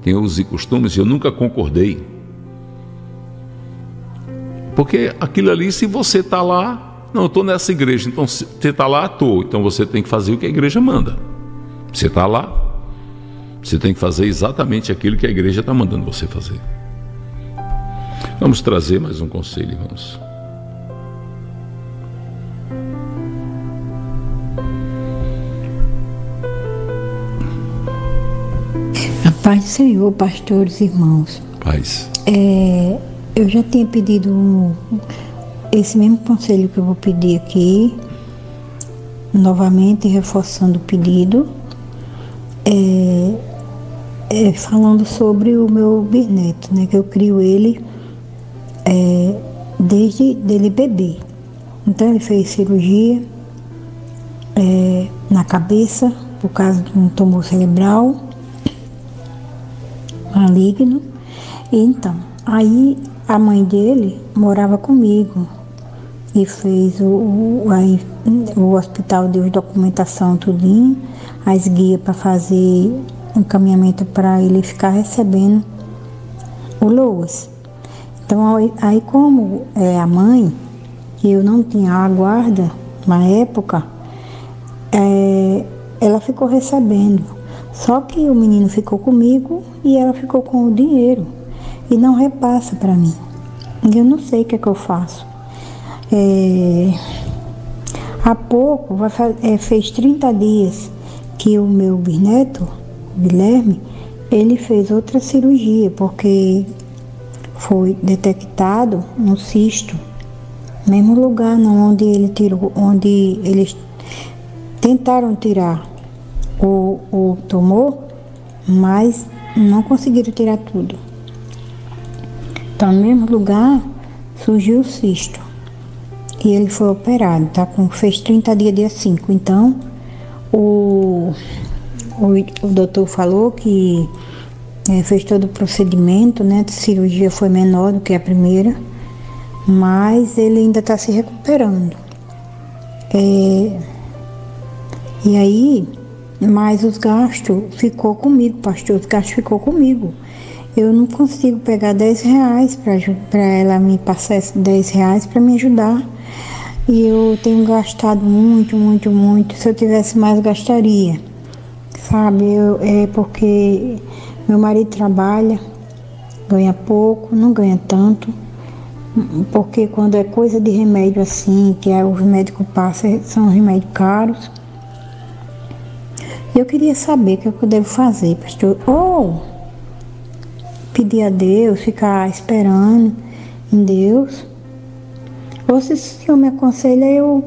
tem usos e costumes, e eu nunca concordei. Porque aquilo ali, se você está lá, não, eu estou nessa igreja, então você está lá, estou, então você tem que fazer o que a igreja manda. Você está lá, você tem que fazer exatamente aquilo que a igreja está mandando você fazer. Vamos trazer mais um conselho, irmãos. A paz do Senhor, pastores e irmãos. Paz. É, eu já tinha pedido esse mesmo conselho que eu vou pedir aqui, novamente reforçando o pedido. É, é, falando sobre o meu bisneto, né, que eu crio ele é, desde dele bebê. Então ele fez cirurgia é, na cabeça por causa de um tumor cerebral maligno. Então, aí a mãe dele morava comigo e fez o, o, o hospital deu documentação tudinho, as guias para fazer encaminhamento para ele ficar recebendo o Loas. Então, aí como é a mãe, eu não tinha a guarda na época, é, ela ficou recebendo. Só que o menino ficou comigo e ela ficou com o dinheiro e não repassa para mim. E eu não sei o que é que eu faço. É, há pouco, vai, é, fez 30 dias que o meu bisneto Guilherme, ele fez outra cirurgia porque foi detectado um cisto, mesmo lugar não, onde ele tirou, onde eles tentaram tirar o, o tumor, mas não conseguiram tirar tudo. Então, no mesmo lugar surgiu o cisto. E ele foi operado, tá? Com, fez 30 dias, dia 5. Então, o o, o doutor falou que é, fez todo o procedimento, né? A cirurgia foi menor do que a primeira, mas ele ainda está se recuperando. É, e aí, mas os gastos ficou comigo, pastor, os gastos ficou comigo. Eu não consigo pegar 10 reais para ela me passar esses 10 reais para me ajudar. E eu tenho gastado muito, muito, muito. Se eu tivesse mais, gastaria sabe? Eu, é porque meu marido trabalha ganha pouco, não ganha tanto, porque quando é coisa de remédio assim, que é, os médicos passam, são remédios caros. Eu queria saber o que eu devo fazer, pastor. Ou pedir a Deus, ficar esperando em Deus. Ou se o senhor me aconselha, eu,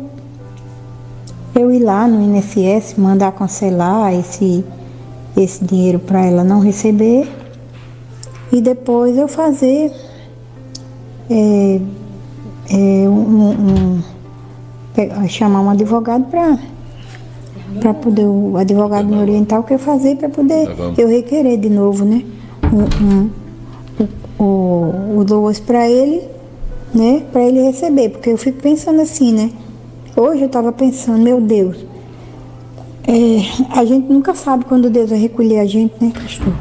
eu ir lá no INSS, mandar cancelar esse, esse dinheiro para ela não receber. E depois eu fazer é, é, um, um, chamar um advogado para para poder o advogado me orientar o que eu fazer para poder eu requerer de novo, né? O, o, o doce para ele, né? Para ele receber, porque eu fico pensando assim, né? Hoje eu estava pensando, meu Deus, é, a gente nunca sabe quando Deus vai recolher a gente, né, pastor?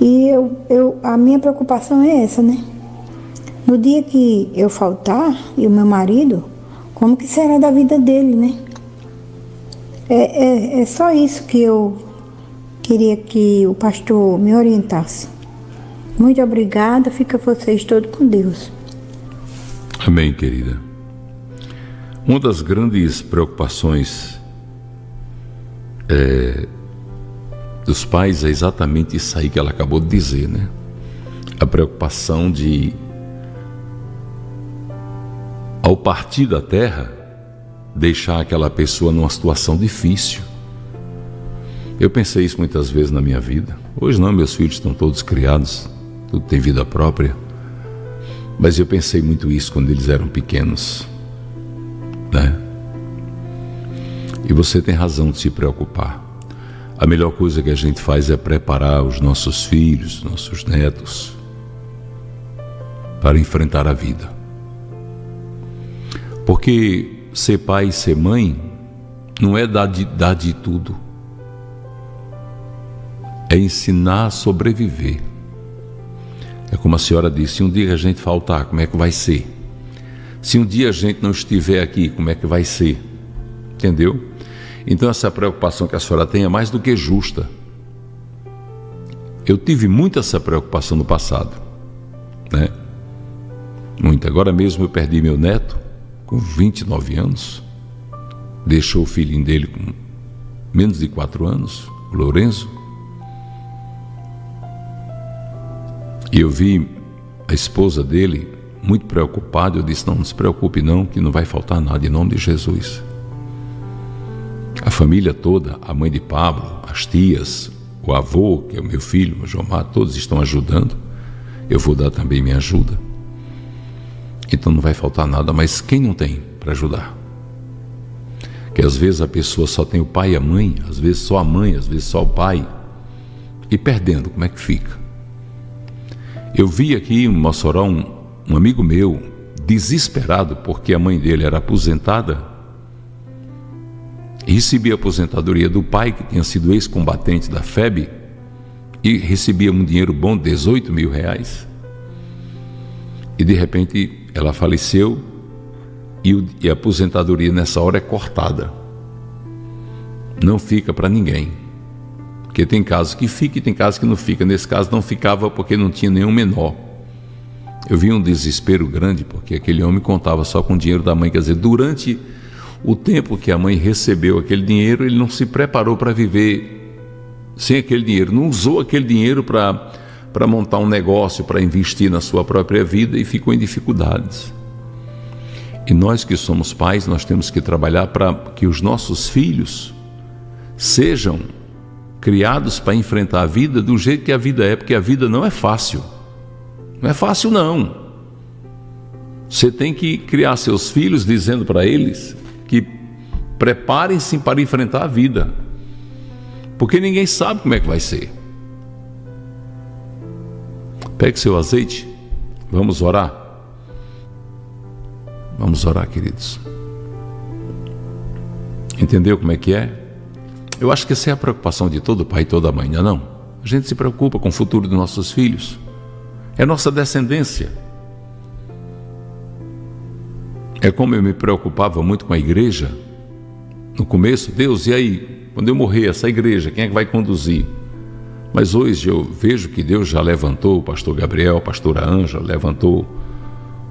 E eu, eu, a minha preocupação é essa, né? No dia que eu faltar, e o meu marido, como que será da vida dele, né? É, é, é só isso que eu queria que o pastor me orientasse. Muito obrigada, fica vocês todos com Deus. Amém, querida. Uma das grandes preocupações é, dos pais é exatamente isso aí que ela acabou de dizer, né? A preocupação de, ao partir da terra, deixar aquela pessoa numa situação difícil. Eu pensei isso muitas vezes na minha vida. Hoje não, meus filhos estão todos criados, tudo tem vida própria. Mas eu pensei muito isso quando eles eram pequenos, né? E você tem razão de se preocupar. A melhor coisa que a gente faz é preparar os nossos filhos, nossos netos, para enfrentar a vida. Porque ser pai e ser mãe não é dar de, dar de tudo, é ensinar a sobreviver. É como a senhora disse: se um dia a gente faltar, como é que vai ser? Se um dia a gente não estiver aqui, como é que vai ser? Entendeu? Então, essa preocupação que a senhora tem é mais do que justa. Eu tive muito essa preocupação no passado, né? Muito. Agora mesmo eu perdi meu neto com 29 anos, deixou o filhinho dele com menos de 4 anos, o Lourenço. E eu vi a esposa dele muito preocupada. Eu disse: Não, não se preocupe, não, que não vai faltar nada, em nome de Jesus. A família toda, a mãe de Pablo, as tias, o avô, que é o meu filho, o Jomar, todos estão ajudando. Eu vou dar também minha ajuda. Então não vai faltar nada, mas quem não tem para ajudar? Que às vezes a pessoa só tem o pai e a mãe, às vezes só a mãe, às vezes só o pai. E perdendo, como é que fica? Eu vi aqui em Mossoró um, um amigo meu desesperado porque a mãe dele era aposentada recebia a aposentadoria do pai, que tinha sido ex-combatente da FEB, e recebia um dinheiro bom, 18 mil reais. E de repente ela faleceu e, a aposentadoria nessa hora é cortada. Não fica para ninguém. Porque tem casos que fica e tem casos que não fica. Nesse caso não ficava porque não tinha nenhum menor. Eu vi um desespero grande porque aquele homem contava só com o dinheiro da mãe. Quer dizer, durante o tempo que a mãe recebeu aquele dinheiro, ele não se preparou para viver sem aquele dinheiro, não usou aquele dinheiro para montar um negócio, para investir na sua própria vida e ficou em dificuldades. E nós que somos pais, nós temos que trabalhar para que os nossos filhos sejam criados para enfrentar a vida do jeito que a vida é, porque a vida não é fácil. Não é fácil não. Você tem que criar seus filhos dizendo para eles que preparem-se para enfrentar a vida, porque ninguém sabe como é que vai ser. Pegue seu azeite, vamos orar. Vamos orar, queridos. Entendeu como é que é? Eu acho que essa é a preocupação de todo pai e toda mãe, não é não? A gente se preocupa com o futuro dos nossos filhos. É nossa descendência. É como eu me preocupava muito com a igreja. No começo, Deus, e aí? Quando eu morrer, essa igreja, quem é que vai conduzir? Mas hoje eu vejo que Deus já levantou o pastor Gabriel, a pastora Anja, levantou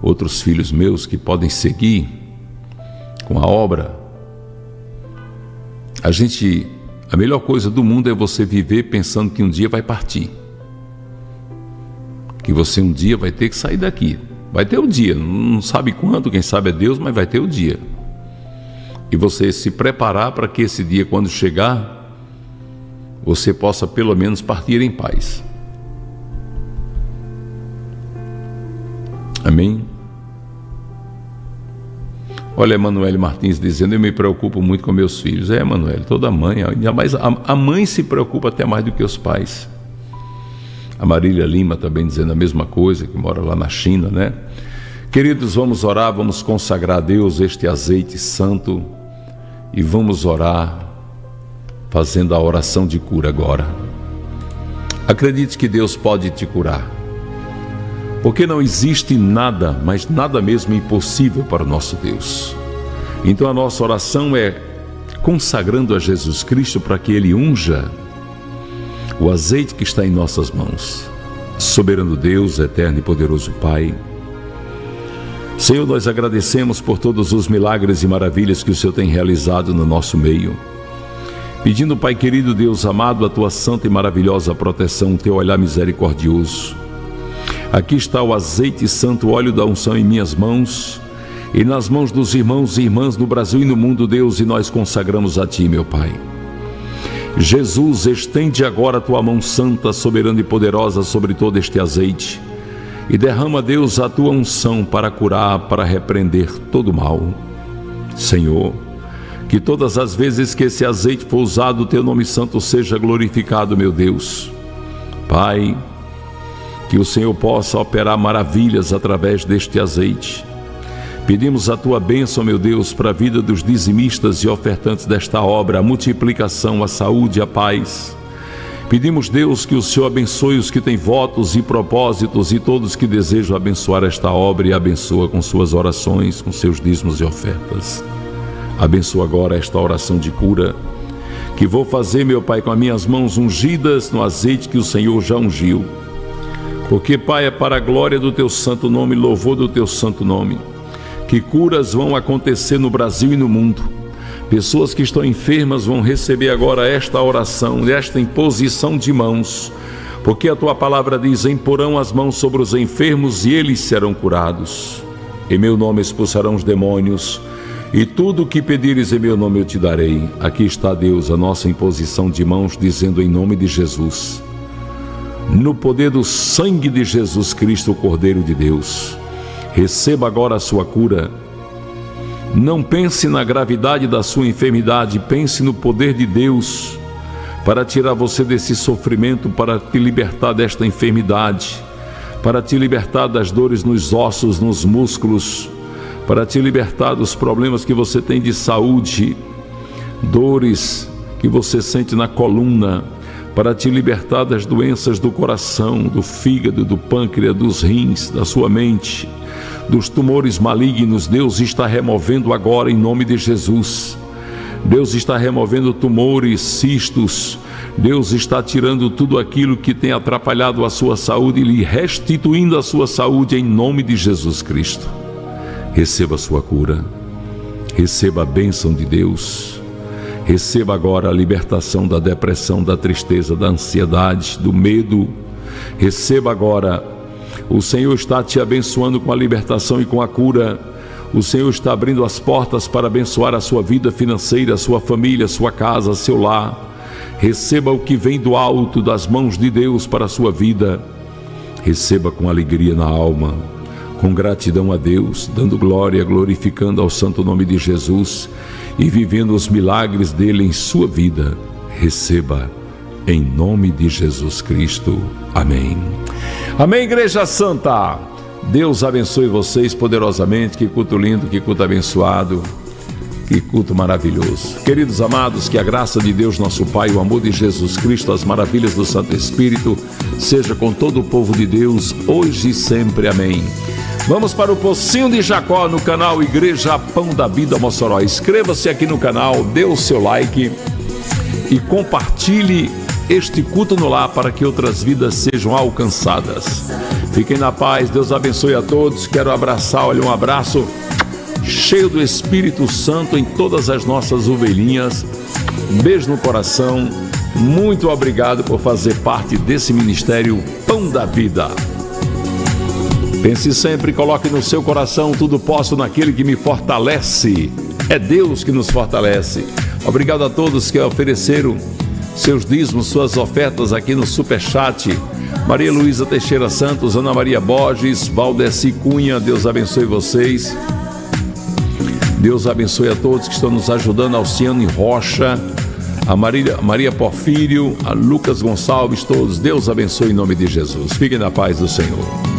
outros filhos meus que podem seguir com a obra. A gente, a melhor coisa do mundo é você viver pensando que um dia vai partir. Que você um dia vai ter que sair daqui. Vai ter o dia, não sabe quando, quem sabe é Deus, mas vai ter o dia. E você se preparar para que esse dia, quando chegar, você possa pelo menos partir em paz. Amém? Olha, Emanuele Martins dizendo: Eu me preocupo muito com meus filhos. É, Emanuele, toda mãe, ainda mais a, a mãe se preocupa até mais do que os pais. A Marília Lima também dizendo a mesma coisa, que mora lá na China, né? Queridos, vamos orar, vamos consagrar a Deus este azeite santo e vamos orar fazendo a oração de cura agora. Acredite que Deus pode te curar. Porque não existe nada, mas nada mesmo impossível para o nosso Deus. Então a nossa oração é consagrando a Jesus Cristo para que Ele unja o azeite que está em nossas mãos. Soberano Deus, eterno e poderoso Pai, Senhor, nós agradecemos por todos os milagres e maravilhas que o Senhor tem realizado no nosso meio. Pedindo, Pai querido Deus amado, a tua santa e maravilhosa proteção, o teu olhar misericordioso. Aqui está o azeite santo, óleo da unção em minhas mãos e nas mãos dos irmãos e irmãs no Brasil e no mundo, Deus, e nós consagramos a Ti, meu Pai. Jesus, estende agora a tua mão santa, soberana e poderosa sobre todo este azeite e derrama, Deus, a tua unção para curar, para repreender todo mal. Senhor, que todas as vezes que esse azeite for usado, o teu nome santo seja glorificado, meu Deus. Pai, que o Senhor possa operar maravilhas através deste azeite. Pedimos a tua bênção, meu Deus, para a vida dos dizimistas e ofertantes desta obra, a multiplicação, a saúde, a paz. Pedimos, Deus, que o Senhor abençoe os que têm votos e propósitos e todos que desejam abençoar esta obra e abençoa com suas orações, com seus dízimos e ofertas. Abençoa agora esta oração de cura que vou fazer, meu Pai, com as minhas mãos ungidas no azeite que o Senhor já ungiu. Porque, Pai, é para a glória do teu santo nome, louvor do teu santo nome, que curas vão acontecer no Brasil e no mundo. Pessoas que estão enfermas vão receber agora esta oração, esta imposição de mãos, porque a tua palavra diz: imporão as mãos sobre os enfermos e eles serão curados. Em meu nome expulsarão os demônios e tudo o que pedires em meu nome eu te darei. Aqui está Deus, a nossa imposição de mãos, dizendo em nome de Jesus. No poder do sangue de Jesus Cristo, o Cordeiro de Deus, receba agora a sua cura. Não pense na gravidade da sua enfermidade, pense no poder de Deus para tirar você desse sofrimento, para te libertar desta enfermidade, para te libertar das dores nos ossos, nos músculos para te libertar dos problemas que você tem de saúde, dores que você sente na coluna, para te libertar das doenças do coração, do fígado, do pâncreas, dos rins, da sua mente, dos tumores malignos. Deus está removendo agora em nome de Jesus. Deus está removendo tumores, cistos. Deus está tirando tudo aquilo que tem atrapalhado a sua saúde e lhe restituindo a sua saúde em nome de Jesus Cristo receba a sua cura, receba a bênção de Deus, receba agora a libertação da depressão, da tristeza, da ansiedade, do medo, receba agora. O Senhor está te abençoando com a libertação e com a cura. O Senhor está abrindo as portas para abençoar a sua vida financeira, a sua família, a sua casa, seu lar. Receba o que vem do alto das mãos de Deus para a sua vida. Receba com alegria na alma com gratidão a Deus, dando glória, glorificando ao santo nome de Jesus e vivendo os milagres dele em sua vida. Receba em nome de Jesus Cristo. Amém. Amém, Igreja Santa. Deus abençoe vocês poderosamente. Que culto lindo, que culto abençoado. Que culto maravilhoso. Queridos amados, que a graça de Deus, nosso Pai, o amor de Jesus Cristo, as maravilhas do Santo Espírito, seja com todo o povo de Deus, hoje e sempre. Amém. Vamos para o Pocinho de Jacó no canal Igreja Pão da Vida Mossoró. Inscreva-se aqui no canal, dê o seu like e compartilhe este culto no lar para que outras vidas sejam alcançadas. Fiquem na paz, Deus abençoe a todos. Quero abraçar, olha, um abraço cheio do Espírito Santo em todas as nossas ovelhinhas. Beijo no coração. Muito obrigado por fazer parte desse ministério Pão da Vida. Pense sempre, coloque no seu coração tudo posso naquele que me fortalece. É Deus que nos fortalece. Obrigado a todos que ofereceram seus dízimos, suas ofertas aqui no Superchat. Maria Luísa Teixeira Santos, Ana Maria Borges, Valdeci Cunha, Deus abençoe vocês. Deus abençoe a todos que estão nos ajudando, Alciano Rocha, a Maria, Maria Porfírio, a Lucas Gonçalves, todos. Deus abençoe em nome de Jesus. Fiquem na paz do Senhor.